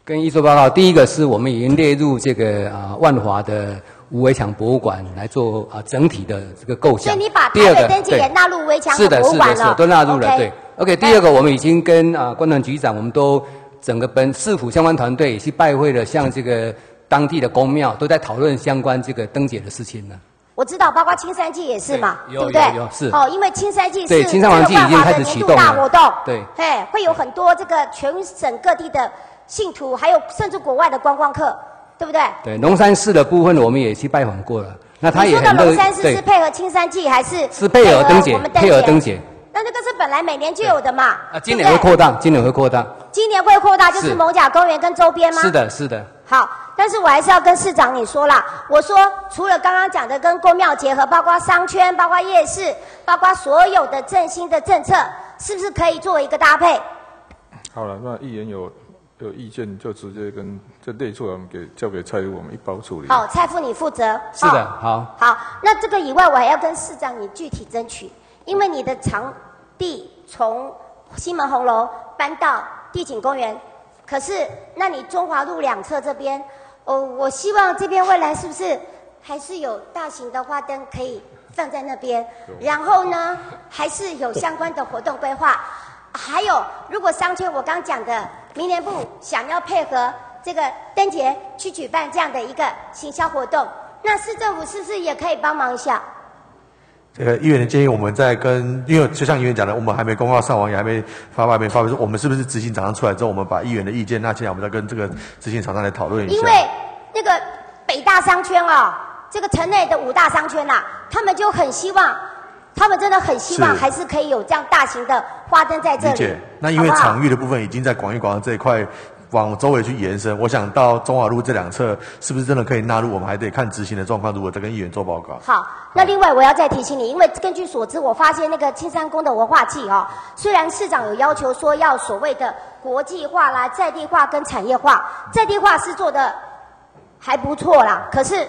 跟一说报告，第一个是我们已经列入这个啊万华的无围墙博物馆来做啊整体的这个构想。所以你把第二个台北灯节也纳入围墙是的，是的，博物馆了，是的，都纳入了。对，OK。第二个，我们已经跟啊观团局长，我们都整个本市府相关团队去拜会了，像这个当地的公庙，都在讨论相关这个灯节的事情呢。我知道，包括青山祭也是嘛，对有不对？是。哦，因为青山祭是对青山王祭已经开始启动大活动，对。嘿，会有很多这个全省各地的信徒，还有甚至国外的观光客，对不对？对，龙山寺的部分我们也去拜访过了，那他你也很乐说的龙山寺是配合青山祭还是是配合灯节配合灯节那这个是本来每年就有的嘛？啊，今年会扩大，今年会扩大，今年会扩大，就是是蒙甲公园跟周边吗？是。的，是的。好，但是我还是要跟市长你说啦，我说除了刚刚讲的跟公庙结合，包括商圈、包括夜市、包括所有的振兴的政策，是不是可以作为一个搭配？好了，那议员有有意见就直接跟这列出来，我们给交给蔡务，我们一包处理。好，蔡副你负责。是的，哦好。好，那这个以外，我还要跟市长你具体争取，因为你的场地从西门红楼搬到地景公园，可是那你中华路两侧这边，哦，我希望这边未来是不是还是有大型的花灯可以放在那边，然后呢，还是有相关的活动规划。还有，如果商圈我刚讲的，明年部想要配合这个灯节去举办这样的一个行销活动，那市政府是不是也可以帮忙一下？这个议员的建议，我们在跟，因为就像议员讲的，我们还没公告上网，也还没发外面发布，说我们是不是执行厂商出来之后，我们把议员的意见，那现在我们再跟这个执行厂商来讨论一下。因为那个北大商圈哦，这个城内的五大商圈呐、他们就很希望，他们真的很希望还是可以有这样大型的花灯在这里理解。。那因为场域的部分已经在广义广场这一块往周围去延伸，我想到中华路这两侧是不是真的可以纳入？我们还得看执行的状况，如果再跟议员做报告。好，那另外我要再提醒你，因为根据所知，我发现那个青山宫的文化季哦，虽然市长有要求说要所谓的国际化啦、在地化跟产业化，在地化是做的还不错啦，可是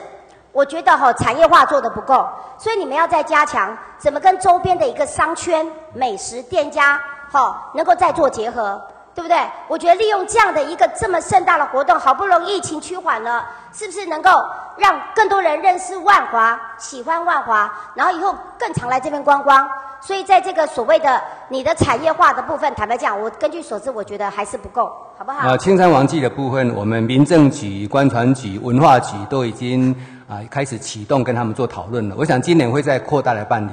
我觉得哈、产业化做的不够，所以你们要再加强，怎么跟周边的一个商圈、美食店家哈、能够再做结合。对不对？我觉得利用这样的一个这么盛大的活动，好不容易疫情趋缓了，是不是能够让更多人认识万华，喜欢万华，然后以后更常来这边观光？所以在这个所谓的你的产业化的部分，坦白讲，我根据所知，我觉得还是不够，好不好？啊，青山王祭的部分，我们民政局、观传局、文化局都已经啊开始启动跟他们做讨论了。我想今年会再扩大来办理。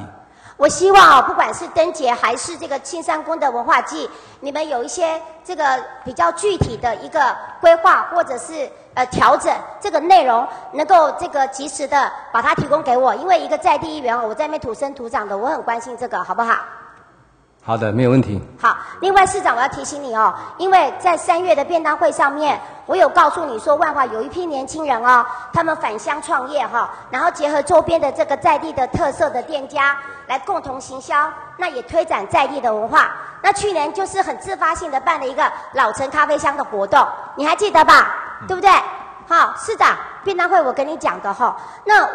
我希望啊，不管是灯节还是这个青山宫的文化季，你们有一些这个比较具体的一个规划，或者是呃调整这个内容，能够这个及时的把它提供给我，因为一个在地议员哦，我在那边土生土长的，我很关心这个，好不好？好的，没有问题。好，另外市长，我要提醒你哦，因为在三月的便当会上面，我有告诉你说，万华有一批年轻人哦，他们返乡创业哈、然后结合周边的这个在地的特色的店家来共同行销，那也推展在地的文化。那去年就是很自发性的办了一个老城咖啡香的活动，你还记得吧？对不对？好，市长，便当会我跟你讲的哈、那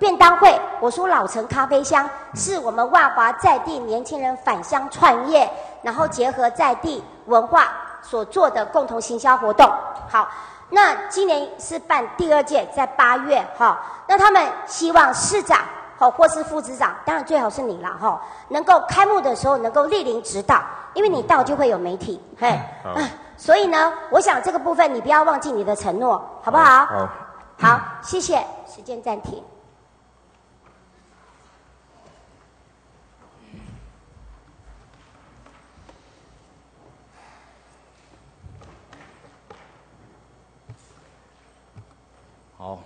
便当会，我说老城咖啡香是我们万华在地年轻人返乡创业，然后结合在地文化所做的共同行销活动。好，那今年是办第二届，在八月哈。那他们希望市长好或是副市长，当然最好是你了哈，能够开幕的时候能够莅临指导，因为你到就会有媒体，嘿。好啊所以呢，我想这个部分你不要忘记你的承诺，好不好？好，好，谢谢。时间暂停。好，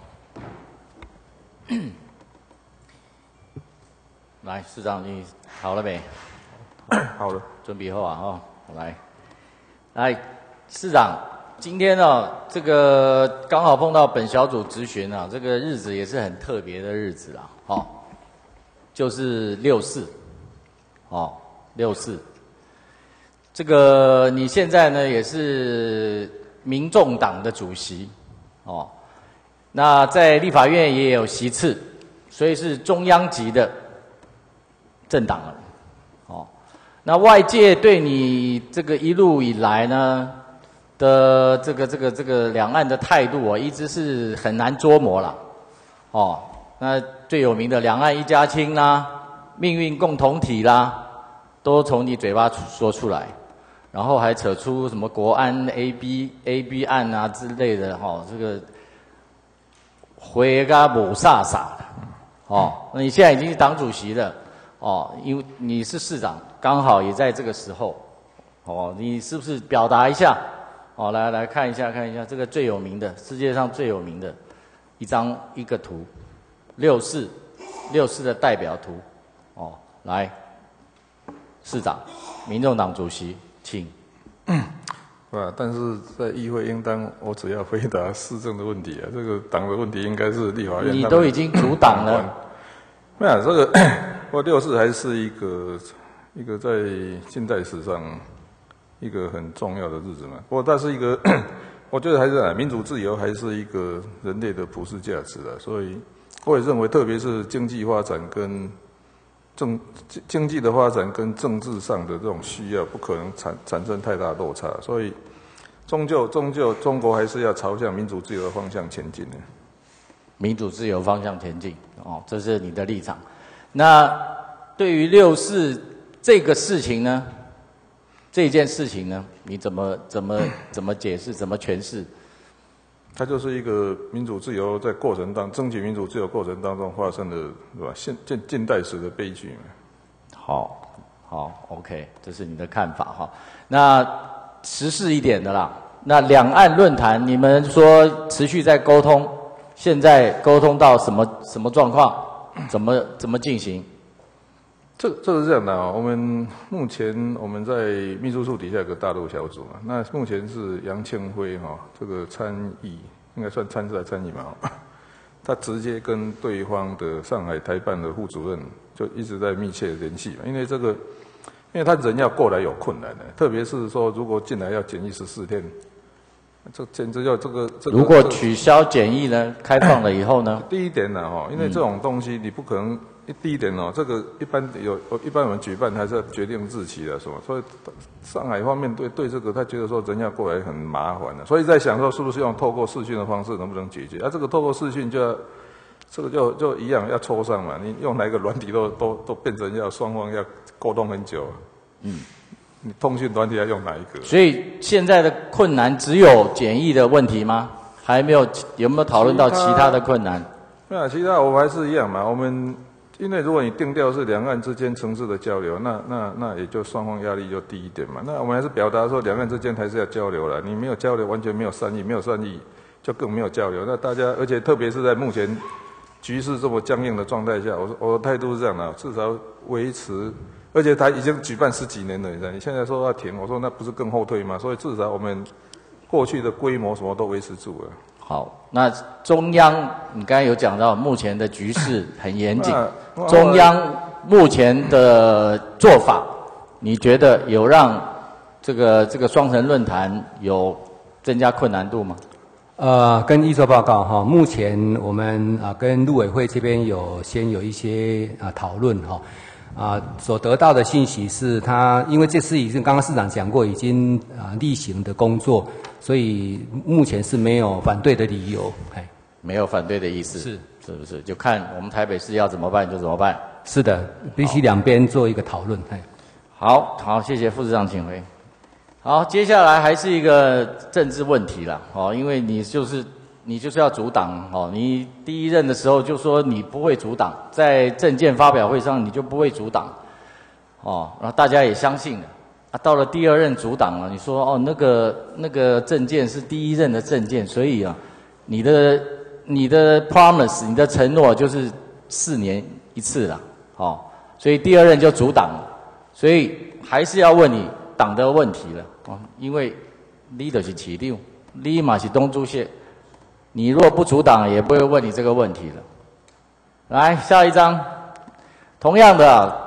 [coughs] 来，市长，你好了没？[coughs] 好了，准备好啊，哈、来，来，市长，今天呢、这个刚好碰到本小组咨询啊，这个日子也是很特别的日子啊，哦，就是六四，哦，六四，这个你现在呢也是民众党的主席，哦，那在立法院也有席次，所以是中央级的政党了。哦，那外界对你这个一路以来呢的这个这个这个两岸的态度啊，一直是很难捉摸了。哦，那最有名的两岸一家亲啦，命运共同体啦，都从你嘴巴说出来，然后还扯出什么国安 A B A B 案啊之类的，哈、这个回嘎某飒飒的，哦，那你现在已经是党主席了，哦，因为你是市长，刚好也在这个时候，哦，你是不是表达一下？哦，来来看一下看一下这个最有名的，世界上最有名的一张一个图，六四六四的代表图，哦，来，市长，民众党主席，请。[coughs] 啊，但是在议会应当我只要回答市政的问题啊，这个党的问题应该是立法院。你都已经阻挡了。[coughs] 没有这个，[coughs] 我六四还是一个一个在近代史上一个很重要的日子嘛。不过它是一个，[coughs] 我觉得还是啊，民主自由还是一个人类的普世价值啊。所以我也认为，特别是经济发展跟政经经济的发展跟政治上的这种需要，不可能产产生太大落差。所以终究终究中国还是要朝向民主自由的方向前进的。民主自由方向前进，哦，这是你的立场。那对于六四这个事情呢，这件事情呢，你怎么怎么怎么解释，怎么诠释？它就是一个民主自由在过程当争取民主自由过程当中发生的，是吧？现近近代史的悲剧。好，好，OK，这是你的看法哈。那实事一点的啦，那两岸论坛，你们说持续在沟通，现在沟通到什么什么状况？怎么怎么进行？这这是这样的啊、我们目前我们在秘书处底下有个大陆小组嘛，那目前是杨庆辉哈、这个参议应该算参事还参议嘛，哈 [laughs] 他直接跟对方的上海台办的副主任就一直在密切联系嘛，因为这个，因为他人要过来有困难的，特别是说如果进来要检疫十四天，这简直要这个这个。如果取消检疫呢，开放了以后呢？[laughs] 第一点呢，哈，因为这种东西你不可能。第一点哦，这个一般有，一般我们举办还是要决定日期的，是吧？所以上海方面对对这个，他觉得说人家过来很麻烦的，所以在想说是不是用透过视讯的方式能不能解决？啊，这个透过视讯就要，这个就就一样要抽上嘛，你用哪个软体都 [laughs] 都都变成要双方要沟通很久。嗯，你通讯软体要用哪一个？所以现在的困难只有简易的问题吗？还没有有没有讨论到其他的困难？没有，其他我们还是一样嘛，我们。因为如果你定调是两岸之间城市的交流，那那那也就双方压力就低一点嘛。那我们还是表达说两岸之间还是要交流了。你没有交流，完全没有善意，没有善意就更没有交流。那大家，而且特别是在目前局势这么僵硬的状态下，我说我的态度是这样的，至少维持。而且他已经举办十几年了，你知道？你现在说要停，我说那不是更后退吗？所以至少我们过去的规模什么都维持住了。好，那中央，你刚才有讲到，目前的局势很严谨。中央目前的做法，你觉得有让这个这个双城论坛有增加困难度吗？呃，跟预做报告哈，目前我们啊跟陆委会这边有先有一些啊讨论哈，啊所得到的信息是，他因为这次已经刚刚市长讲过，已经啊例行的工作。所以目前是没有反对的理由，哎，没有反对的意思，是是不是？就看我们台北市要怎么办就怎么办。是的，必须两边做一个讨论，哎。好好，谢谢副市长，请回。好，接下来还是一个政治问题了，哦，因为你就是你就是要阻挡，哦，你第一任的时候就说你不会阻挡，在政见发表会上你就不会阻挡，哦，然后大家也相信了。啊，到了第二任阻挡了，你说哦，那个那个证件是第一任的证件，所以啊，你的你的 promise，你的承诺就是四年一次了，哦，所以第二任就阻挡了，所以还是要问你党的问题了，哦，因为你的是起六，立马是东珠蟹，你若不阻挡，也不会问你这个问题了。来下一张，同样的。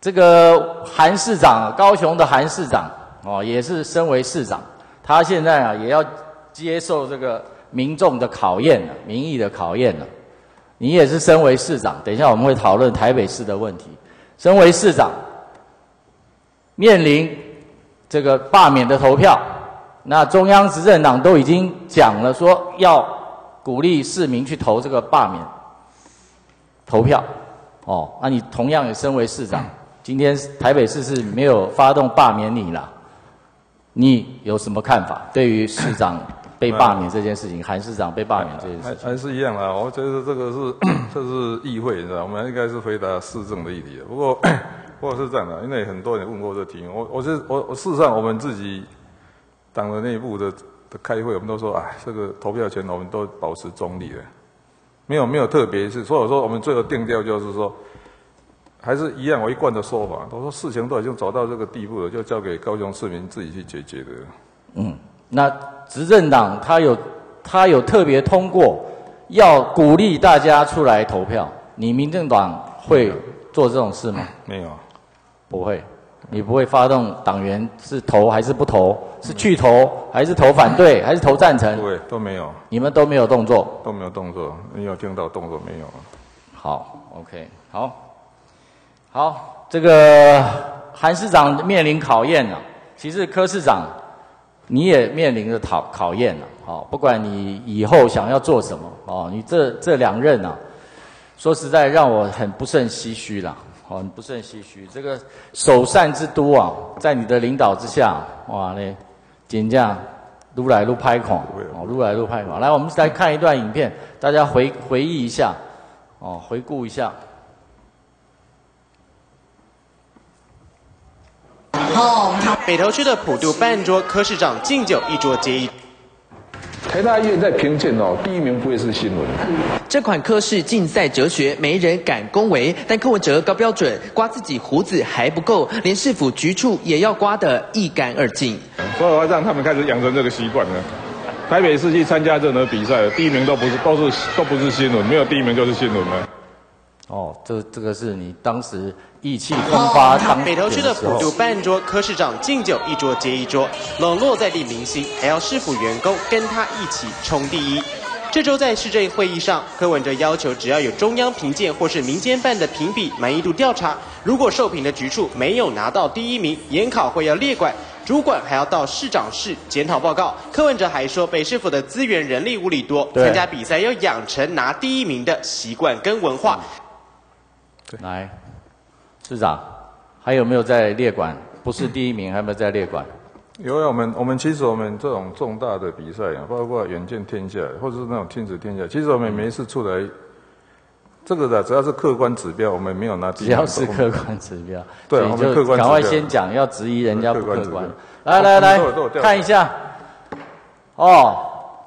这个韩市长，高雄的韩市长哦，也是身为市长，他现在啊也要接受这个民众的考验了，民意的考验了。你也是身为市长，等一下我们会讨论台北市的问题。身为市长，面临这个罢免的投票，那中央执政党都已经讲了，说要鼓励市民去投这个罢免投票。哦，那你同样也身为市长，[laughs] 今天台北市是没有发动罢免你了，你有什么看法？对于市长被罢免这件事情，韩市长被罢免这件事情，还还是一样啦。我觉得这个是 [coughs] 这是议会，你知道，我们应该是回答市政的议题的。不过，[coughs] 不过是这样的，因为很多人问过这个题目，我我是我我事实上我们自己党的内部的的开会，我们都说，哎，这个投票权我们都保持中立的。没有没有特别是，所以说我们最后定调就是说，还是一样我一贯的说法。我说事情都已经走到这个地步了，就交给高雄市民自己去解决的。嗯，那执政党他有他有特别通过，要鼓励大家出来投票。你民政党会做这种事吗？没有，不会。你不会发动党员是投还是不投？是去投还是投反对还是投赞成？对，都没有。你们都没有动作？都没有动作。你有听到动作没有？好，OK，好，好，这个韩市长面临考验了。其实柯市长你也面临着考考验了。好，不管你以后想要做什么，哦，你这这两任啊，说实在让我很不胜唏嘘了。好，不甚唏嘘。这个首善之都啊，在你的领导之下，哇嘞，简这样撸来撸拍孔，哦，撸来撸拍孔。来，我们来看一段影片，大家回回忆一下，哦，回顾一下。好，北投区的普渡半桌，柯市长敬酒一桌接一。台大医院在评鉴哦，第一名不会是新闻。这款科室竞赛哲学，没人敢恭维。但柯文哲高标准，刮自己胡子还不够，连市府局处也要刮得一干二净。所以我要让他们开始养成这个习惯呢。台北市去参加任何比赛，第一名都不是，都是都不是新闻，没有第一名就是新闻了。哦，这这个是你当时意气风发当北投区的普渡半桌，柯市长敬酒一桌接一桌，冷落在地明星，还要市府员工跟他一起冲第一。这周在市政会议上，柯文哲要求只要有中央评鉴或是民间办的评比满意度调查，如果受评的局处没有拿到第一名，研考会要列管，主管还要到市长室检讨报告。柯文哲还说，北市府的资源人力物力多，参加比赛要养成拿第一名的习惯跟文化。来，市长，还有没有在列管？不是第一名，还有没有在列管？有啊，我们我们其实我们这种重大的比赛啊，包括远见天下或者是那种亲子天下，其实我们每一次出来，这个的只要是客观指标，我们没有拿。只要是客观指标，[laughs] 对，我们客观。赶快先讲，要质疑人家不客观。来来来，看一下。哦，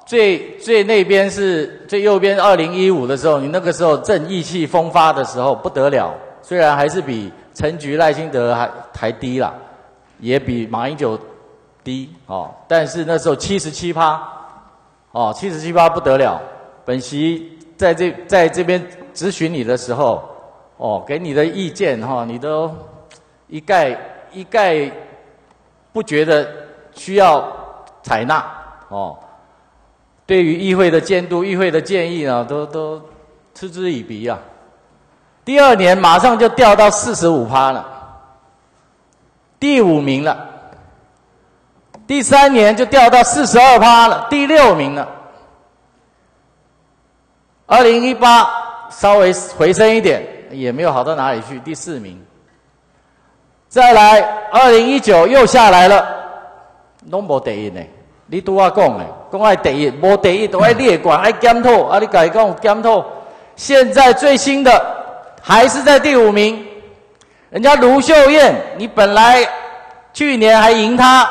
最最那边是最右边，二零一五的时候，你那个时候正意气风发的时候不得了，虽然还是比陈菊赖清德还还低了，也比马英九。低哦，但是那时候七十七趴，哦，七十七趴不得了。本席在这在这边咨询你的时候，哦，给你的意见哈，你都一概一概不觉得需要采纳哦。对于议会的监督、议会的建议呢，都都嗤之以鼻啊。第二年马上就掉到四十五趴了，第五名了。第三年就掉到四十二趴了，第六名了。二零一八稍微回升一点，也没有好到哪里去，第四名。再来，二零一九又下来了，拢无第一呢。你拄我讲的，讲爱第一，无第一都爱列管，爱检讨，啊，你改讲检讨。现在最新的还是在第五名，人家卢秀燕，你本来去年还赢他。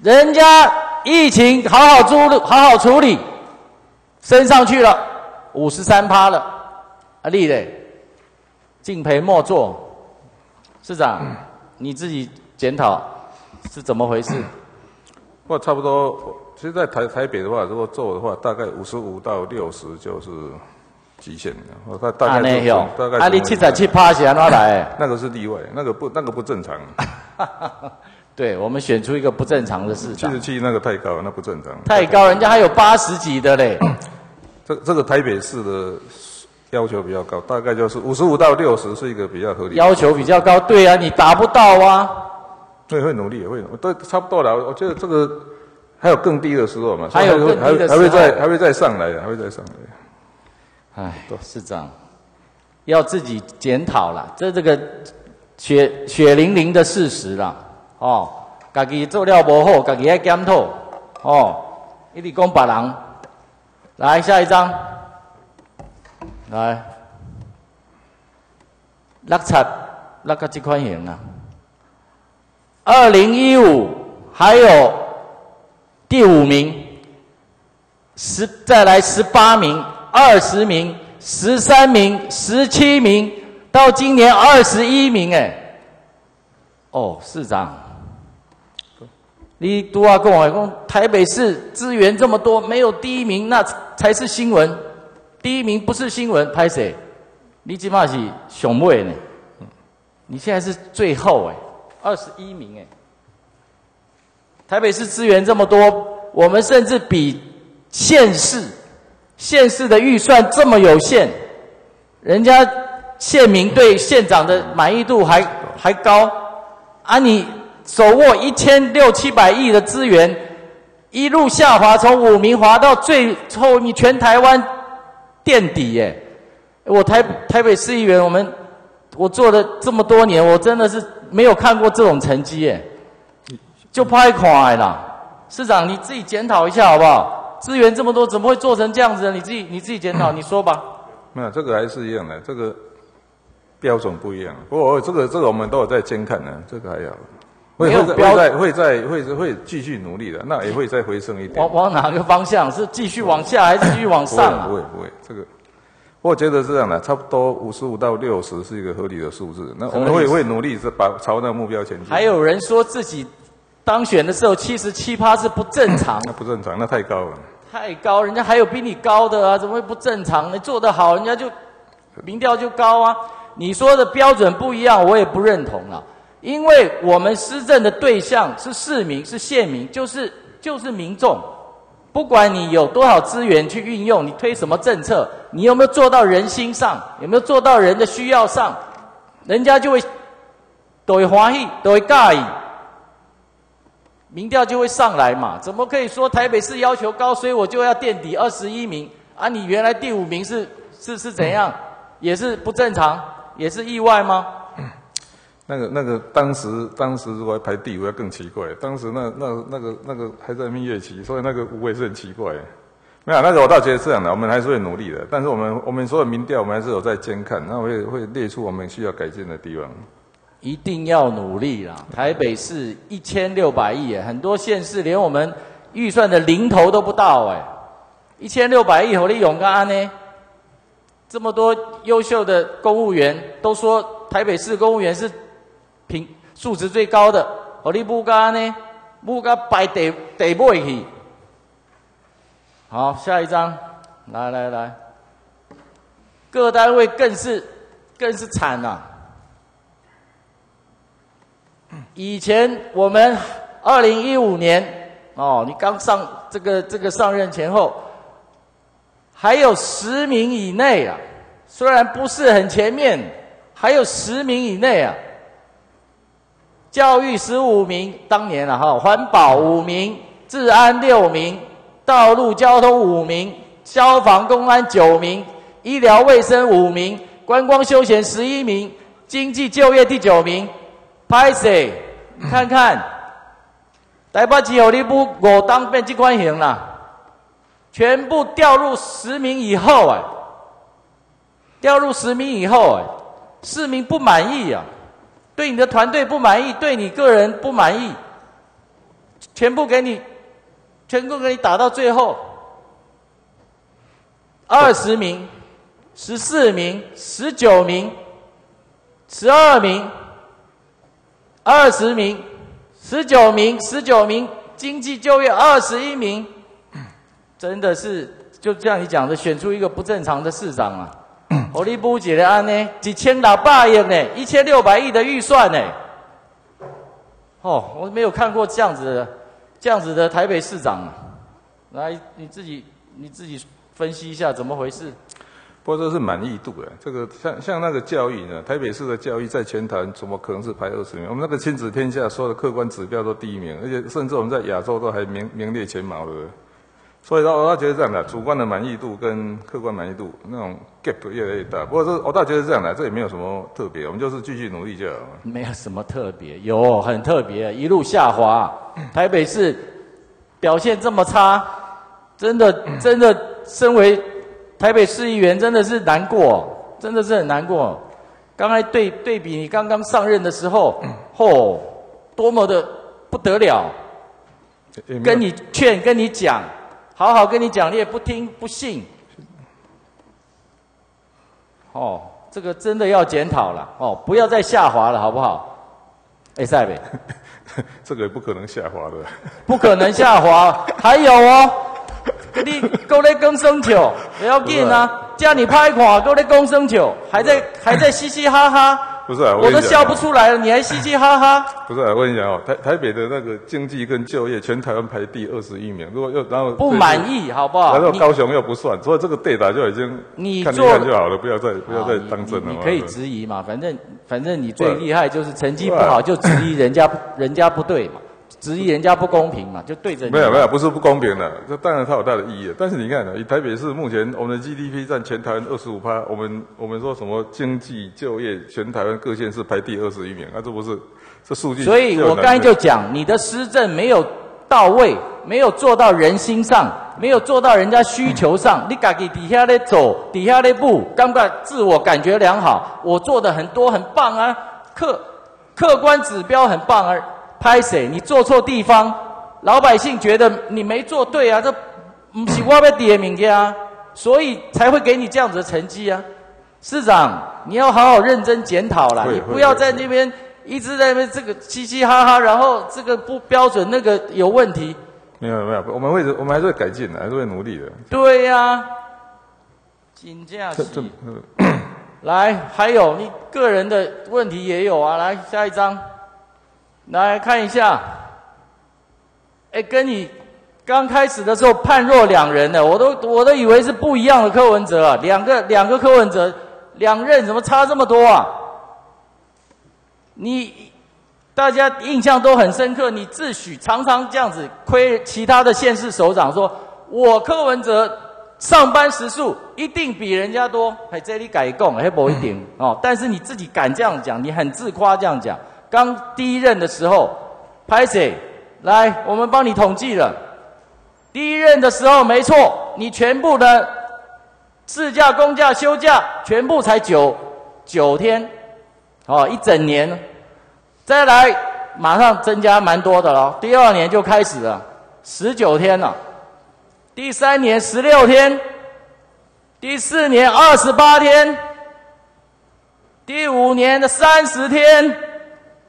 人家疫情好好处理，好好处理，升上去了，五十三趴了，啊，立磊，敬陪末座，市长，你自己检讨是怎么回事？或差不多，其实，在台台北的话，如果做的话，大概五十五到六十就是极限的。大大概大概。啊，你七十七趴是安怎来？[laughs] 那个是例外，那个不，那个不正常。[laughs] 对我们选出一个不正常的市长，七十七那个太高，那不正常。太高，人家还有八十几的嘞。[coughs] 这这个台北市的要求比较高，大概就是五十五到六十是一个比较合理。要求比较高，对啊，你达不到啊。对，会努力，会，都差不多了。我觉得这个还有更低的时候嘛，还有更低的时候还会再还会再上来的，还会再上来。哎，市长要自己检讨了，这这个血血淋淋的事实啦，哦，家己做了不好，家己要检讨，哦，一直讲别人。来下一张，来，六七六个这款型啊，二零一五还有第五名，十再来十八名。二十名、十三名、十七名，到今年二十一名，哎，哦，市长，你都要跟我讲，台北市资源这么多，没有第一名，那才是新闻。第一名不是新闻，拍谁？你起码是雄伟呢。你现在是最后，哎，二十一名，哎，台北市资源这么多，我们甚至比县市。县市的预算这么有限，人家县民对县长的满意度还还高，啊，你手握一千六七百亿的资源，一路下滑，从五名滑到最后，你全台湾垫底耶！我台台北市议员，我们我做了这么多年，我真的是没有看过这种成绩耶，就拍垮了。市长你自己检讨一下好不好？资源这么多，怎么会做成这样子呢？你自己你自己检讨，[coughs] 你说吧。没有，这个还是一样的，这个标准不一样。不过这个这个我们都有在监看呢，这个还要会会在会在会会继续努力的，那也会再回升一点。往往哪个方向？是继续往下还是继续往上？不会不会，这个我觉得是这样的，差不多五十五到六十是一个合理的数字。那我们会会努力是把朝那个目标前进。还有人说自己当选的时候七十七趴是不正常，那不正常，那太高了。太高，人家还有比你高的啊，怎么会不正常？你做得好，人家就民调就高啊。你说的标准不一样，我也不认同了。因为我们施政的对象是市民，是县民，就是就是民众。不管你有多少资源去运用，你推什么政策，你有没有做到人心上，有没有做到人的需要上，人家就会都会欢喜，都会介意。民调就会上来嘛？怎么可以说台北市要求高，所以我就要垫底二十一名啊？你原来第五名是是是怎样？也是不正常，也是意外吗？[coughs] 那个那个当时当时如果排第五要更奇怪。当时那那那个那个还在蜜月期，所以那个五位是很奇怪。没有那个我倒觉得是这样的，我们还是会努力的。但是我们我们所有民调我们还是有在监看，那会会列出我们需要改进的地方。一定要努力啦！台北市一千六百亿，很多县市连我们预算的零头都不到，哎，一千六百亿，何力勇干呢？这么多优秀的公务员都说台北市公务员是品素质最高的，何力不干呢？不干摆得得不去。好，下一张，来来来，各单位更是更是惨呐！以前我们二零一五年哦，你刚上这个这个上任前后，还有十名以内啊，虽然不是很前面，还有十名以内啊。教育十五名，当年啊哈，环保五名，治安六名，道路交通五名，消防公安九名，医疗卫生五名，观光休闲十一名，经济就业第九名。拍摄，看看，台北市有你不五当变这款型啦，全部掉入十名以后哎，掉入十名以后哎，市民不满意啊，对你的团队不满意，对你个人不满意，全部给你，全部给你打到最后，二十名，十四名，十九名，十二名。二十名，十九名，十九名，经济就业二十一名，真的是就像你讲的，选出一个不正常的市长啊！我力不解的安呢，几千老八亿呢，一千六百亿的预算呢。哦，我没有看过这样子的，这样子的台北市长啊！来，你自己你自己分析一下怎么回事？不过这是满意度哎，这个像像那个教育呢，台北市的教育在全台怎么可能是排二十名？我们那个亲子天下所有的客观指标都第一名，而且甚至我们在亚洲都还名名列前茅的。所以，我倒觉得这样的，主观的满意度跟客观满意度那种 gap 越来越大。不过，这我倒觉得这样的，这也没有什么特别，我们就是继续努力就好了。没有什么特别，有很特别，一路下滑。台北市表现这么差，真的真的，身为台北市议员，真的是难过，真的是很难过。刚才对对比你刚刚上任的时候，嚯，多么的不得了，跟你劝，跟你讲。好好跟你讲，你也不听不信。哦，这个真的要检讨了哦，不要再下滑了，好不好？哎，塞北，[laughs] 这个也不可能下滑的。不可能下滑，还有哦，你够在更生酒，不要紧啊，叫你拍垮够在更生酒，还在还在嘻嘻哈哈。不是啊，我都笑不出来了，你还嘻嘻哈哈？不是啊，我跟你讲哦，台台北的那个经济跟就业，全台湾排第二十一名。如果又然后不满意，好不好？然后高雄又不算，所以这个对打就已经你看一看就好了，不要再不要再当真了。你可以质疑嘛，反正反正你最厉害就是成绩不好就质疑人家人家不对嘛。质疑人家不公平嘛，就对着你。没有没有，不是不公平的，这当然它有它的意义。但是你看，以台北市目前我们的 GDP 占全台湾二十五趴，我们我们说什么经济就业，全台湾各县市排第二十一名，那这不是这数据？所以我刚才就讲，你的施政没有到位，没有做到人心上，没有做到人家需求上。你自己底下咧走，底下咧步，刚刚自我感觉良好，我做的很多很棒啊，客客观指标很棒啊。拍谁？你做错地方，老百姓觉得你没做对啊，这不是我要点名的啊，所以才会给你这样子的成绩啊。市长，你要好好认真检讨啦，你不要在那边一直在那边这个嘻嘻哈哈，然后这个不标准，那个有问题。没有没有，我们会我们还是会改进的，还是会努力的。对呀，金价是。来，还有你个人的问题也有啊，来下一张。来看一下，哎，跟你刚开始的时候判若两人呢，我都我都以为是不一样的柯文哲啊，两个两个柯文哲，两任怎么差这么多啊？你大家印象都很深刻，你自诩常常这样子亏其他的县市首长，说我柯文哲上班时数一定比人家多，还，这里改供还不一定哦，但是你自己敢这样讲，你很自夸这样讲。刚第一任的时候，拍谁？来，我们帮你统计了。第一任的时候，没错，你全部的事假、公假、休假，全部才九九天，哦，一整年。再来，马上增加蛮多的了。第二年就开始了，十九天了。第三年十六天，第四年二十八天，第五年的三十天。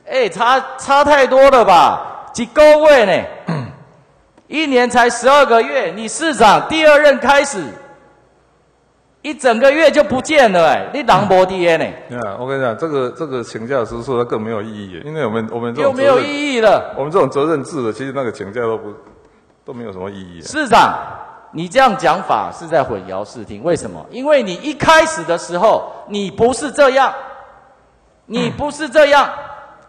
哎，差差太多了吧？几个位呢？[coughs] 一年才十二个月，你市长第二任开始，一整个月就不见了哎，你狼博爹呢？啊，我跟你讲，这个这个请假时数它更没有意义，因为我们我们又没有意义了。我们这种责任制的，其实那个请假都不都没有什么意义。市长，你这样讲法是在混淆视听，为什么？因为你一开始的时候，你不是这样，你不是这样。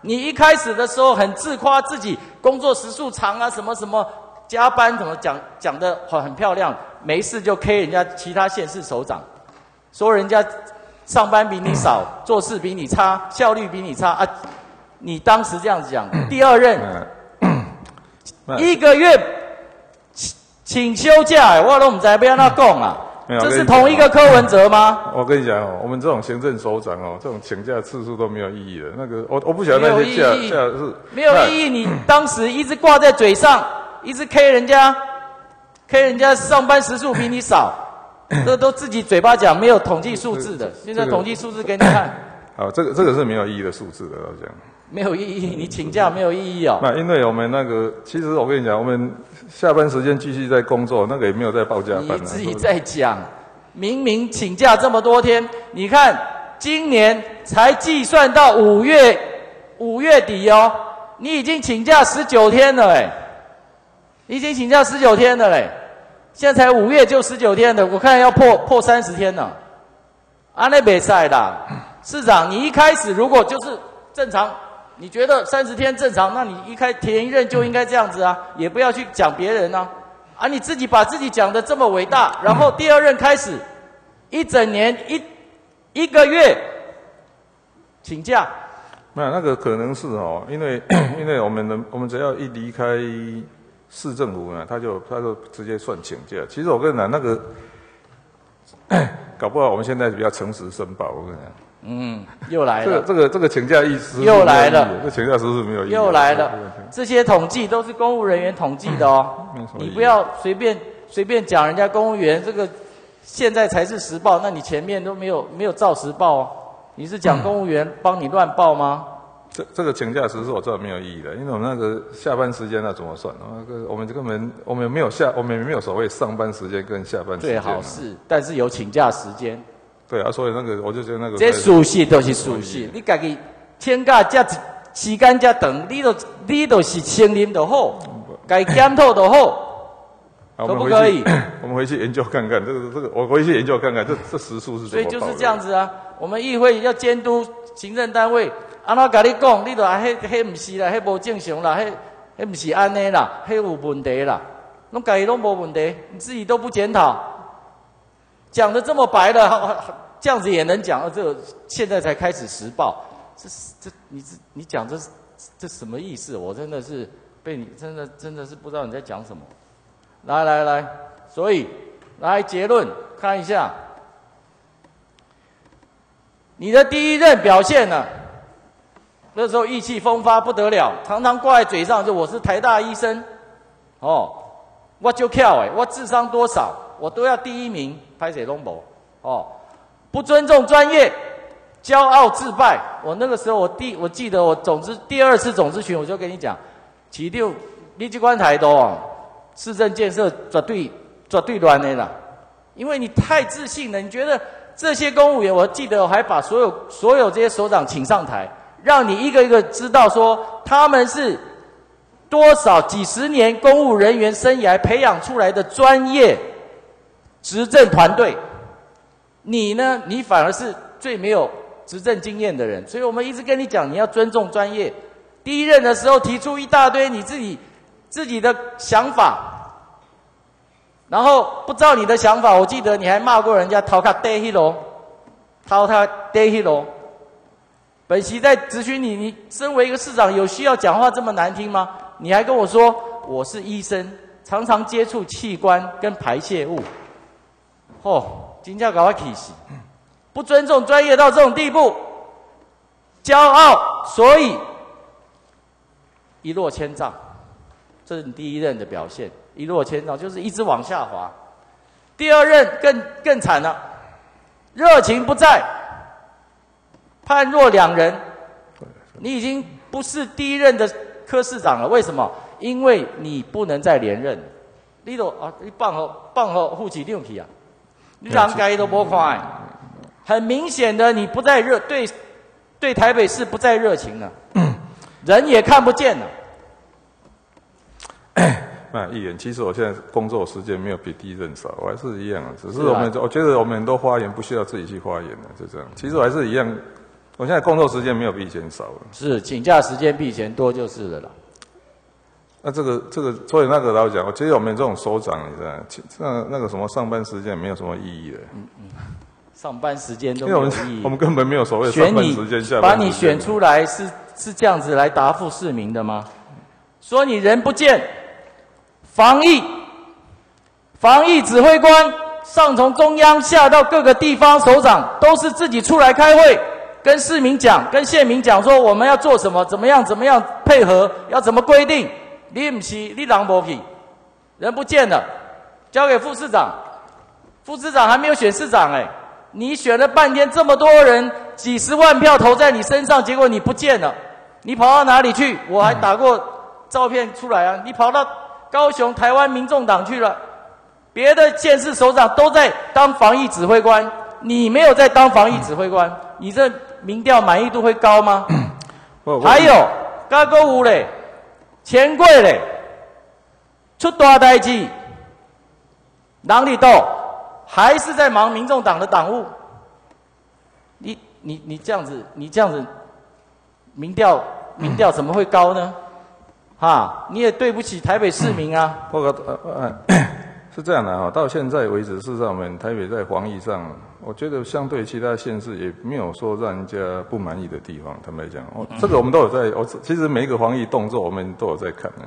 你一开始的时候很自夸自己工作时数长啊，什么什么加班怎么讲讲的很很漂亮，没事就 K 人家其他县市首长，说人家上班比你少，[coughs] 做事比你差，效率比你差啊！你当时这样子讲，第二任一个月请请休假，我都唔知要那讲啊。这是同一个柯文哲吗？我跟你讲哦，我们这种行政首长哦，这种请假次数都没有意义的。那个，我我不晓得那些假假是没有意义。你当时一直挂在嘴上，一直 K 人家，K 人家上班时数比你少，[laughs] 这都自己嘴巴讲，没有统计数字的。现在统计数字给你看。[coughs] 好，这个这个是没有意义的数字的，我讲。没有意义，你请假没有意义哦。那因为我们那个，其实我跟你讲，我们下班时间继续在工作，那个也没有在报加班。你自己在讲，明明请假这么多天，你看今年才计算到五月五月底哦，你已经请假十九天了哎，已经请假十九天了嘞，现在才五月就十九天了，我看要破破三十天了。安内比赛的，市长，你一开始如果就是正常，你觉得三十天正常，那你一开前一任就应该这样子啊，也不要去讲别人啊，啊，你自己把自己讲的这么伟大，然后第二任开始，一整年一一个月请假，没有那个可能是哦，因为 [clears throat] 因为我们的我们只要一离开市政府呢，他就他就直接算请假。其实我跟你讲，那个 [coughs] 搞不好我们现在比较诚实申报。我跟你讲，嗯，又来了，这个这个这个请假意思又来了，这请假是不是没有意义？又来了，这些统计都是公务人员统计的哦，你不要随便随便讲人家公务员这个现在才是实报，那你前面都没有没有照实报哦。你是讲公务员帮你乱报吗？这这个请假时是我知道没有意义的，因为我们那个下班时间那怎么算？那个我们根本我们没有下，我们没有所谓上班时间跟下班时间。最好是，但是有请假时间。对啊，所以那个我就觉得那个。这熟悉都是熟悉，你家己请假这时间这长，你都你都是清零就好，该检讨就好。可不可以？[coughs] 我们回去研究看看，这个这个，我回去研究看看，这这时数是所以就是这样子啊。我们议会要监督行政单位，安怎跟你讲，你都啊，迄迄唔是啦，迄无正常啦，迄迄唔是安尼啦，迄有问题啦，拢家己拢无问题，你自己都不检讨，讲的这么白的，[laughs] 这样子也能讲？这现在才开始实报，这是这你这你讲这这什么意思？我真的是被你真的真的是不知道你在讲什么。来来来，所以来结论看一下，你的第一任表现呢？那时候意气风发不得了，常常挂在嘴上就我是台大医生，哦，我就跳哎，我智商多少，我都要第一名，拍谁龙博哦，不尊重专业，骄傲自败。我那个时候我第我记得我总之第二次总咨询我就跟你讲，起六立即观台都啊。市政建设绝对绝对端的啦，因为你太自信了。你觉得这些公务员，我记得我还把所有所有这些首长请上台，让你一个一个知道说他们是多少几十年公务人员生涯培养出来的专业执政团队。你呢？你反而是最没有执政经验的人。所以我们一直跟你讲，你要尊重专业。第一任的时候提出一大堆你自己。自己的想法，然后不知道你的想法。我记得你还骂过人家“掏他呆黑龙”，“掏他呆黑龙”。本席在咨询你，你身为一个市长，有需要讲话这么难听吗？你还跟我说我是医生，常常接触器官跟排泄物。哦，今天搞我气死！不尊重专业到这种地步，骄傲，所以一落千丈。这是你第一任的表现，一落千丈，就是一直往下滑。第二任更更惨了，热情不在，判若两人。你已经不是第一任的科市长了，为什么？因为你不能再连任。你都啊，你放好放好副局长去啊，你让该都不看。很明显的，你不再热对对台北市不再热情了，人也看不见了。那议员，其实我现在工作时间没有比第一任少，我还是一样啊。只是我们，我觉得我们很多发言不需要自己去发言了，就这样。其实我还是一样，我现在工作时间没有比以前少了。是，请假时间比以前多就是了啦。那这个这个，所以那个老讲，我其实我们这种首长，你知道，那那个什么上班时间没有什么意义的。嗯嗯。上班时间都没有意义。我们根本没有所谓上班时间下。把你选出来是是这样子来答复市民的吗？说你人不见，防疫，防疫指挥官上从中央下到各个地方首长，都是自己出来开会，跟市民讲，跟县民讲说我们要做什么，怎么样怎么样配合，要怎么规定。你唔是你狼不去，人不见了，交给副市长，副市长还没有选市长哎，你选了半天，这么多人几十万票投在你身上，结果你不见了，你跑到哪里去？我还打过。照片出来啊！你跑到高雄台湾民众党去了，别的县市首长都在当防疫指挥官，你没有在当防疫指挥官，你这民调满意度会高吗？还有高歌舞嘞，钱贵嘞，出大代志，哪里斗？还是在忙民众党的党务？你你你这样子，你这样子，民调民调怎么会高呢？哈，你也对不起台北市民啊。报告呃呃，是这样的哈，到现在为止，事实上我们台北在防疫上，我觉得相对其他县市也没有说让人家不满意的地方。坦白讲，我，这个我们都有在，我其实每一个防疫动作我们都有在看呢。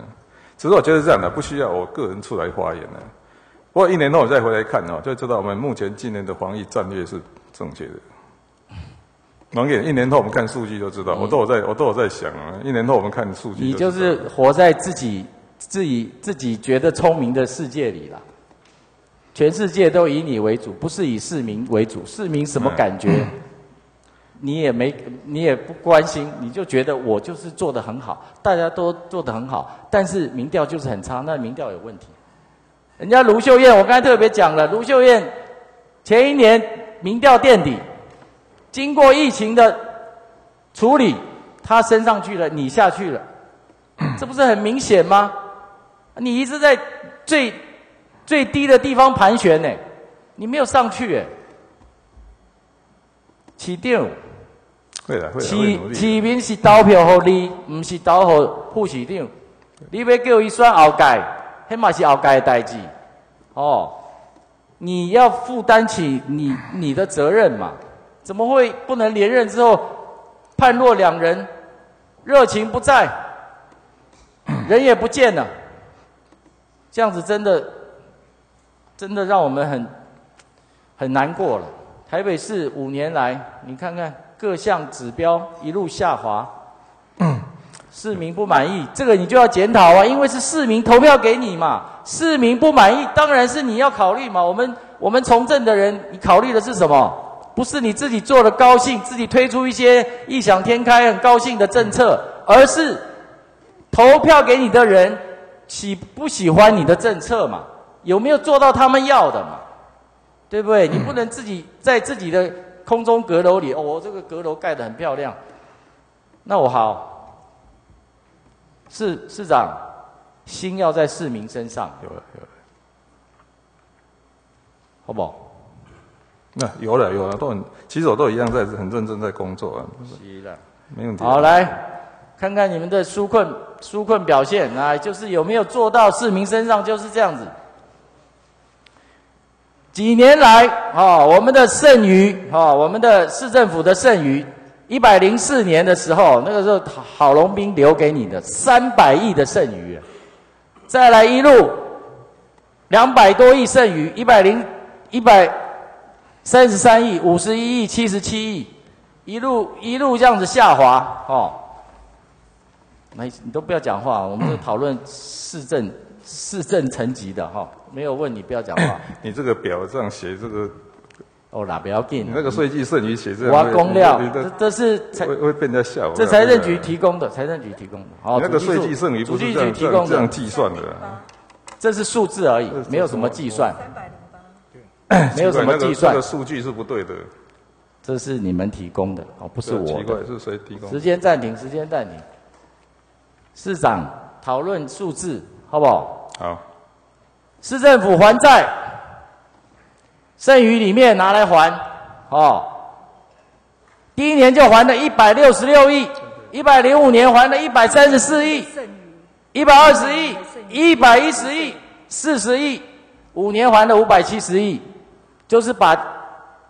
只是我觉得这样的，不需要我个人出来发言呢。不过一年后我再回来看哦，就知道我们目前今年的防疫战略是正确的。王爷，一年后我们看数据就知道，我都有在，我都有在想啊。一年后我们看数据，你就是活在自己自己自己觉得聪明的世界里了。全世界都以你为主，不是以市民为主。市民什么感觉，你也没，你也不关心，你就觉得我就是做的很好，大家都做的很好，但是民调就是很差，那民调有问题。人家卢秀燕，我刚才特别讲了，卢秀燕前一年民调垫底，经过疫情的处理，她升上去了，你下去了，这不是很明显吗？你一直在最最低的地方盘旋呢，你没有上去哎，起定。会的，会的，市市民是投票给你，不是投给副市长。你要叫伊选后届，迄嘛是后届的代志。哦，你要负担起你你的责任嘛？怎么会不能连任之后判若两人？热情不在，人也不见了，这样子真的真的让我们很很难过了。台北市五年来，你看看。各项指标一路下滑，市民不满意，这个你就要检讨啊，因为是市民投票给你嘛，市民不满意，当然是你要考虑嘛。我们我们从政的人，你考虑的是什么？不是你自己做的高兴，自己推出一些异想天开、很高兴的政策，而是投票给你的人喜不喜欢你的政策嘛？有没有做到他们要的嘛？对不对？你不能自己在自己的。空中阁楼里，哦，我这个阁楼盖得很漂亮。那我好，市市长心要在市民身上，有了有了，好不好？那有了有了，都很，其实我都一样在很认真在工作啊。是的，没问题。好，来看看你们的纾困纾困表现啊，就是有没有做到市民身上，就是这样子。几年来，啊，我们的剩余，啊，我们的市政府的剩余，一百零四年的时候，那个时候郝龙斌留给你的三百亿的剩余，再来一路两百多亿剩余，一百零一百三十三亿、五十一亿、七十七亿，一路一路这样子下滑，哦，没你都不要讲话，我们就讨论市政。市政层级的哈，没有问你不要讲话。[coughs] 你这个表这样写这个，哦啦，不要紧。你那个税计剩余写这样，我公料，这这是财会会被人家笑。这财政局提供的，财政局提供的。好，那个税计剩余不是这样这样计算的，这是数字而已，没有什么计算。没有什么计算。这个数据是不对的。这是你们提供的，哦，不是我。奇怪，是谁提供？时间暂停，时间暂停。市长讨论数字，好不好？好，市政府还债，剩余里面拿来还，哦，第一年就还了一百六十六亿，一百零五年还了一百三十四亿，一百二十亿，一百一十亿，四十亿，五年还了五百七十亿，就是把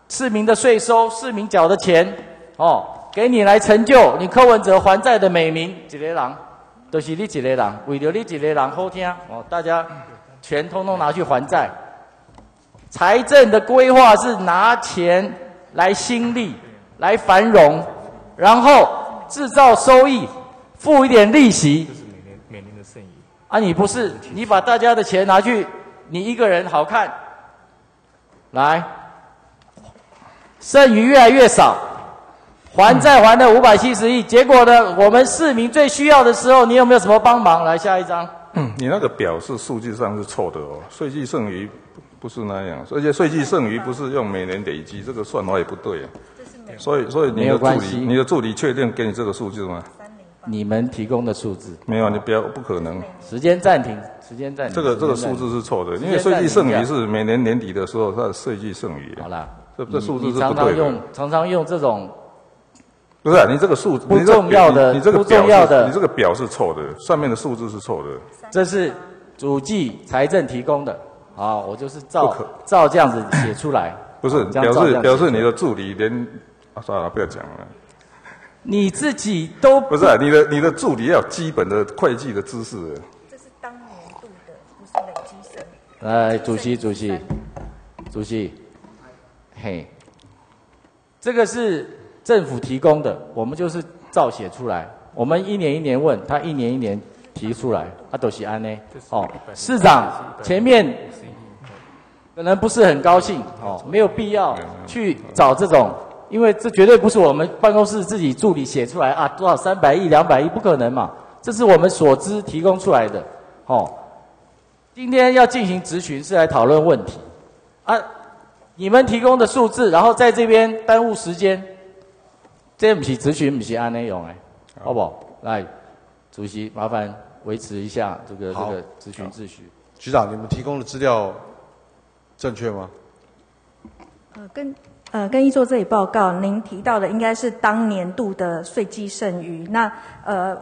市民的税收、市民缴的钱，哦，给你来成就你柯文哲还债的美名，几个人？都是你一个人，为了你一个人好听哦，大家全通通拿去还债。财政的规划是拿钱来兴利、来繁荣，然后制造收益，付一点利息。啊，你不是你把大家的钱拿去，你一个人好看，来，剩余越来越少。还债还了五百七十亿，结果呢？我们市民最需要的时候，你有没有什么帮忙？来下一张。嗯你那个表是数据上是错的哦，税计剩余不是那样，而且税计剩余不是用每年累积，这个算法也不对啊。所以，所以你的助理，你的助理确定给你这个数字吗？你们提供的数字没有，你不要，不可能。时间暂停，时间暂停。这个这个数字是错的，因为税计剩余是每年年底的时候，它的税计剩余。好啦，这这数字是不对的。常常用常常用这种。不是、啊、你这个数不重要的你你这个不重要的你这个表是错的，上面的数字是错的。这是主计财政提供的，啊，我就是照照这样子写出来。不是表示表示你的助理连啊算了不要讲了。你自己都不是、啊、你的你的助理要有基本的会计的知识。这是当年度的，不是累积生来，主席，主席，主席，嘿，这个是政府提供的，我们就是照写出来。我们一年一年问他，一年一年提出来，啊，都西安呢。哦，市长前面可能不是很高兴，哦，没有必要去找这种，因为这绝对不是我们办公室自己助理写出来啊，多少三百亿、两百亿，不可能嘛，这是我们所知提供出来的，哦。今天要进行质询是来讨论问题，啊，你们提供的数字，然后在这边耽误时间，这不是咨询，不是按内容哎，好不好？来，主席麻烦维持一下这个这好个咨询秩序。局长，你们提供的资料正确吗？呃，跟呃跟一座这里报告，您提到的应该是当年度的税基剩余。那呃，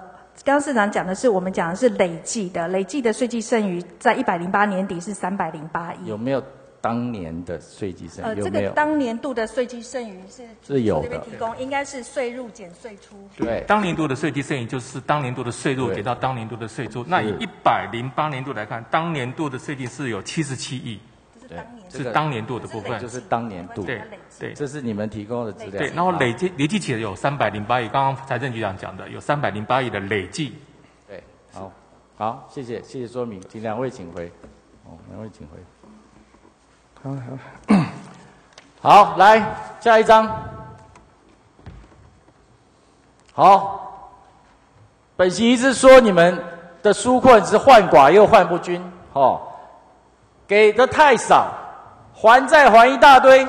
刚刚市长讲的是我们讲的是累计的，累计的税基剩余在一百零八年底是三百零八亿。有没有当年的税基剩呃，余？有没有？这个当年度的税基剩余是是有的这边提供，应该是税入减税出。对当年度的税基剩余就是当年度的税入对减到当年度的税出。那以一百零八年度来看，当年度的税金是有七十七亿，对，是当年度的部分，就是当年度。对对，这是你们提供的资料。对，然后累计累计起来有三百零八亿，刚刚财政局长讲的有三百零八亿的累计。对，好，好，谢谢，谢谢说明，请两位请回。哦，两位请回。好，来下一张。好，本席一直说你们的纾困是患寡又患不均，哦，给的太少，还债还一大堆，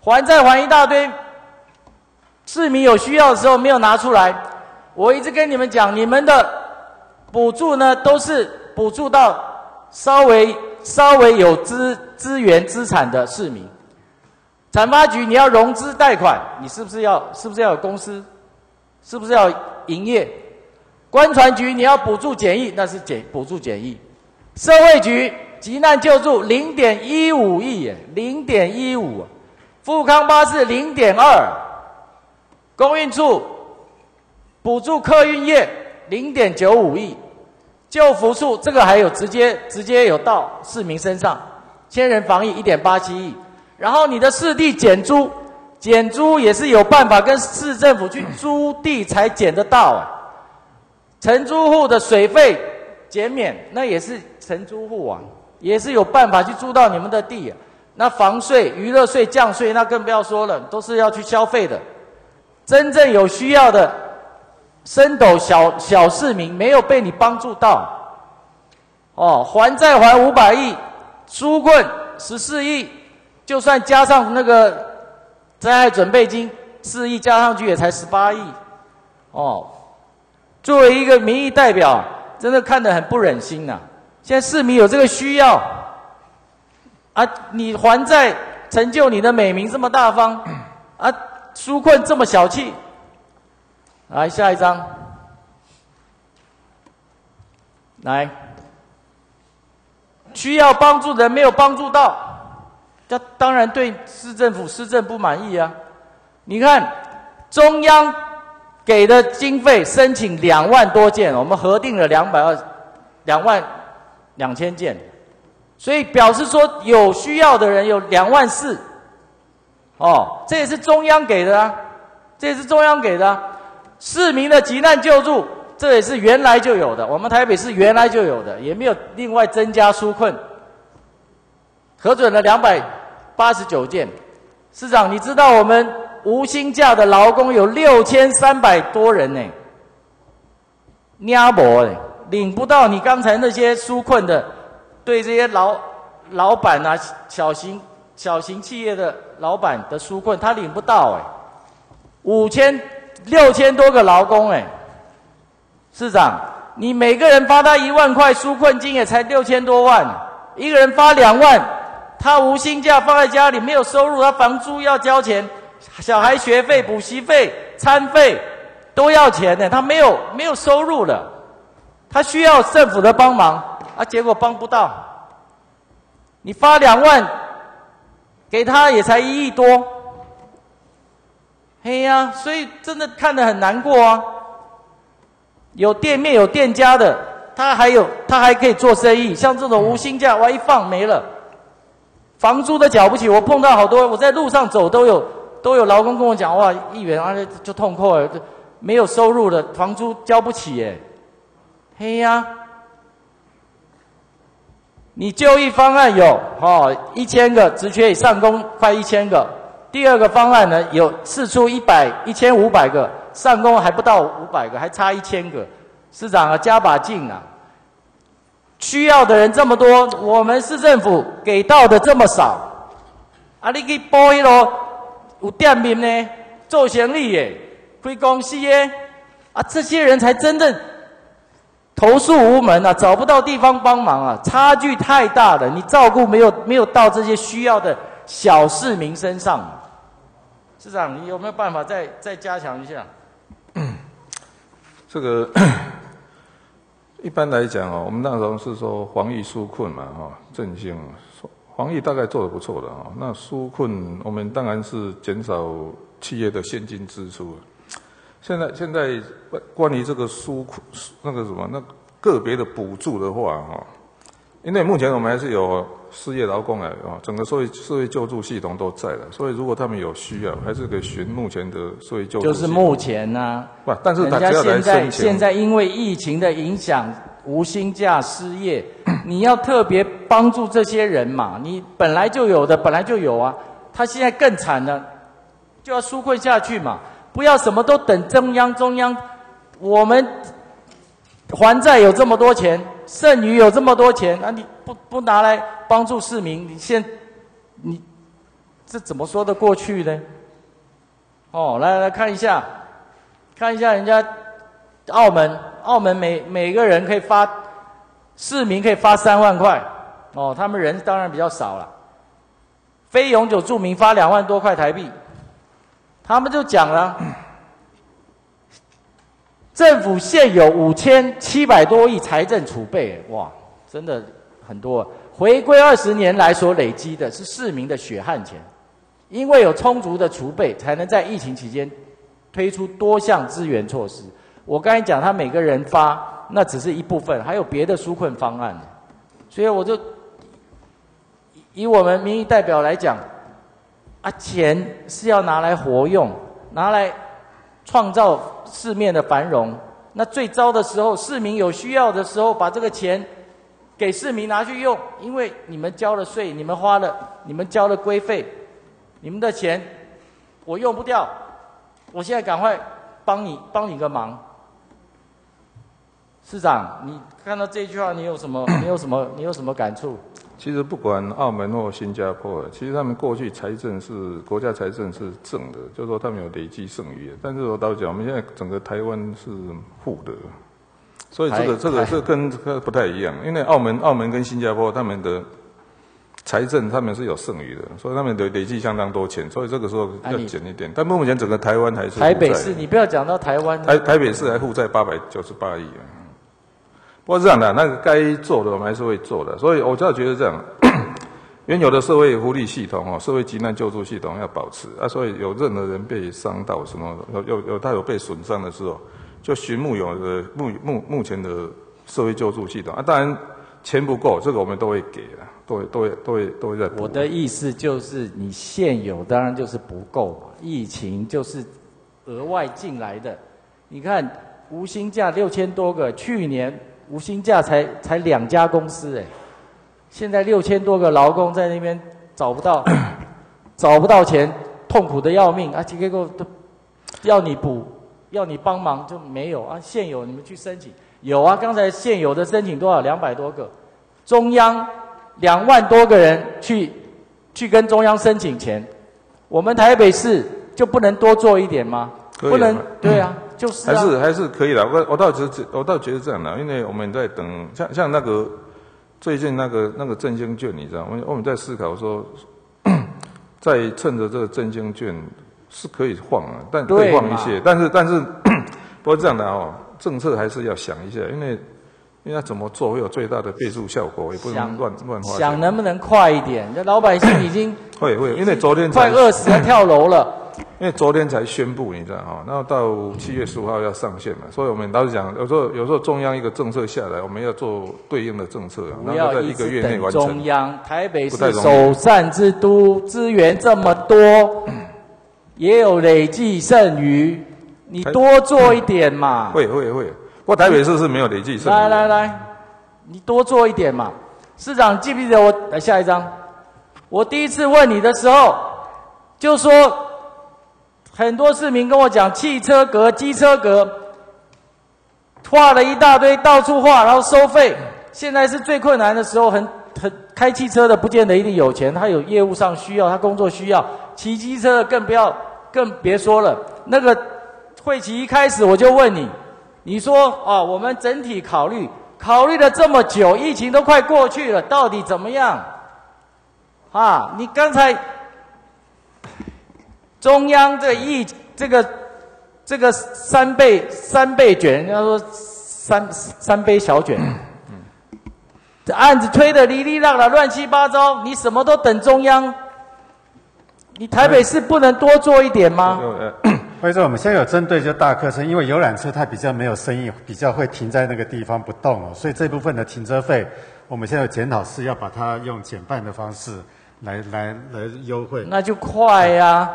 还债还一大堆，市民有需要的时候没有拿出来。我一直跟你们讲，你们的补助呢都是补助到稍微稍微有资资源资产的市民。产发局你要融资贷款，你是不是要是不是要有公司？是不是要营业？官船局你要补助检疫，那是检补助检疫。社会局急难救助零点一五亿，零点一五。富康巴士零点二，公运处补助客运业零点九五亿，救福处这个还有直接直接有到市民身上，千人防疫一点八七亿，然后你的市地减租，减租也是有办法跟市政府去租地才减得到啊。承租户的水费减免，那也是承租户啊，也是有办法去租到你们的地、那房税、娱乐税降税，那更不要说了，都是要去消费的。真正有需要的升斗小小市民没有被你帮助到，哦，还债还五百亿，纾困十四亿，就算加上那个灾害准备金四亿加上去也才十八亿，哦，作为一个民意代表，真的看得很不忍心呐、现在市民有这个需要。啊，你还债成就你的美名这么大方，啊，纾困这么小气，来下一张，来，需要帮助的人没有帮助到，这当然对市政府施政不满意啊。你看中央给的经费申请两万多件，我们核定了两百二两万两千件。所以表示说有需要的人有两万四，哦，这也是中央给的啊，这也是中央给的、市民的急难救助，这也是原来就有的，我们台北市原来就有的，也没有另外增加纾困。核准了两百八十九件，市长，你知道我们无薪假的劳工有六千三百多人呢，娘伯哎，领不到你刚才那些纾困的。对这些老老板啊，小型小型企业的老板的纾困，他领不到哎，五千六千多个劳工哎，市长，你每个人发他一万块纾困金也才六千多万，一个人发两万，他无薪假放在家里没有收入，他房租要交钱，小孩学费、补习费餐费都要钱的，他没有没有收入了，他需要政府的帮忙啊，结果帮不到。你发两万给他也才一亿多，嘿呀，所以真的看得很难过啊。有店面有店家的，他还有他还可以做生意，像这种无薪假，哇一放没了，房租都缴不起。我碰到好多，我在路上走都有都有劳工跟我讲，哇，议员啊就痛哭了，没有收入的，房租交不起耶，嘿呀。你就业方案有哦，一千个职缺上工快一千个。第二个方案呢，有试出一百一千五百个上工还不到五百个，还差一千个。市长啊，加把劲啊！需要的人这么多，我们市政府给到的这么少，啊，你去补一咯，有店面呢，做生意耶，开公司耶，啊，这些人才真正。投诉无门啊，找不到地方帮忙啊，差距太大了。你照顾没有没有到这些需要的小市民身上。市长，你有没有办法再再加强一下？这个一般来讲哦，我们那时候是说防疫纾困嘛，哈，振兴，防疫大概做的不错的哈。那纾困，我们当然是减少企业的现金支出。现在现在关于这个纾困那个什么那个别的补助的话哈，因为目前我们还是有失业劳工啊，整个社会社会救助系统都在了，所以如果他们有需要，还是可以寻目前的社会救助。就是目前呢，不，但是人家现在现在因为疫情的影响，无薪假失业，你要特别帮助这些人嘛？你本来就有的，本来就有啊，他现在更惨了，就要纾困下去嘛。不要什么都等中央，中央，我们还债有这么多钱，剩余有这么多钱，那你不不拿来帮助市民，你现你这怎么说得过去呢？哦，来来看一下，看一下人家澳门，澳门每每个人可以发市民可以发三万块，哦，他们人当然比较少了，非永久住民发两万多块台币。他们就讲了，政府现有五千七百多亿财政储备，哇，真的很多。回归二十年来所累积的是市民的血汗钱，因为有充足的储备，才能在疫情期间推出多项支援措施。我刚才讲，他每个人发那只是一部分，还有别的纾困方案。所以我就以我们民意代表来讲。啊，钱是要拿来活用，拿来创造市面的繁荣。那最糟的时候，市民有需要的时候，把这个钱给市民拿去用，因为你们交了税，你们花了，你们交了规费，你们的钱我用不掉，我现在赶快帮你帮你个忙。市长，你看到这句话，你有什么？你有什么？你有什么感触？其实不管澳门或新加坡，其实他们过去财政是国家财政是正的，就是说他们有累积剩余。但是我倒讲，我们现在整个台湾是负的，所以这个这个是跟不太一样。因为澳门澳门跟新加坡他们的财政他们是有剩余的，所以他们的累积相当多钱，所以这个时候要减一点。但目前整个台湾还是台北市，你不要讲到台湾，台台北市还负债八百九十八亿啊。不过这样的，那个该做的我们还是会做的，所以我就觉得这样，[coughs] 原有的社会福利系统哦，社会急难救助系统要保持啊，所以有任何人被伤到什么，有有有他有被损伤的时候，就寻目有的目目目前的社会救助系统啊，当然钱不够，这个我们都会给的，都会都会都会都会在。我的意思就是，你现有当然就是不够嘛，疫情就是额外进来的，你看无薪假六千多个，去年。无薪假才才两家公司哎，现在六千多个劳工在那边找不到，[coughs] 找不到钱，痛苦的要命啊！结果都要你补，要你帮忙就没有啊。现有你们去申请，有啊。刚才现有的申请多少？两百多个，中央两万多个人去去跟中央申请钱，我们台北市就不能多做一点吗？不能，对啊。就是还是还是可以的，我我倒觉得我倒觉得这样的，因为我们在等像像那个最近那个那个振兴券，你知道，我我们在思考说，[coughs] 在趁着这个振兴券是可以晃啊，但对可以放一些，但是但是 [coughs] 不过这样的哦，政策还是要想一下，因为因为要怎么做会有最大的倍数效果，也不能乱乱花。想能不能快一点？这老百姓已经 [coughs] 会会，因为昨天快饿死了，跳楼了。因为昨天才宣布，你知道哈，然后到七月十五号要上线嘛，所以我们老实讲，有时候有时候中央一个政策下来，我们要做对应的政策，不然后在要一个月内等完成中。央，台北不太容易市首善之都，资源这么多，也有累计剩余，你多做一点嘛。会会会，不过台北市是没有累计剩余来来来，你多做一点嘛。市长记不记得我？来下一张。我第一次问你的时候，就说很多市民跟我讲汽车格、机车格，画了一大堆，到处画，然后收费。现在是最困难的时候，很很开汽车的不见得一定有钱，他有业务上需要，他工作需要。骑机车的更不要，更别说了。那个会期一开始我就问你，你说啊，我们整体考虑，考虑了这么久，疫情都快过去了，到底怎么样？啊，你刚才中央这一这个这个三倍三倍卷，人家说三三杯小卷，这案子推的哩哩啦啦乱七八糟，你什么都等中央，你台北市不能多做一点吗？[coughs] 所以说我们现在有针对就大客车，因为游览车它比较没有生意，比较会停在那个地方不动哦，所以这部分的停车费，我们现在有检讨是要把它用减半的方式来来来优惠。那就快呀、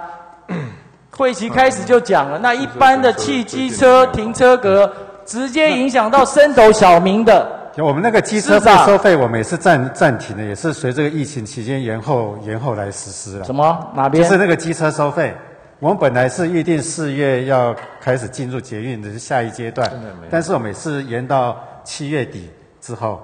[coughs] 会期开始就讲了，那一般的汽机车停车格直接影响到升斗小明的。我们那个机车收费，我们也是暂暂停的，也是随这个疫情期间延后延后来实施了。什么哪边？就是那个机车收费，我们本来是预定四月要开始进入捷运的下一阶段，但是我们也是延到七月底之后，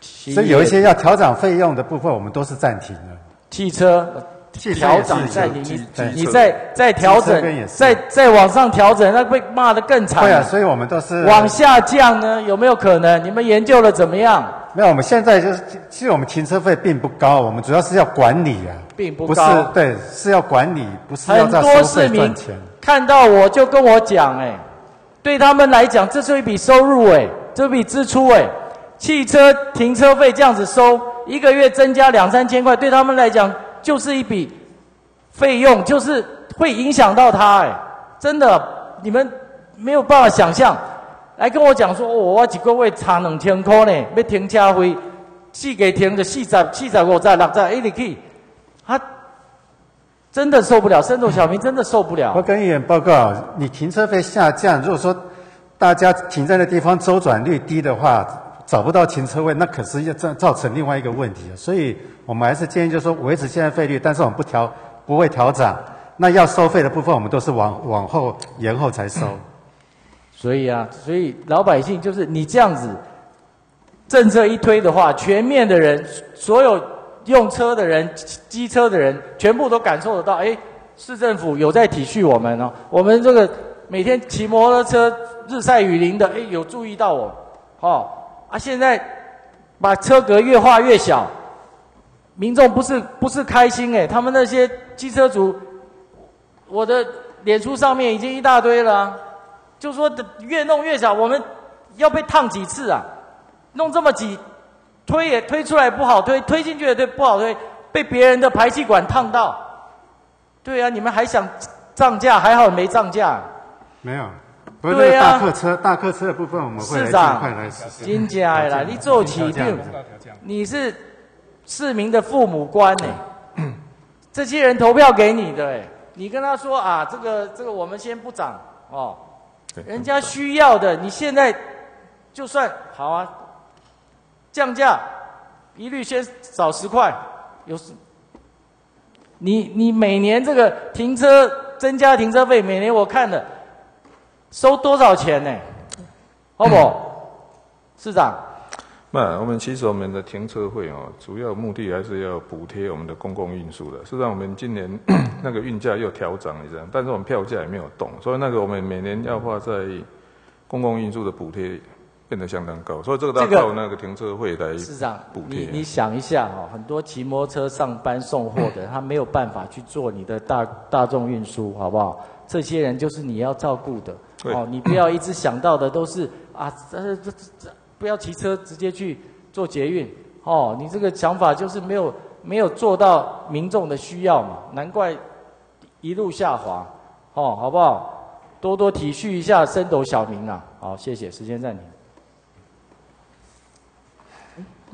所以有一些要调整费用的部分，我们都是暂停了。汽车汽车调整暂停，机你你再再调整再再往上调整，那被骂得更惨。对啊，所以我们都是往下降呢，有没有可能？你们研究了怎么样？没有，我们现在就是，其实我们停车费并不高，我们主要是要管理啊，并不是对，是要管理，不是要很多在收费市民赚钱。看到我就跟我讲，哎，对他们来讲，这是一笔收入，哎，这笔支出，哎，汽车停车费这样子收，一个月增加两三千块，对他们来讲就是一笔费用，就是会影响到他，哎，真的，你们没有办法想象。来跟我讲说，哦，我一个月差两千块呢，要停车费，四个停就四十、四十五在、六十，一直去，他真的受不了，深度小明真的受不了。我跟议员报告，你停车费下降，如果说大家停在的地方周转率低的话，找不到停车位，那可是要造造成另外一个问题。所以我们还是建议，就是说维持现在费率，但是我们不调，不会调涨。那要收费的部分，我们都是往往后延后才收。[coughs] 所以啊，所以老百姓就是你这样子，政策一推的话，全面的人，所有用车的人、机车的人，全部都感受得到，哎，市政府有在体恤我们哦。我们这个每天骑摩托车日晒雨淋的，哎，有注意到我，哦啊，现在把车格越画越小，民众不是不是开心哎，他们那些机车族，我的脸书上面已经一大堆了、就说的越弄越小，我们要被烫几次啊？弄这么挤，推也推出来不好推，推进去也对不好推，被别人的排气管烫到。对啊，你们还想涨价？还好没涨价。没有，对啊。大客车、大客车的部分，我们会来尽快来实施。真假的啦，你做起定，你是市民的父母官呢、[coughs] 这些人投票给你的、哎，你跟他说啊，这个这个我们先不涨哦，人家需要的，你现在就算好啊，降价，一律先少十块，有时你你每年这个停车增加停车费，每年我看了收多少钱呢、好不好？市长，那我们其实我们的停车费哦，主要目的还是要补贴我们的公共运输的。事实上，我们今年 [coughs] 那个运价又调涨一下，但是我们票价也没有动，所以那个我们每年要花在公共运输的补贴变得相当高，所以这个这个要靠那个停车费来市长补，贴。你你想一下哈、很多骑摩托车上班送货的，他没有办法去做你的大大众运输，好不好？这些人就是你要照顾的对哦，你不要一直想到的都是啊，这这这这不要骑车直接去做捷运哦，你这个想法就是没有没有做到民众的需要嘛，难怪一路下滑哦，好不好？多多体恤一下升斗小民啊！好，谢谢，时间暂停。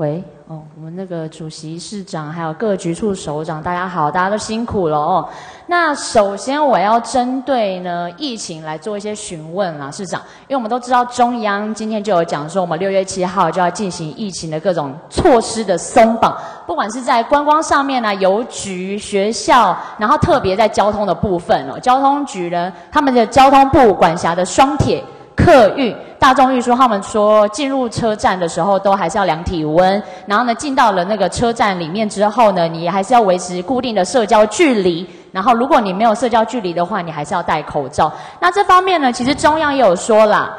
喂，哦，我们那个主席、市长还有各局处首长，大家好，大家都辛苦了哦。那首先我要针对呢疫情来做一些询问啊，市长，因为我们都知道中央今天就有讲说，我们六月七号就要进行疫情的各种措施的松绑，不管是在观光上面呢、邮局、学校，然后特别在交通的部分哦，交通局呢他们的交通部管辖的双铁。客运、大众运输，他们说进入车站的时候都还是要量体温，然后呢，进到了那个车站里面之后呢，你还是要维持固定的社交距离。然后，如果你没有社交距离的话，你还是要戴口罩。那这方面呢，其实中央也有说啦，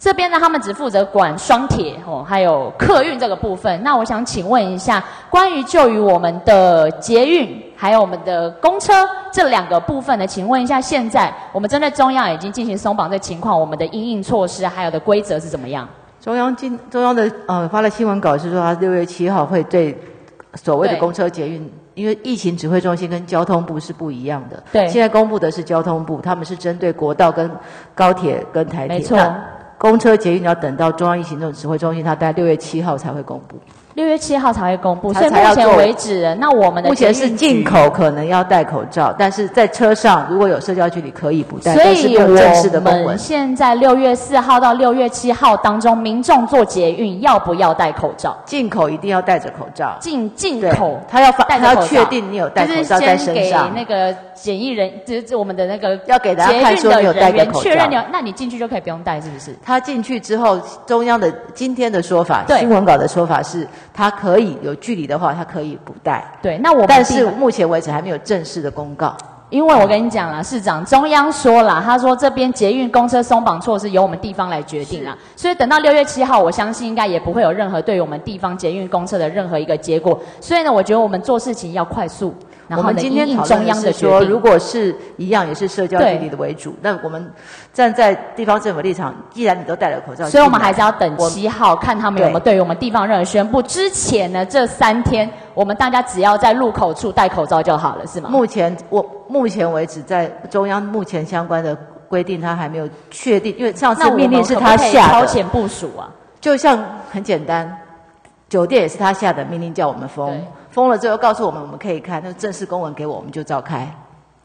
这边呢，他们只负责管双铁哦，还有客运这个部分。那我想请问一下，关于就于我们的捷运还有我们的公车这两个部分呢，请问一下，现在我们针对中央已经进行松绑的情况，我们的应应措施还有的规则是怎么样？中央今中央的呃发了新闻稿是说，他六月七号会对所谓的公车捷运，因为疫情指挥中心跟交通部是不一样的。对现在公布的是交通部，他们是针对国道跟高铁跟台铁。没错公车捷运要等到中央疫情指挥中心，它大概六月七号才会公布。六月七号才会公布，他所以目前为止，那我们的目前是进口可能要戴口罩，但是在车上如果有社交距离可以不戴，所以有正式我的公文们。现在六月四号到六月七号当中，民众做捷运要不要戴口罩？进口一定要戴着口罩。进进口，他要发他要确定你有戴口罩在身就是给那个检疫人，就是我们的那个要给大家看说你有戴口罩确认你有，那你进去就可以不用戴，是不是？他进去之后，中央的今天的说法，对新闻稿的说法是，他可以有距离的话，他可以不戴。对，那我们但是目前为止还没有正式的公告。因为我跟你讲啦，市长中央说了，他说这边捷运公车松绑措施由我们地方来决定啦，所以等到六月七号，我相信应该也不会有任何对于我们地方捷运公车的任何一个结果。所以呢，我觉得我们做事情要快速，然后，我们今天中央的是说。如果是一样，也是社交距离的为主，那我们站在地方政府立场，既然你都戴了口罩，所以我们还是要等七号，看他们有没有对于我们地方任何宣布。之前呢，这三天我们大家只要在入口处戴口罩就好了，是吗？目前我目前为止，在中央目前相关的规定，他还没有确定，因为上次命令是他下的，超前部署啊。就像很简单，酒店也是他下的命令叫我们封，封了之后告诉我们我们可以开，那正式公文给我，我们就召开。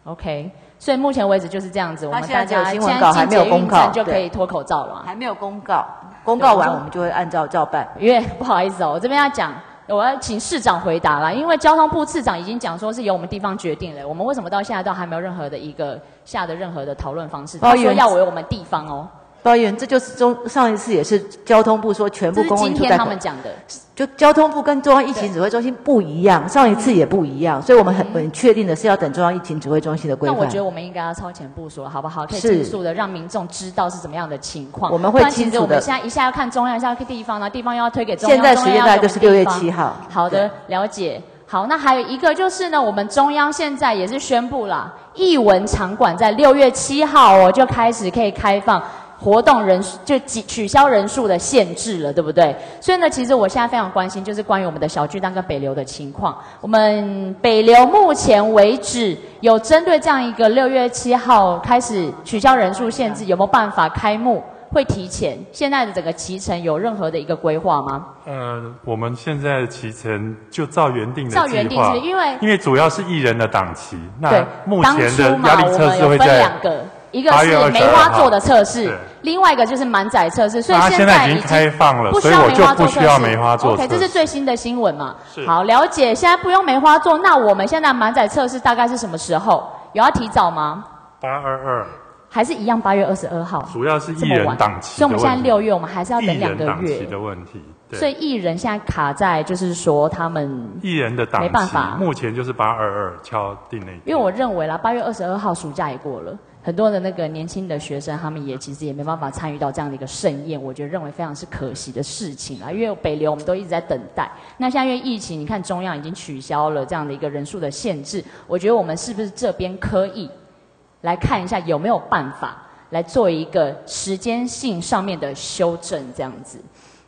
OK，所以目前为止就是这样子，我们大家新闻稿还没有公告就可以脱口罩了嘛。还没有公告，公告完我们就会按照照办。因为 [laughs] 不好意思哦，我这边要讲，我要请市长回答啦。因为交通部次长已经讲说是由我们地方决定了，我们为什么到现在都还没有任何的一个下的任何的讨论方式？他说要为我们地方哦，包员，这就是中上一次也是交通部说全部公共今天他们讲的。就交通部跟中央疫情指挥中心不一样，上一次也不一样，所以我们很很确定的是要等中央疫情指挥中心的规范。那我觉得我们应该要超前部署，好不好？可以迅速的让民众知道是怎么样的情况。我们会清楚我们现在一下要看中央，一下要看地方，然后地方又要推给中央。现在时间大概就是六月我们地方7号好的，了解。好，那还有一个就是呢，我们中央现在也是宣布了，艺文场馆在六月七号哦就开始可以开放。活动人数就取取消人数的限制了，对不对？所以呢，其实我现在非常关心，就是关于我们的小巨蛋跟北流的情况。我们北流目前为止有针对这样一个六月七号开始取消人数限制，有没有办法开幕？会提前？现在的整个骑程有任何的一个规划吗？呃，我们现在的期程就照原定的照原定是因为因为主要是艺人的档期，那，目前的压力测试会在两个，一个是梅花座的测试，另外一个就是满载测试。所以现在在已经开放了不需所以我要梅花座就不需要测试梅花座 OK，这是最新的新闻嘛是？好，了解。现在不用梅花座，那我们现在满载测试大概是什么时候？有要提早吗？八二二，还是一样八月二十二号？主要是艺人档期所以我们现在六月，我们还是要等两个人档期月。的问题，对所以艺人现在卡在就是说他们艺人的档期没办法目前就是八二二敲定那因为我认为啦，八月二十二号暑假也过了，很多的那个年轻的学生，他们也其实也没办法参与到这样的一个盛宴，我觉得认为非常是可惜的事情啊。因为北流我们都一直在等待，那现在因为疫情，你看中央已经取消了这样的一个人数的限制，我觉得我们是不是这边可以来看一下有没有办法来做一个时间性上面的修正，这样子。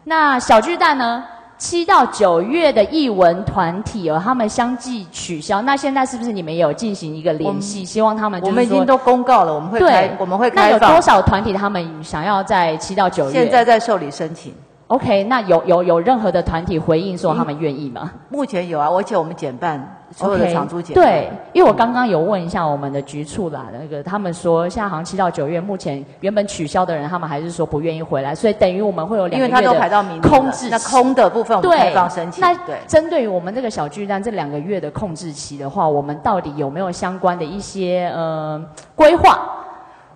那小巨蛋呢？七到九月的艺文团体哦，他们相继取消。那现在是不是你们有进行一个联系？希望他们我们已经都公告了，我们会对开，我们会那有。多少团体他们想要在七到九月？现在在受理申请。OK，那有有有任何的团体回应说他们愿意吗？目前有啊，而且我们减半，所有的场租减半。对，因为我刚刚有问一下我们的局处啦，那个他们说现在好像七到九月，目前原本取消的人，他们还是说不愿意回来，所以等于我们会有两因为他都个月的排到明空置那空的部分我们对开放申请那对针对于我们这个小巨蛋这两个月的控制期的话，我们到底有没有相关的一些呃规划？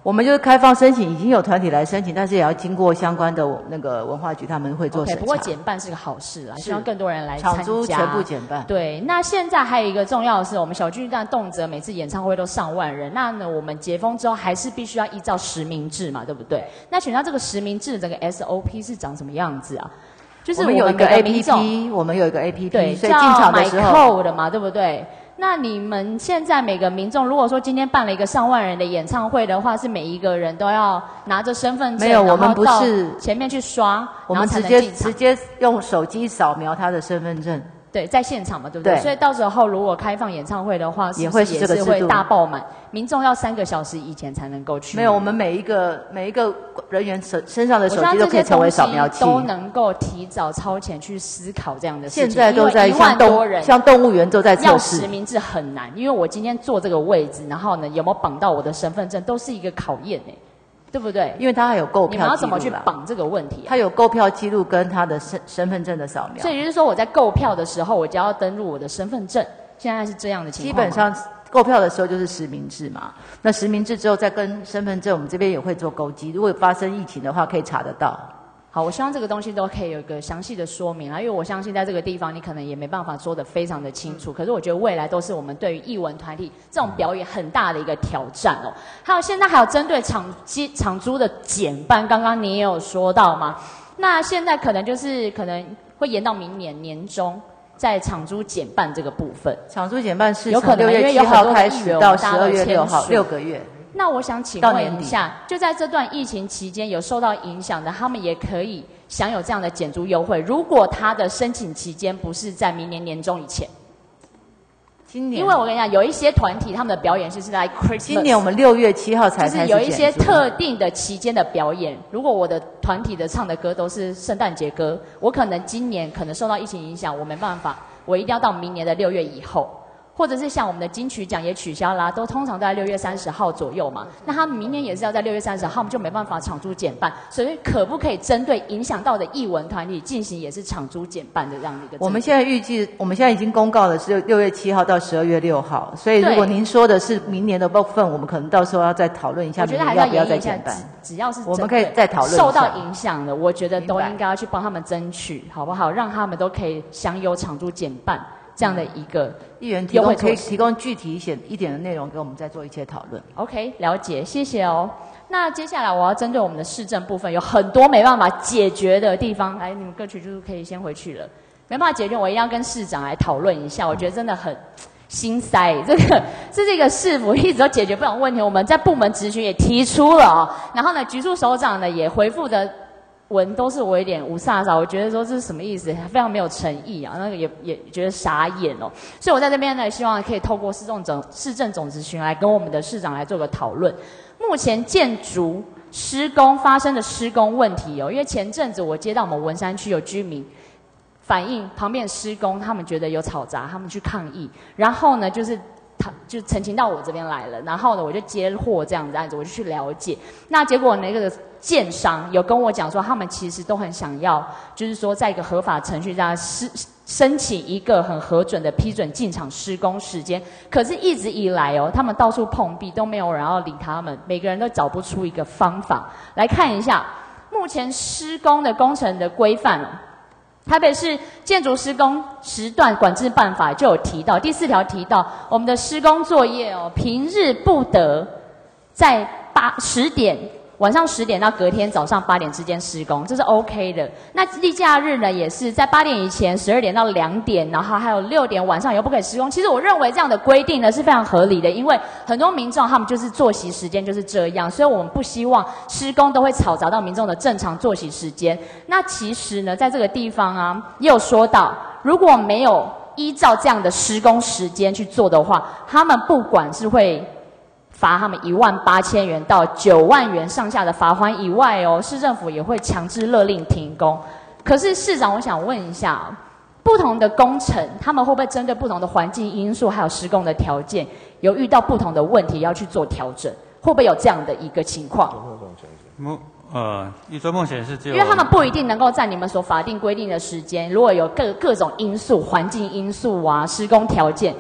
我们就是开放申请，已经有团体来申请，但是也要经过相关的那个文化局，他们会做审查。不过减半是个好事啊，希望更多人来参加。场租全部减半对，那现在还有一个重要的是，我们小巨蛋动辄每次演唱会都上万人，那呢，我们解封之后还是必须要依照实名制嘛，对不对？那请到这个实名制的整个 SOP 是长什么样子啊？就是我们有一个 APP，我们有一个 APP，对，所以进场的时叫候的嘛，对不对？那你们现在每个民众，如果说今天办了一个上万人的演唱会的话，是每一个人都要拿着身份证，没有我们然后到不是前面去刷，然后才我们直接直接用手机扫描他的身份证。对，在现场嘛，对不对？对所以到时候如果开放演唱会的话，也会是是也是会大爆满，民众要三个小时以前才能够去。没有，我们每一个每一个人员身身上的手机都可以成为扫描器。都能够提早超前去思考这样的事情。现在都在像动像动物园都在测要实。名制很难，因为我今天坐这个位置，然后呢有没有绑到我的身份证，都是一个考验哎，对不对？因为他还有购票你们要怎么去绑这个问题啊？他有购票记录跟他的身身份证的扫描所。以就是说我在购票的时候，我就要登录我的身份证。现在是这样的情基况基。本上购票的时候就是实名制嘛，那实名制之后再跟身份证，我们这边也会做勾稽。如果发生疫情的话，可以查得到。好，我希望这个东西都可以有一个详细的说明啊，因为我相信在这个地方你可能也没办法说的非常的清楚。可是我觉得未来都是我们对于艺文团体这种表演很大的一个挑战哦。还有现在还有针对场机场租的减半，刚刚你也有说到嘛？那现在可能就是可能会延到明年年中。在场租减半这个部分，场租减半是有可能，从6月因为有7很多的号开始到12我们大家都月六号六个月那我想请问一下，就在这段疫情期间有受到影响的，他们也可以享有这样的减租优惠。如果他的申请期间不是在明年年中以前，今年因为我跟你讲，有一些团体他们的表演是是在 Christmas，今年我们六月七号才就开始是有一些特定的期间的表演。如果我的团体的唱的歌都是圣诞节歌，我可能今年可能受到疫情影响，我没办法，我一定要到明年的六月以后。或者是像我们的金曲奖也取消啦，都通常都在六月三十号左右嘛。那他们明年也是要在六月三十号，我们就没办法场租减半。所以可不可以针对影响到的艺文团体进行也是场租减半的这样的一个？我们现在预计，我们现在已经公告的是六月七号到十二月六号，所以如果您说的是明年的部分，我们可能到时候要再讨论一下，明年要不要再减半只。要是我们可以再讨论受到影响的，我觉得都应该要去帮他们争取，好不好？让他们都可以享有场租减半这样的一个议员提。供可以提供具体一些一点的内容给我们再做一些讨论。OK，了解，谢谢哦。那接下来我要针对我们的市政部分，有很多没办法解决的地方，哎，你们各区就是可以先回去了。没办法解决，我一定要跟市长来讨论一下。我觉得真的很心塞，这个这是一个市府一直都解决不了问题。我们在部门咨询也提出了哦，然后呢，局处首长呢也回复的文都是我有点无飒飒，我觉得说这是什么意思，非常没有诚意啊，那个也也觉得傻眼哦。所以我在这边呢，希望可以透过市政总市政总咨询来跟我们的市长来做个讨论。目前建筑施工发生的施工问题哦，因为前阵子我接到我们文山区有居民反映旁边施工，他们觉得有吵杂，他们去抗议，然后呢就是。他就澄清到我这边来了，然后呢，我就接货这样子案子，我就去了解。那结果那个建商有跟我讲说，他们其实都很想要，就是说在一个合法程序下施申请一个很核准的批准进场施工时间。可是，一直以来哦，他们到处碰壁，都没有人要理他们，每个人都找不出一个方法来看一下目前施工的工程的规范。台北市建筑施工时段管制办法就有提到，第四条提到，我们的施工作业哦，平日不得在八十点晚上十点到隔天早上八点之间施工，这是 OK 的。那例假日呢，也是在八点以前，十二点到两点，然后还有六点晚上又不可以施工。其实我认为这样的规定呢是非常合理的，因为很多民众他们就是作息时间就是这样，所以我们不希望施工都会吵杂到民众的正常作息时间。那其实呢，在这个地方啊，也有说到，如果没有依照这样的施工时间去做的话，他们不管是会罚他们一万八千元到九万元上下的罚款以外哦，市政府也会强制勒令停工。可是市长，我想问一下，不同的工程，他们会不会针对不同的环境因素还有施工的条件，有遇到不同的问题要去做调整？会不会有这样的一个情况？目呃，预测目前是只有，因为他们不一定能够在你们所法定规定的时间，如果有各各种因素、环境因素啊、施工条件，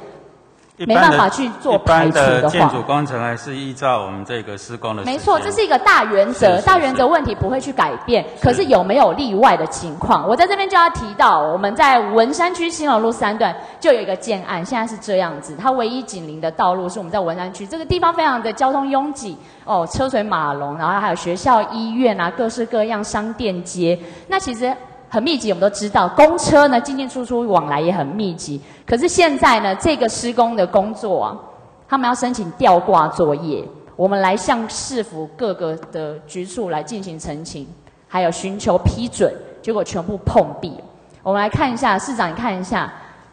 没办法去做一般排除的话的建筑工程还是依照我们这个施工的。没错，这是一个大原则，大原则问题不会去改变。可是有没有例外的情况？我在这边就要提到，我们在文山区新楼路三段就有一个建案，现在是这样子，它唯一紧邻的道路是我们在文山区这个地方非常的交通拥挤哦，车水马龙，然后还有学校、医院啊，各式各样商店街，那其实。很密集，我们都知道，公车呢进进出出往来也很密集。可是现在呢，这个施工的工作啊，他们要申请吊挂作业，我们来向市府各个的局处来进行澄清，还有寻求批准，结果全部碰壁。我们来看一下，市长，你看一下，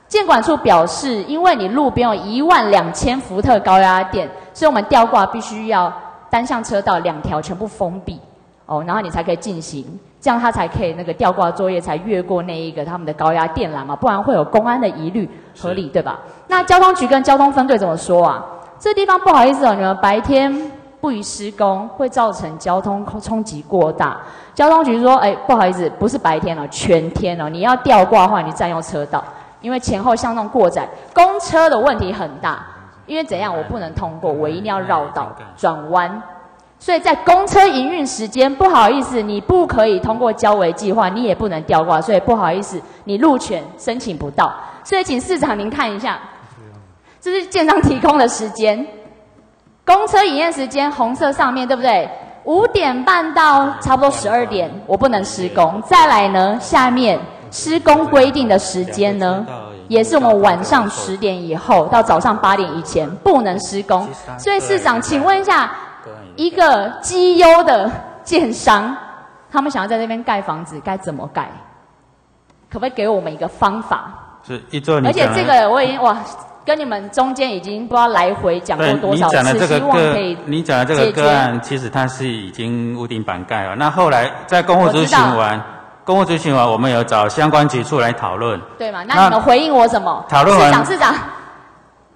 监管处表示，因为你路边有一万两千伏特高压电，所以我们吊挂必须要单向车道两条全部封闭，哦，然后你才可以进行。这样他才可以那个吊挂作业才越过那一个他们的高压电缆嘛，不然会有公安的疑虑，合理对吧？那交通局跟交通分队怎么说啊？这地方不好意思哦，你们白天不宜施工，会造成交通冲击过大。交通局说，哎，不好意思，不是白天哦，全天哦，你要吊挂的话，你占用车道，因为前后向动过窄，公车的问题很大，因为怎样，我不能通过，我一定要绕道转弯。所以在公车营运时间，不好意思，你不可以通过交维计划，你也不能吊挂，所以不好意思，你路权申请不到。所以请市长您看一下，这是建商提供的时间，公车营业时间红色上面对不对？五点半到差不多十二点，我不能施工。再来呢，下面施工规定的时间呢，也是我们晚上十点以后到早上八点以前不能施工。所以市长，请问一下。一个绩优的建商，他们想要在这边盖房子，该怎么盖？可不可以给我们一个方法？是一座，而且这个我已经哇，跟你们中间已经不知道来回讲过多少次，希望可以你讲的这个个案，其实它是已经屋顶板盖了。那后来在公务执行完，公务执行完，我们有找相关局处来讨论。对嘛？那你们回应我什么？讨论完，市长，市长。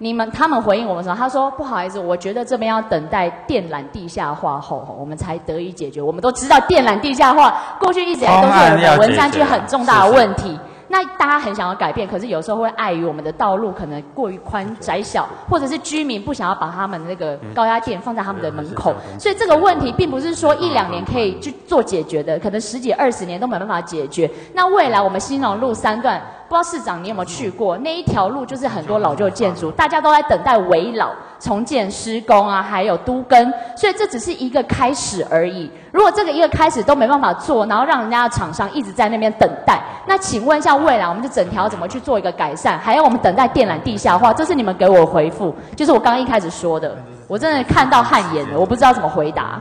你们他们回应我们说，他说不好意思，我觉得这边要等待电缆地下化后，我们才得以解决。我们都知道电缆地下化过去一直以来都是我们文山区很重大的问题。那大家很想要改变，可是有时候会碍于我们的道路可能过于宽窄小，或者是居民不想要把他们那个高压电放在他们的门口，所以这个问题并不是说一两年可以去做解决的，可能十几二十年都没办法解决。那未来我们新隆路三段，不知道市长你有没有去过那一条路，就是很多老旧建筑，大家都在等待围老。重建施工啊，还有都更，所以这只是一个开始而已。如果这个一个开始都没办法做，然后让人家的厂商一直在那边等待，那请问一下未来我们就整条怎么去做一个改善？还要我们等待电缆地下化？这是你们给我回复，就是我刚刚一开始说的，我真的看到汗颜了，我不知道怎么回答。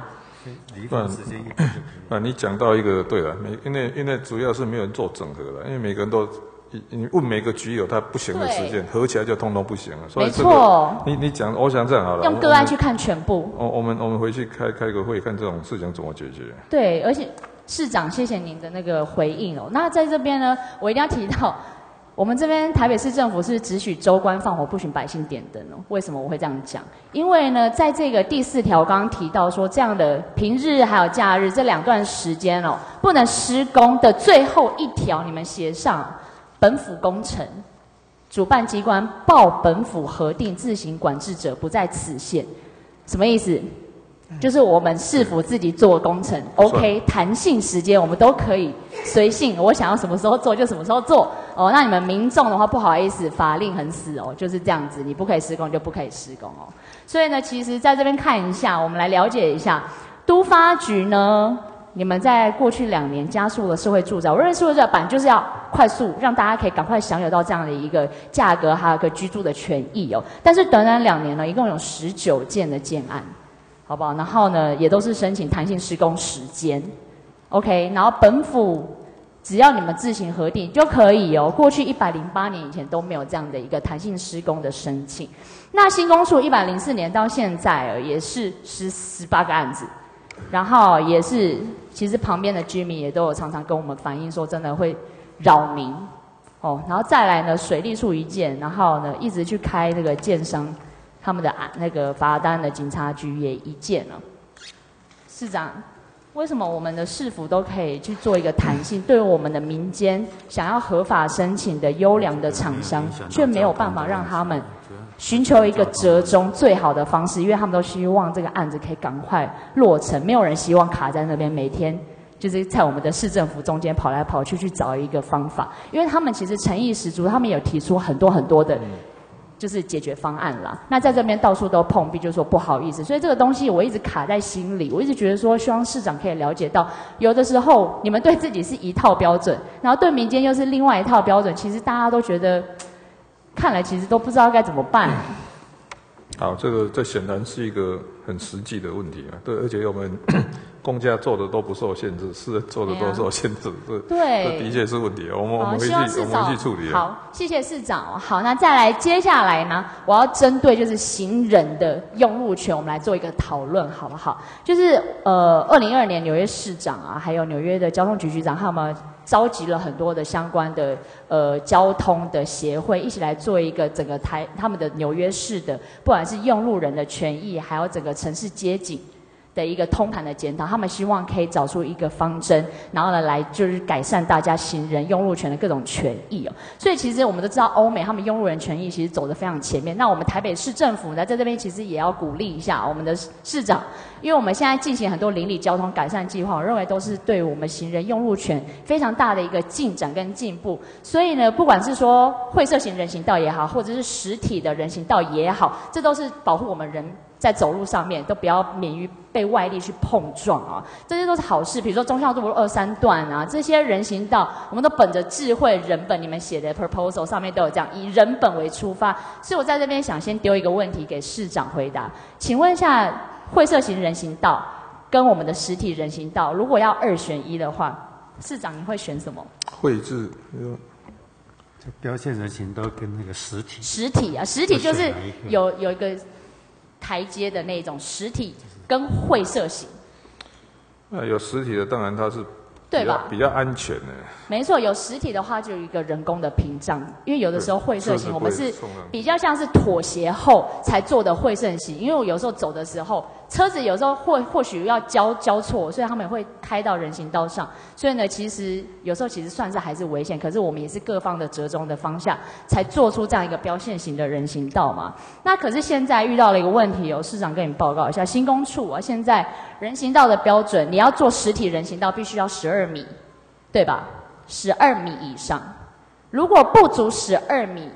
啊，你讲到一个对了，每因为因为主要是没有人做整合了，因为每个人都。你你问每个局有他不行的时间，合起来就通通不行了。没错。你你讲，我想这样好了。用个案去看全部。我我们我们回去开开个会，看这种事情怎么解决。对，而且市长，谢谢您的那个回应哦。那在这边呢，我一定要提到，我们这边台北市政府是只许州官放火，不许百姓点灯哦。为什么我会这样讲？因为呢，在这个第四条刚刚提到说，这样的平日还有假日这两段时间哦，不能施工的最后一条，你们写上。本府工程主办机关报本府核定自行管制者不在此限，什么意思？就是我们市府自己做工程，OK，弹性时间我们都可以随性，我想要什么时候做就什么时候做。哦，那你们民众的话不好意思，法令很死哦，就是这样子，你不可以施工就不可以施工哦。所以呢，其实在这边看一下，我们来了解一下，都发局呢，你们在过去两年加速了社会住宅，我认为社会住宅版就是要快速让大家可以赶快享有到这样的一个价格，还有个居住的权益哦。但是短短两年呢，一共有十九件的建案，好不好？然后呢，也都是申请弹性施工时间，OK。然后本府只要你们自行核定就可以哦。过去一百零八年以前都没有这样的一个弹性施工的申请。那新公处一百零四年到现在也是十十八个案子，然后也是其实旁边的居民也都有常常跟我们反映说，真的会扰民哦。然后再来呢，水利处一件，然后呢一直去开那个建商他们的啊那个罚单的警察局也一件了。市长，为什么我们的市府都可以去做一个弹性，对我们的民间想要合法申请的优良的厂商，却没有办法让他们寻求一个折中最好的方式？因为他们都希望这个案子可以赶快落成，没有人希望卡在那边，每天就是在我们的市政府中间跑来跑去去找一个方法。因为他们其实诚意十足，他们有提出很多很多的。就是解决方案啦。那在这边到处都碰壁，就说不好意思。所以这个东西我一直卡在心里，我一直觉得说，希望市长可以了解到，有的时候你们对自己是一套标准，然后对民间又是另外一套标准，其实大家都觉得，看来其实都不知道该怎么办。好，这个这显然是一个很实际的问题啊。对，而且我们 [coughs] 公家做的都不受限制，私人做的都受限制，这对这的确是问题。我们我们会去我们去处理。好，谢谢市长。好，那再来接下来呢，我要针对就是行人的用路权，我们来做一个讨论，好不好？就是呃，二零二二年纽约市长啊，还有纽约的交通局局长，他们召集了很多的相关的呃交通的协会，一起来做一个整个台他们的纽约市的，不管是用路人的权益，还有整个城市街景。的一个通盘的检讨，他们希望可以找出一个方针，然后呢，来就是改善大家行人用路权的各种权益哦。所以其实我们都知道，欧美他们用路人权益其实走得非常前面。那我们台北市政府呢，在这边其实也要鼓励一下我们的市长，因为我们现在进行很多邻里交通改善计划，我认为都是对我们行人用路权非常大的一个进展跟进步。所以呢，不管是说会色型人行道也好，或者是实体的人行道也好，这都是保护我们人。在走路上面都不要免于被外力去碰撞啊，这些都是好事。比如说忠孝路二三段啊，这些人行道，我们都本着智慧人本，你们写的 proposal 上面都有这样，以人本为出发。所以我在这边想先丢一个问题给市长回答，请问一下，会社型人行道跟我们的实体人行道，如果要二选一的话，市长你会选什么？绘制，就标线人行道跟那个实体。实体啊，实体就是有有一个。台阶的那种实体跟会社型，呃，有实体的当然它是对吧？比较安全呢。没错，有实体的话就有一个人工的屏障，因为有的时候会色型我们是比较像是妥协后才做的会色型，因为我有时候走的时候。车子有时候或或许要交交错，所以他们会开到人行道上。所以呢，其实有时候其实算是还是危险。可是我们也是各方的折中的方向，才做出这样一个标线型的人行道嘛。那可是现在遇到了一个问题哦，市长跟你报告一下，新工处啊，现在人行道的标准，你要做实体人行道必须要十二米，对吧？十二米以上，如果不足十二米。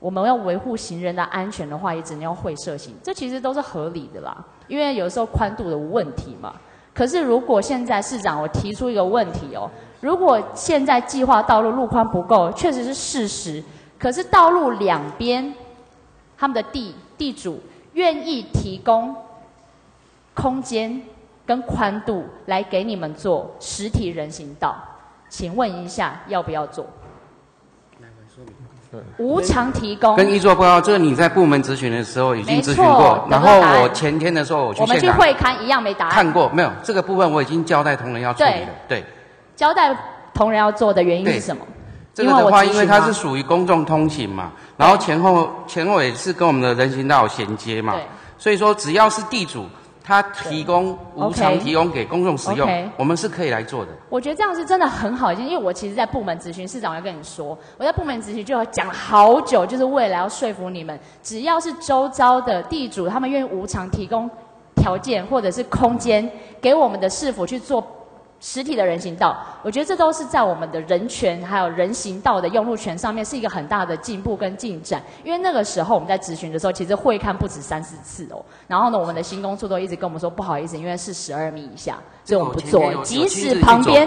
我们要维护行人的安全的话，也只能用会设型，这其实都是合理的啦。因为有时候宽度的问题嘛。可是如果现在市长我提出一个问题哦，如果现在计划道路路宽不够，确实是事实。可是道路两边，他们的地地主愿意提供空间跟宽度来给你们做实体人行道，请问一下要不要做？无偿提供。跟一座报告，这个你在部门咨询的时候已经咨询过，然后我前天的时候我去我们去会刊一样没答案。看过没有？这个部分我已经交代同仁要处理了。对。交代同仁要做的原因是什么？这个的话，因为它是属于公众通行嘛，然后前后前后也是跟我们的人行道衔接嘛，所以说只要是地主。他提供无偿提供给公众使用，我们是可以来做的。我觉得这样是真的很好，因为我其实，在部门咨询，市长要跟你说，我在部门咨询就讲好久，就是为了要说服你们，只要是周遭的地主，他们愿意无偿提供条件或者是空间给我们的市府去做。实体的人行道，我觉得这都是在我们的人权还有人行道的用路权上面是一个很大的进步跟进展。因为那个时候我们在咨询的时候，其实会看不止三四次哦。然后呢，我们的新工处都一直跟我们说不好意思，因为是十二米以下，所以我们不做。即使旁边，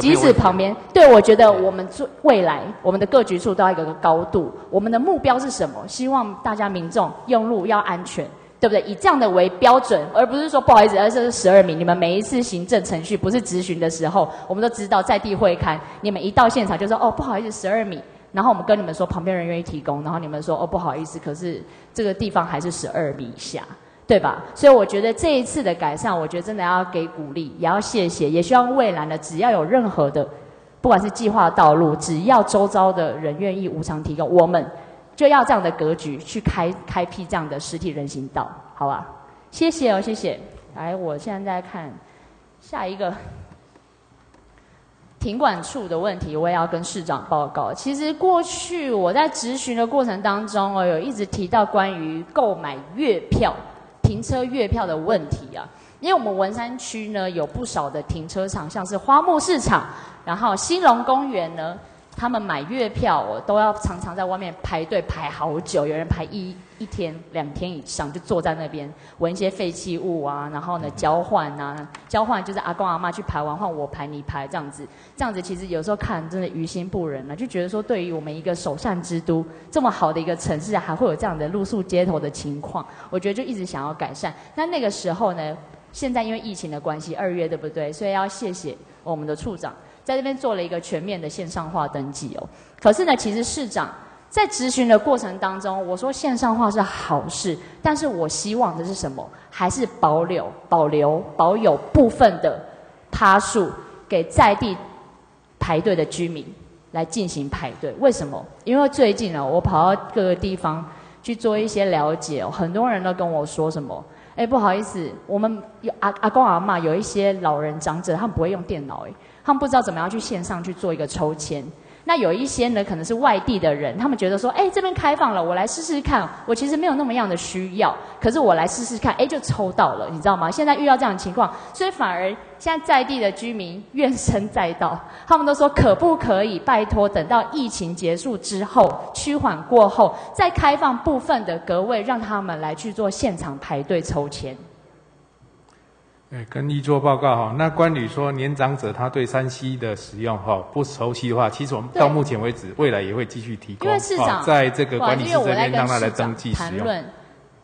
即使旁边，对我觉得我们做未来我们的各局处都要一个高度。我们的目标是什么？希望大家民众用路要安全。对不对？以这样的为标准，而不是说不好意思，而是十二名。你们每一次行政程序不是咨询的时候，我们都知道在地会刊，你们一到现场就说哦不好意思十二米，然后我们跟你们说旁边人愿意提供，然后你们说哦不好意思，可是这个地方还是十二米以下，对吧？所以我觉得这一次的改善，我觉得真的要给鼓励，也要谢谢，也希望未来呢，只要有任何的，不管是计划道路，只要周遭的人愿意无偿提供，我们。就要这样的格局去开开辟这样的实体人行道，好吧？谢谢哦，谢谢。来，我现在在看下一个停管处的问题，我也要跟市长报告。其实过去我在咨询的过程当中哦，有一直提到关于购买月票、停车月票的问题啊。因为我们文山区呢有不少的停车场，像是花木市场，然后兴隆公园呢。他们买月票，我都要常常在外面排队排好久，有人排一一天、两天以上，就坐在那边闻一些废弃物啊，然后呢交换啊，交换就是阿公阿妈去排完换我排你排这样子，这样子其实有时候看真的于心不忍了，就觉得说对于我们一个首善之都这么好的一个城市，还会有这样的露宿街头的情况，我觉得就一直想要改善。那那个时候呢，现在因为疫情的关系，二月对不对？所以要谢谢我们的处长。在这边做了一个全面的线上化登记哦，可是呢，其实市长在咨询的过程当中，我说线上化是好事，但是我希望的是什么？还是保留、保留、保有部分的趴数给在地排队的居民来进行排队。为什么？因为最近呢，我跑到各个地方去做一些了解哦，很多人都跟我说什么？哎，不好意思，我们有阿阿公阿妈有一些老人长者，他们不会用电脑哎。他们不知道怎么样去线上去做一个抽签，那有一些呢可能是外地的人，他们觉得说，哎，这边开放了，我来试试看。我其实没有那么样的需要，可是我来试试看，哎，就抽到了，你知道吗？现在遇到这样的情况，所以反而现在在地的居民怨声载道，他们都说可不可以拜托，等到疫情结束之后，趋缓过后，再开放部分的格位，让他们来去做现场排队抽签。哎，跟一做报告哈。那关于说年长者他对山西的使用哈不熟悉的话，其实我们到目前为止，未来也会继续提供。因为市长在这个管理室这边让他来登记使用。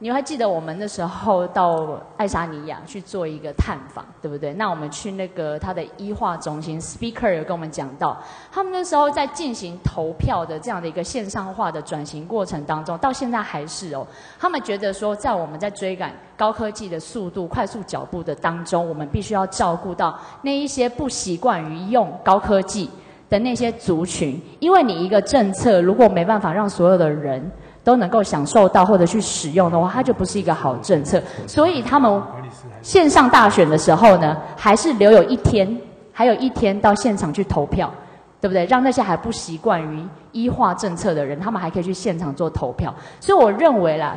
你还记得我们那时候到爱沙尼亚去做一个探访，对不对？那我们去那个他的医化中心，speaker 有跟我们讲到，他们那时候在进行投票的这样的一个线上化的转型过程当中，到现在还是哦，他们觉得说，在我们在追赶高科技的速度、快速脚步的当中，我们必须要照顾到那一些不习惯于用高科技的那些族群，因为你一个政策如果没办法让所有的人。都能够享受到或者去使用的话，它就不是一个好政策。所以他们线上大选的时候呢，还是留有一天，还有一天到现场去投票，对不对？让那些还不习惯于医化政策的人，他们还可以去现场做投票。所以我认为啦，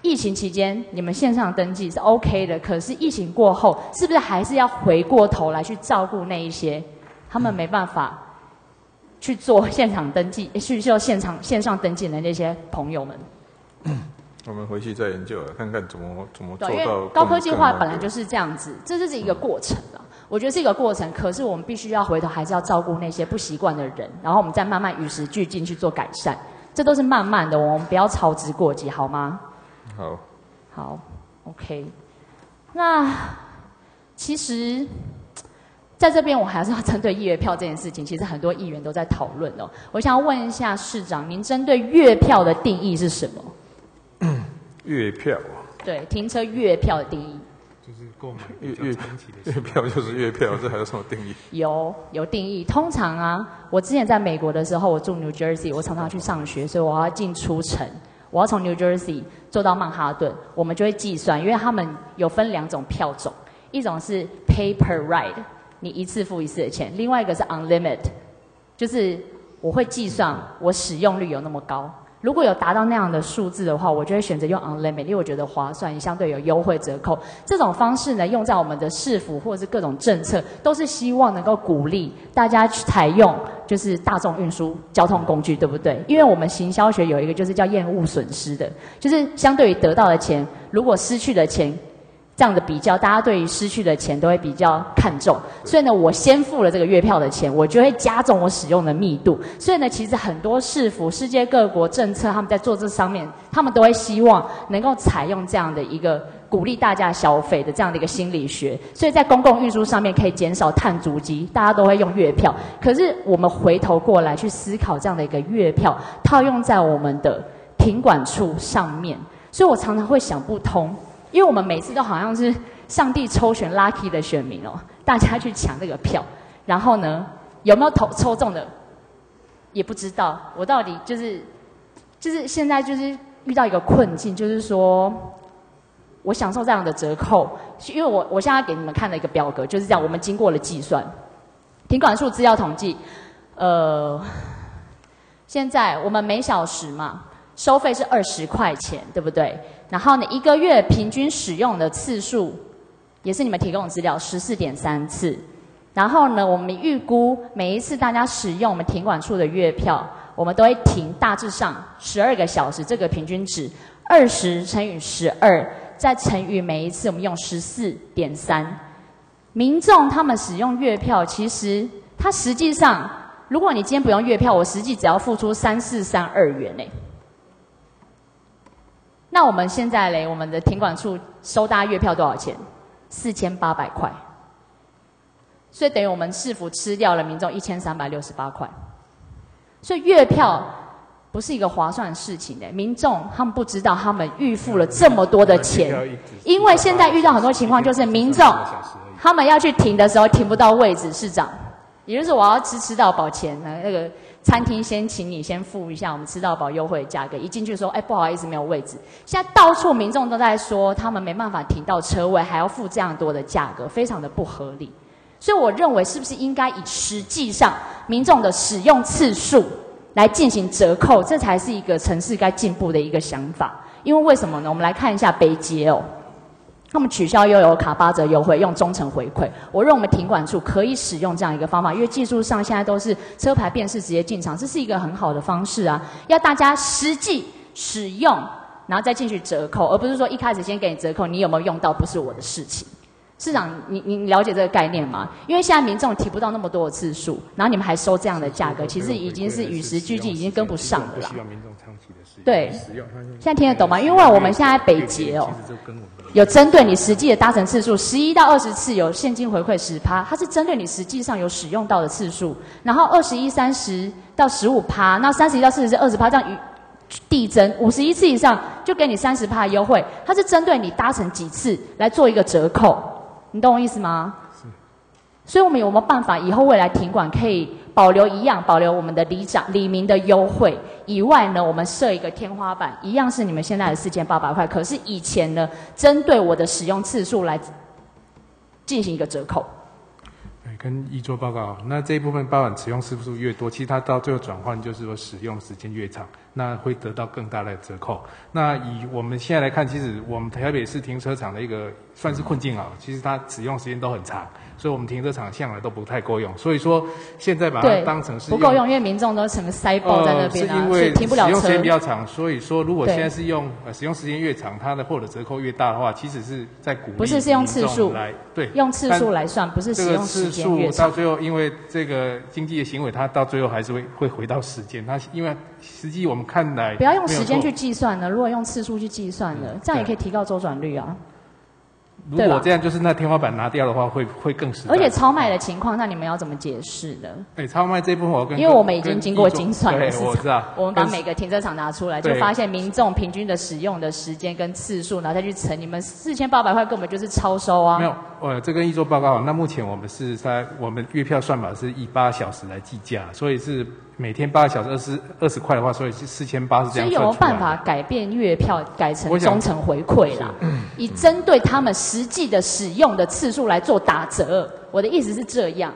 疫情期间你们线上登记是 OK 的，可是疫情过后，是不是还是要回过头来去照顾那一些他们没办法？去做现场登记，[laughs] 去做现场线上登记的那些朋友们，我们回去再研究，看看怎么怎么做到高科技化。本来就是这样子，这就是一个过程啊。我觉得是一个过程，可是我们必须要回头，还是要照顾那些不习惯的人，然后我们再慢慢与时俱进去做改善。这都是慢慢的，我们不要操之过急，好吗？好，好，OK。那其实。在这边，我还是要针对月票这件事情，其实很多议员都在讨论哦。我想要问一下市长，您针对月票的定义是什么？月票对，停车月票的定义。就是购买月月月票就是月票，这还有什么定义？有有定义。通常啊，我之前在美国的时候，我住 New Jersey，我常常去上学，所以我要进出城，我要从 New Jersey 坐到曼哈顿，我们就会计算，因为他们有分两种票种，一种是 Paper Ride。你一次付一次的钱，另外一个是 unlimited，就是我会计算我使用率有那么高，如果有达到那样的数字的话，我就会选择用 unlimited，因为我觉得划算，相对有优惠折扣。这种方式呢，用在我们的市府或者是各种政策，都是希望能够鼓励大家去采用就是大众运输交通工具，对不对？因为我们行销学有一个就是叫厌恶损失的，就是相对于得到的钱，如果失去的钱。这样的比较，大家对于失去的钱都会比较看重，所以呢，我先付了这个月票的钱，我就会加重我使用的密度。所以呢，其实很多市府、世界各国政策，他们在做这上面，他们都会希望能够采用这样的一个鼓励大家消费的这样的一个心理学。所以在公共运输上面可以减少碳足迹，大家都会用月票。可是我们回头过来去思考这样的一个月票套用在我们的停管处上面，所以我常常会想不通。因为我们每次都好像是上帝抽选 lucky 的选民哦，大家去抢这个票，然后呢有没有投抽中的也不知道。我到底就是就是现在就是遇到一个困境，就是说我享受这样的折扣，因为我我现在给你们看了一个表格，就是这样，我们经过了计算，停管数资料统计，呃，现在我们每小时嘛收费是二十块钱，对不对？然后呢，一个月平均使用的次数，也是你们提供的资料，十四点三次。然后呢，我们预估每一次大家使用我们停管处的月票，我们都会停大致上十二个小时，这个平均值二十乘以十二，再乘以每一次我们用十四点三。民众他们使用月票，其实他实际上，如果你今天不用月票，我实际只要付出三四三二元呢。那我们现在嘞，我们的停管处收大家月票多少钱？四千八百块，所以等于我们市府吃掉了民众一千三百六十八块。所以月票不是一个划算的事情的，民众他们不知道他们预付了这么多的钱，因为现在遇到很多情况就是民众他们要去停的时候停不到位置，市长，也就是我要吃吃到保钱那个。餐厅先请你先付一下我们吃到饱优惠价格，一进去说，哎，不好意思，没有位置。现在到处民众都在说，他们没办法停到车位，还要付这样多的价格，非常的不合理。所以我认为，是不是应该以实际上民众的使用次数来进行折扣，这才是一个城市该进步的一个想法。因为为什么呢？我们来看一下北捷哦。他们取消又有卡八折优惠，用忠诚回馈。我认为我们停管处可以使用这样一个方法，因为技术上现在都是车牌辨识直接进场，这是一个很好的方式啊。要大家实际使用，然后再进去折扣，而不是说一开始先给你折扣，你有没有用到不是我的事情。市长，你你了解这个概念吗？因为现在民众提不到那么多的次数，然后你们还收这样的价格，其实已经是与时俱进，已经跟不上了啦。对，现在听得懂吗？因为我们现在北捷哦。有针对你实际的搭乘次数，十一到二十次有现金回馈十趴，它是针对你实际上有使用到的次数。然后二十一、三十到十五趴，那三十一到四十是二十趴，这样与递增。五十一次以上就给你三十趴优惠，它是针对你搭乘几次来做一个折扣，你懂我意思吗？所以我们有没有办法以后未来停管可以？保留一样，保留我们的里长、里民的优惠以外呢，我们设一个天花板，一样是你们现在的四千八百块。可是以前呢，针对我的使用次数来进行一个折扣。跟一做报告，那这一部分包含使用次数越多，其实它到最后转换就是说使用时间越长，那会得到更大的折扣。那以我们现在来看，其实我们台北市停车场的一个算是困境啊，其实它使用时间都很长。所以，我们停车场向来都不太够用。所以说，现在把它当成是不够用，因为民众都成个塞爆在那边啊，所以停不了车。使用时间比较长，所以说，如果现在是用呃使用时间越长，它的获得折扣越大的话，其实是在鼓励不是是用次数来对用次数来算，不是使用时间越长。到最后，因为这个经济的行为，它到最后还是会会回到时间。它因为实际我们看来不要用时间去计算了，如果用次数去计算了，这样也可以提高周转率啊。如果这样，就是那天花板拿掉的话，会会更实。而且超卖的情况，那你们要怎么解释呢？哎，超卖这部分我跟因为我们已经经过精算了，我知道。我们把每个停车场拿出来，就发现民众平均的使用的时间跟次数，然后再去乘，你们四千八百块根本就是超收啊！没有，呃，这跟一做报告。那目前我们是在我们月票算法是以八小时来计价，所以是。每天八个小时二十二十块的话，所以是四千八是这样所以有没有办法改变月票改成忠诚回馈啦？以针对他们实际的使用的次数来做打折。我的意思是这样。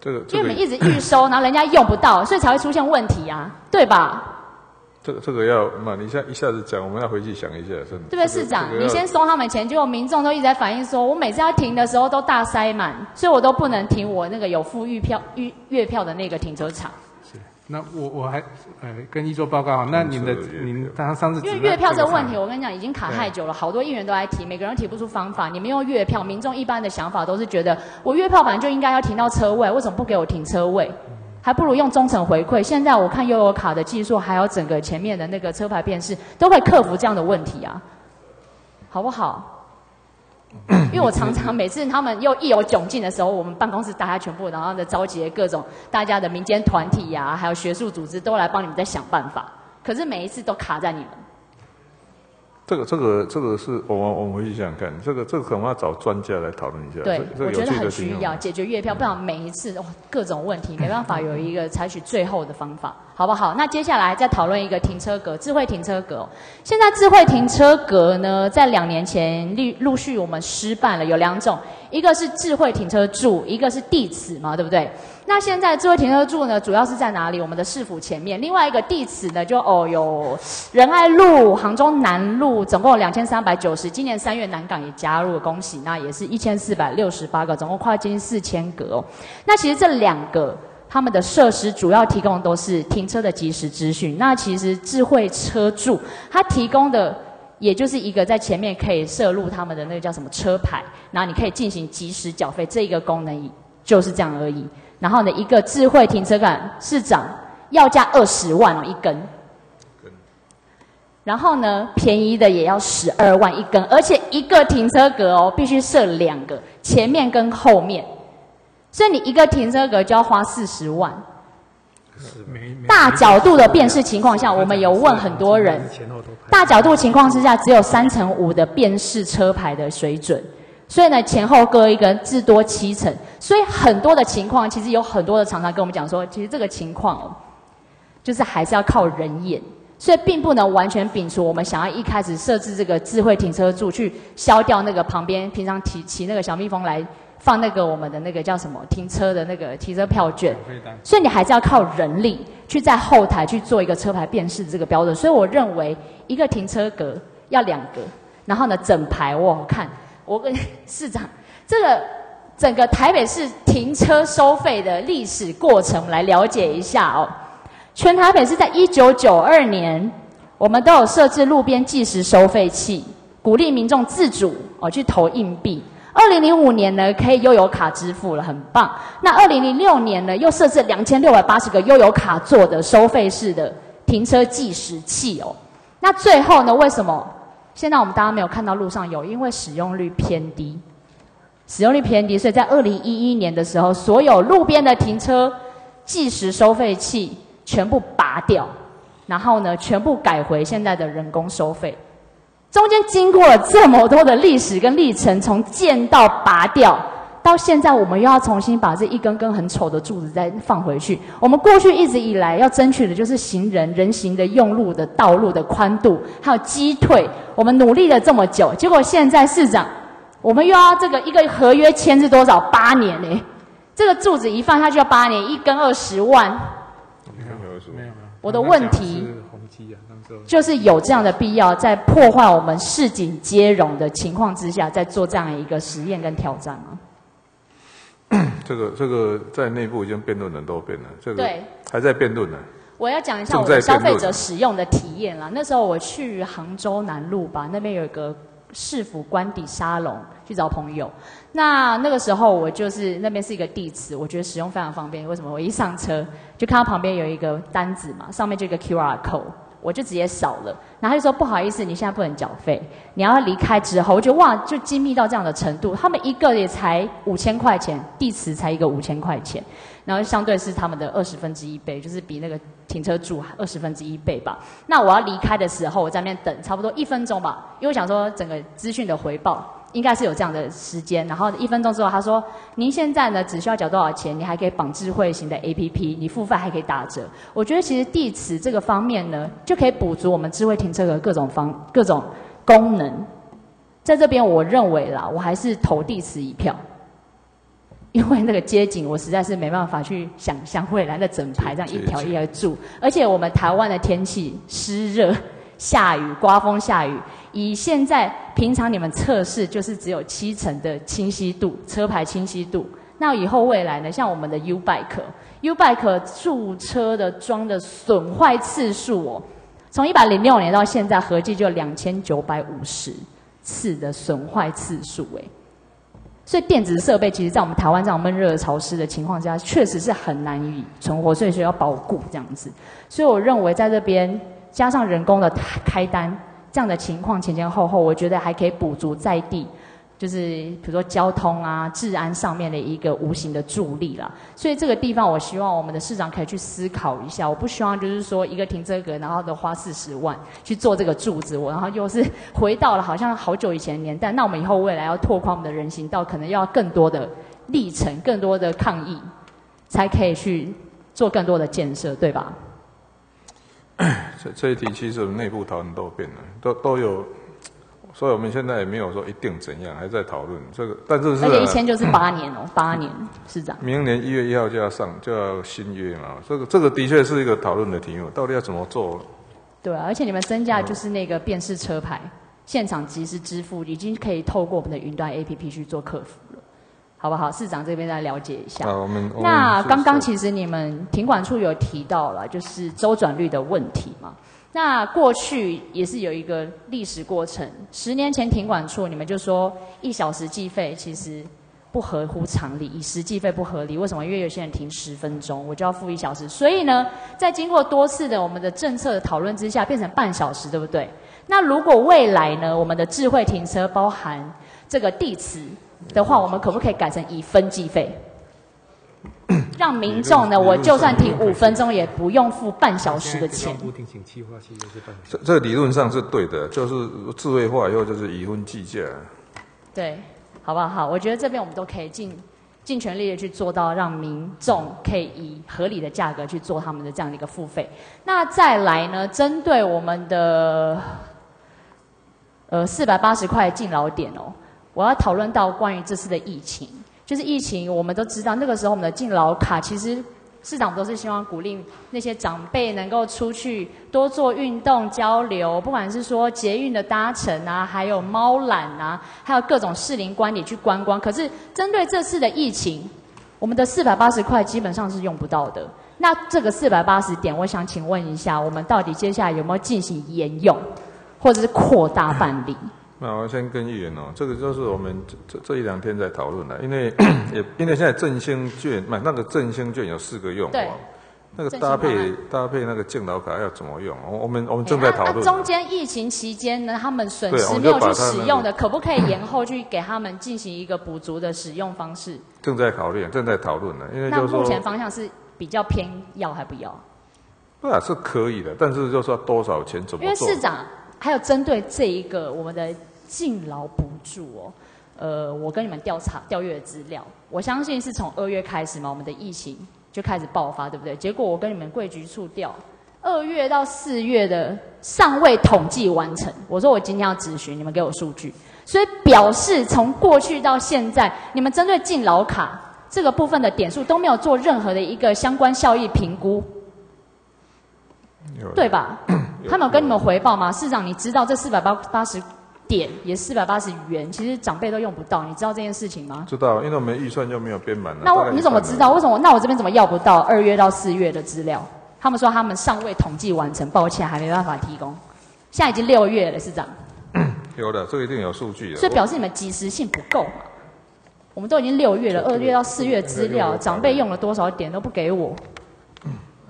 这个。因为我们一直预收，然后人家用不到，所以才会出现问题啊，对吧？这个这个要嘛，你一下一下子讲，我们要回去想一下，真的。对不对，市长？你先收他们钱，结果民众都一直在反映说，我每次要停的时候都大塞满，所以我都不能停我那个有付预票预月票的那个停车场。是，那我我还呃跟一做报告哈，那您的您他上次因为月票这个问题，我跟你讲已经卡太久了，好多议员都来提，每个人提不出方法。你们用月票，民众一般的想法都是觉得，我月票反正就应该要停到车位，为什么不给我停车位？还不如用忠诚回馈。现在我看悠游卡的技术，还有整个前面的那个车牌辨识，都会克服这样的问题啊，好不好？因为我常常每次他们又一有窘境的时候，我们办公室大家全部然后的召集各种大家的民间团体呀，还有学术组织都来帮你们在想办法，可是每一次都卡在你们。这个这个这个是我们我们回去想想看，这个这个可能要找专家来讨论一下。对，我觉得很需要解决月票，不然每一次哇各种问题没办法有一个 [laughs] 采取最后的方法，好不好？那接下来再讨论一个停车格，智慧停车格。现在智慧停车格呢，在两年前陆陆续我们失办了，有两种，一个是智慧停车柱，一个是地磁嘛，对不对？那现在智慧停车柱呢，主要是在哪里？我们的市府前面。另外一个地址呢，就哦有仁爱路、杭州南路，总共两千三百九十。今年三月南港也加入了，恭喜！那也是一千四百六十八个，总共跨近四千个哦。那其实这两个他们的设施主要提供都是停车的即时资讯。那其实智慧车柱它提供的，也就是一个在前面可以摄入他们的那个叫什么车牌，然后你可以进行即时缴费这一个功能，就是这样而已。然后呢，一个智慧停车杆市长要价二十万哦一根，然后呢，便宜的也要十二万一根，而且一个停车格哦必须设两个，前面跟后面，所以你一个停车格就要花四十万。大角度的辨识情况下，我们有问很多人，大角度情况之下只有三乘五的辨识车牌的水准。所以呢，前后各一根，至多七成。所以很多的情况，其实有很多的厂商跟我们讲说，其实这个情况哦，就是还是要靠人眼，所以并不能完全摒除我们想要一开始设置这个智慧停车柱，去消掉那个旁边平常骑骑那个小蜜蜂来放那个我们的那个叫什么停车的那个停车票券。所以你还是要靠人力去在后台去做一个车牌辨识这个标准。所以我认为一个停车格要两个，然后呢整排我看。我跟市长，这个整个台北市停车收费的历史过程来了解一下哦。全台北市在一九九二年，我们都有设置路边计时收费器，鼓励民众自主哦去投硬币。二零零五年呢，可以悠游卡支付了，很棒。那二零零六年呢，又设置两千六百八十个悠游卡做的收费式的停车计时器哦。那最后呢，为什么？现在我们大家没有看到路上有，因为使用率偏低，使用率偏低，所以在二零一一年的时候，所有路边的停车计时收费器全部拔掉，然后呢，全部改回现在的人工收费。中间经过了这么多的历史跟历程，从建到拔掉。到现在，我们又要重新把这一根根很丑的柱子再放回去。我们过去一直以来要争取的就是行人人行的用路的道路的宽度，还有击退。我们努力了这么久，结果现在市长，我们又要这个一个合约签是多少？八年呢？这个柱子一放下就要八年，一根二十万。没有没有。我的问题就是有这样的必要，在破坏我们市井接融的情况之下，在做这样一个实验跟挑战吗？[clears throat] 这个这个在内部已经辩论很多遍了，这个还在辩论呢。我要讲一下我的消费者使用的体验啦。那时候我去杭州南路吧，那边有一个市府官邸沙龙，去找朋友。那那个时候我就是那边是一个地址，我觉得使用非常方便。为什么？我一上车就看到旁边有一个单子嘛，上面就一个 QR code。我就直接扫了，然后就说不好意思，你现在不能缴费，你要离开之后，我觉得哇，就精密到这样的程度。他们一个也才五千块钱，地磁才一个五千块钱，然后相对是他们的二十分之一倍，就是比那个停车柱二十分之一倍吧。那我要离开的时候，我在那边等差不多一分钟吧，因为我想说整个资讯的回报。应该是有这样的时间，然后一分钟之后，他说：“您现在呢只需要缴多少钱？你还可以绑智慧型的 APP，你付费还可以打折。”我觉得其实地磁这个方面呢，就可以补足我们智慧停车的各种方各种功能。在这边，我认为啦，我还是投地磁一票。因为那个街景，我实在是没办法去想象未来的整排这样一条一条住，而且我们台湾的天气湿热、下雨、刮风下雨，以现在平常你们测试就是只有七成的清晰度，车牌清晰度。那以后未来呢？像我们的 U Bike，U Bike 驻车的装的损坏次数哦，从一百零六年到现在合计就两千九百五十次的损坏次数哎。所以电子设备其实，在我们台湾这样闷热潮湿的情况下，确实是很难以存活，所以需要保固这样子。所以我认为在这边加上人工的开单这样的情况前前后后，我觉得还可以补足在地。就是比如说交通啊、治安上面的一个无形的助力啦，所以这个地方我希望我们的市长可以去思考一下。我不希望就是说一个停车格，然后都花四十万去做这个柱子，我然后又是回到了好像好久以前年代。那我们以后未来要拓宽我们的人行道，可能要更多的历程、更多的抗议，才可以去做更多的建设，对吧？[coughs] 这这一题其实内部讨论都变了，都都有。所以我们现在也没有说一定怎样，还在讨论这个。但是是，而且一签就是八年哦，[coughs] 八年，市长。明年一月一号就要上，就要新约嘛。这个这个的确是一个讨论的题目，到底要怎么做？对啊，而且你们增加就是那个辨识车牌，现场即时支付，已经可以透过我们的云端 APP 去做客服了，好不好？市长这边再了解一下。啊，我们那刚刚其实你们停管处有提到了，就是周转率的问题嘛。那过去也是有一个历史过程，十年前停管处你们就说一小时计费其实不合乎常理，以时计费不合理。为什么？因为有些人停十分钟，我就要付一小时。所以呢，在经过多次的我们的政策的讨论之下，变成半小时，对不对？那如果未来呢，我们的智慧停车包含这个地磁的话，我们可不可以改成以分计费？[coughs] 让民众呢，我就算停五分钟，也不用付半小时的钱。这这理论上是对的，就是智慧化以后就是以分计价。对，好不好？好，我觉得这边我们都可以尽尽全力的去做到，让民众可以以合理的价格去做他们的这样的一个付费。那再来呢，针对我们的呃四百八十块敬老点哦，我要讨论到关于这次的疫情。就是疫情，我们都知道，那个时候我们的敬老卡，其实市长都是希望鼓励那些长辈能够出去多做运动交流，不管是说捷运的搭乘啊，还有猫缆啊，还有各种适龄观礼去观光。可是针对这次的疫情，我们的四百八十块基本上是用不到的。那这个四百八十点，我想请问一下，我们到底接下来有没有进行沿用，或者是扩大办理？那我先跟议员哦，这个就是我们这这这一两天在讨论的，因为 [clears throat] 也因为现在振兴券买那个振兴券有四个用，对，那个搭配搭配那个敬老卡要怎么用？我我们我们正在讨论。中间疫情期间呢，他们损失没有去使用的，可不可以延后去给他们进行一个补足的使用方式？[clears throat] 正在考虑，正在讨论呢，因为那目前方向是比较偏要还不要？对啊，是可以的，但是就说多少钱怎么？因为市长。还有针对这一个我们的敬老补助哦，呃，我跟你们调查调阅的资料，我相信是从二月开始嘛，我们的疫情就开始爆发，对不对？结果我跟你们贵局处调，二月到四月的尚未统计完成。我说我今天要咨询，你们给我数据，所以表示从过去到现在，你们针对敬老卡这个部分的点数都没有做任何的一个相关效益评估，对吧？他们有跟你们回报吗？市长，你知道这四百八八十点也四百八十元，其实长辈都用不到，你知道这件事情吗？知道，因为我们预算就没有编满了。那我你怎么知道？为什么？那我这边怎么要不到二月到四月的资料？他们说他们尚未统计完成，抱歉，还没办法提供。现在已经六月了，市长。[coughs] 有的，这个一定有数据的。所以表示你们及时性不够嘛？我们都已经六月了，二月到四月资料，长辈用了多少点都不给我。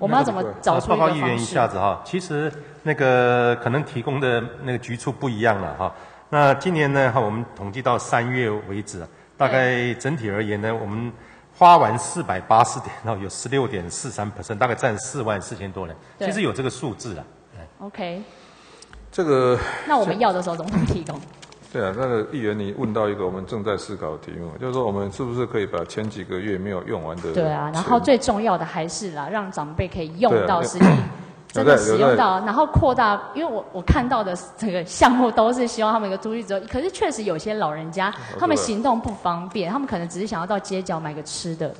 我们要怎么找出一个报告议员一下子哈，其实那个可能提供的那个局处不一样了哈。那今年呢哈，我们统计到三月为止，大概整体而言呢，我们花完四百八十点，然后有十六点四三 percent，大概占四万四千多人。其实有这个数字啊。OK。这个。那我们要的时候怎么提供？对啊，那个议员，你问到一个我们正在思考的题目，就是说我们是不是可以把前几个月没有用完的？对啊，然后最重要的还是啦，让长辈可以用到实际真的使用到，然后扩大，因为我我看到的这个项目都是希望他们一个出去之后，可是确实有些老人家他们行动不方便，他们可能只是想要到街角买个吃的，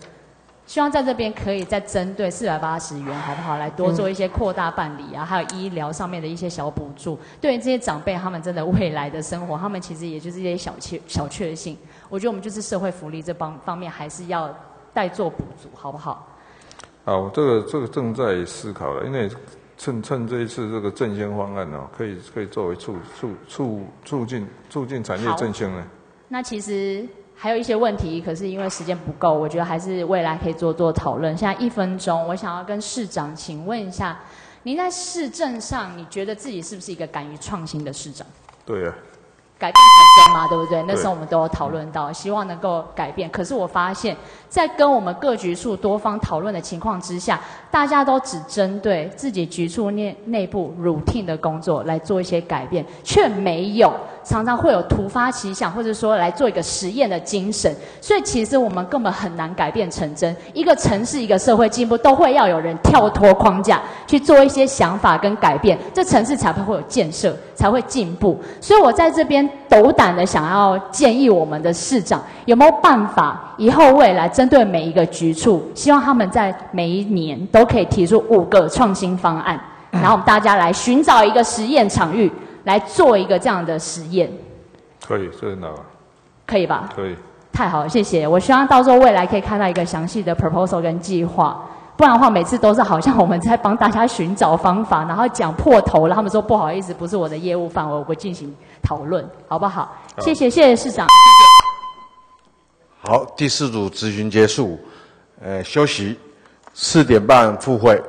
希望在这边可以再针对四百八十元，好不好？来多做一些扩大办理啊，还有医疗上面的一些小补助，对于这些长辈他们真的未来的生活，他们其实也就是一些小确小确幸。我觉得我们就是社会福利这方方面还是要再做补足，好不好？好，这个这个正在思考了，因为。趁趁这一次这个振兴方案哦，可以可以作为促促促促进促进产业振兴呢。那其实还有一些问题，可是因为时间不够，我觉得还是未来可以做做讨论。现在一分钟，我想要跟市长请问一下，您在市政上，你觉得自己是不是一个敢于创新的市长？对啊。改变成真嘛，对不对？那时候我们都有讨论到，希望能够改变。可是我发现，在跟我们各局处多方讨论的情况之下，大家都只针对自己局处内内部 routine 的工作来做一些改变，却没有常常会有突发奇想，或者说来做一个实验的精神。所以其实我们根本很难改变成真。一个城市、一个社会进步，都会要有人跳脱框架去做一些想法跟改变，这城市才会会有建设，才会进步。所以我在这边。斗胆的想要建议我们的市长，有没有办法以后未来真针对每一个局处，希望他们在每一年都可以提出五个创新方案，然后我们大家来寻找一个实验场域，来做一个这样的实验。可以，这很好。可以吧？可以。太好了，谢谢。我希望到时候未来可以看到一个详细的 proposal 跟计划。不然的话，每次都是好像我们在帮大家寻找方法，然后讲破头了。他们说不好意思，不是我的业务范围，我不进行讨论，好不好？谢谢，谢谢市长。好，第四组咨询结束，呃，休息，四点半复会。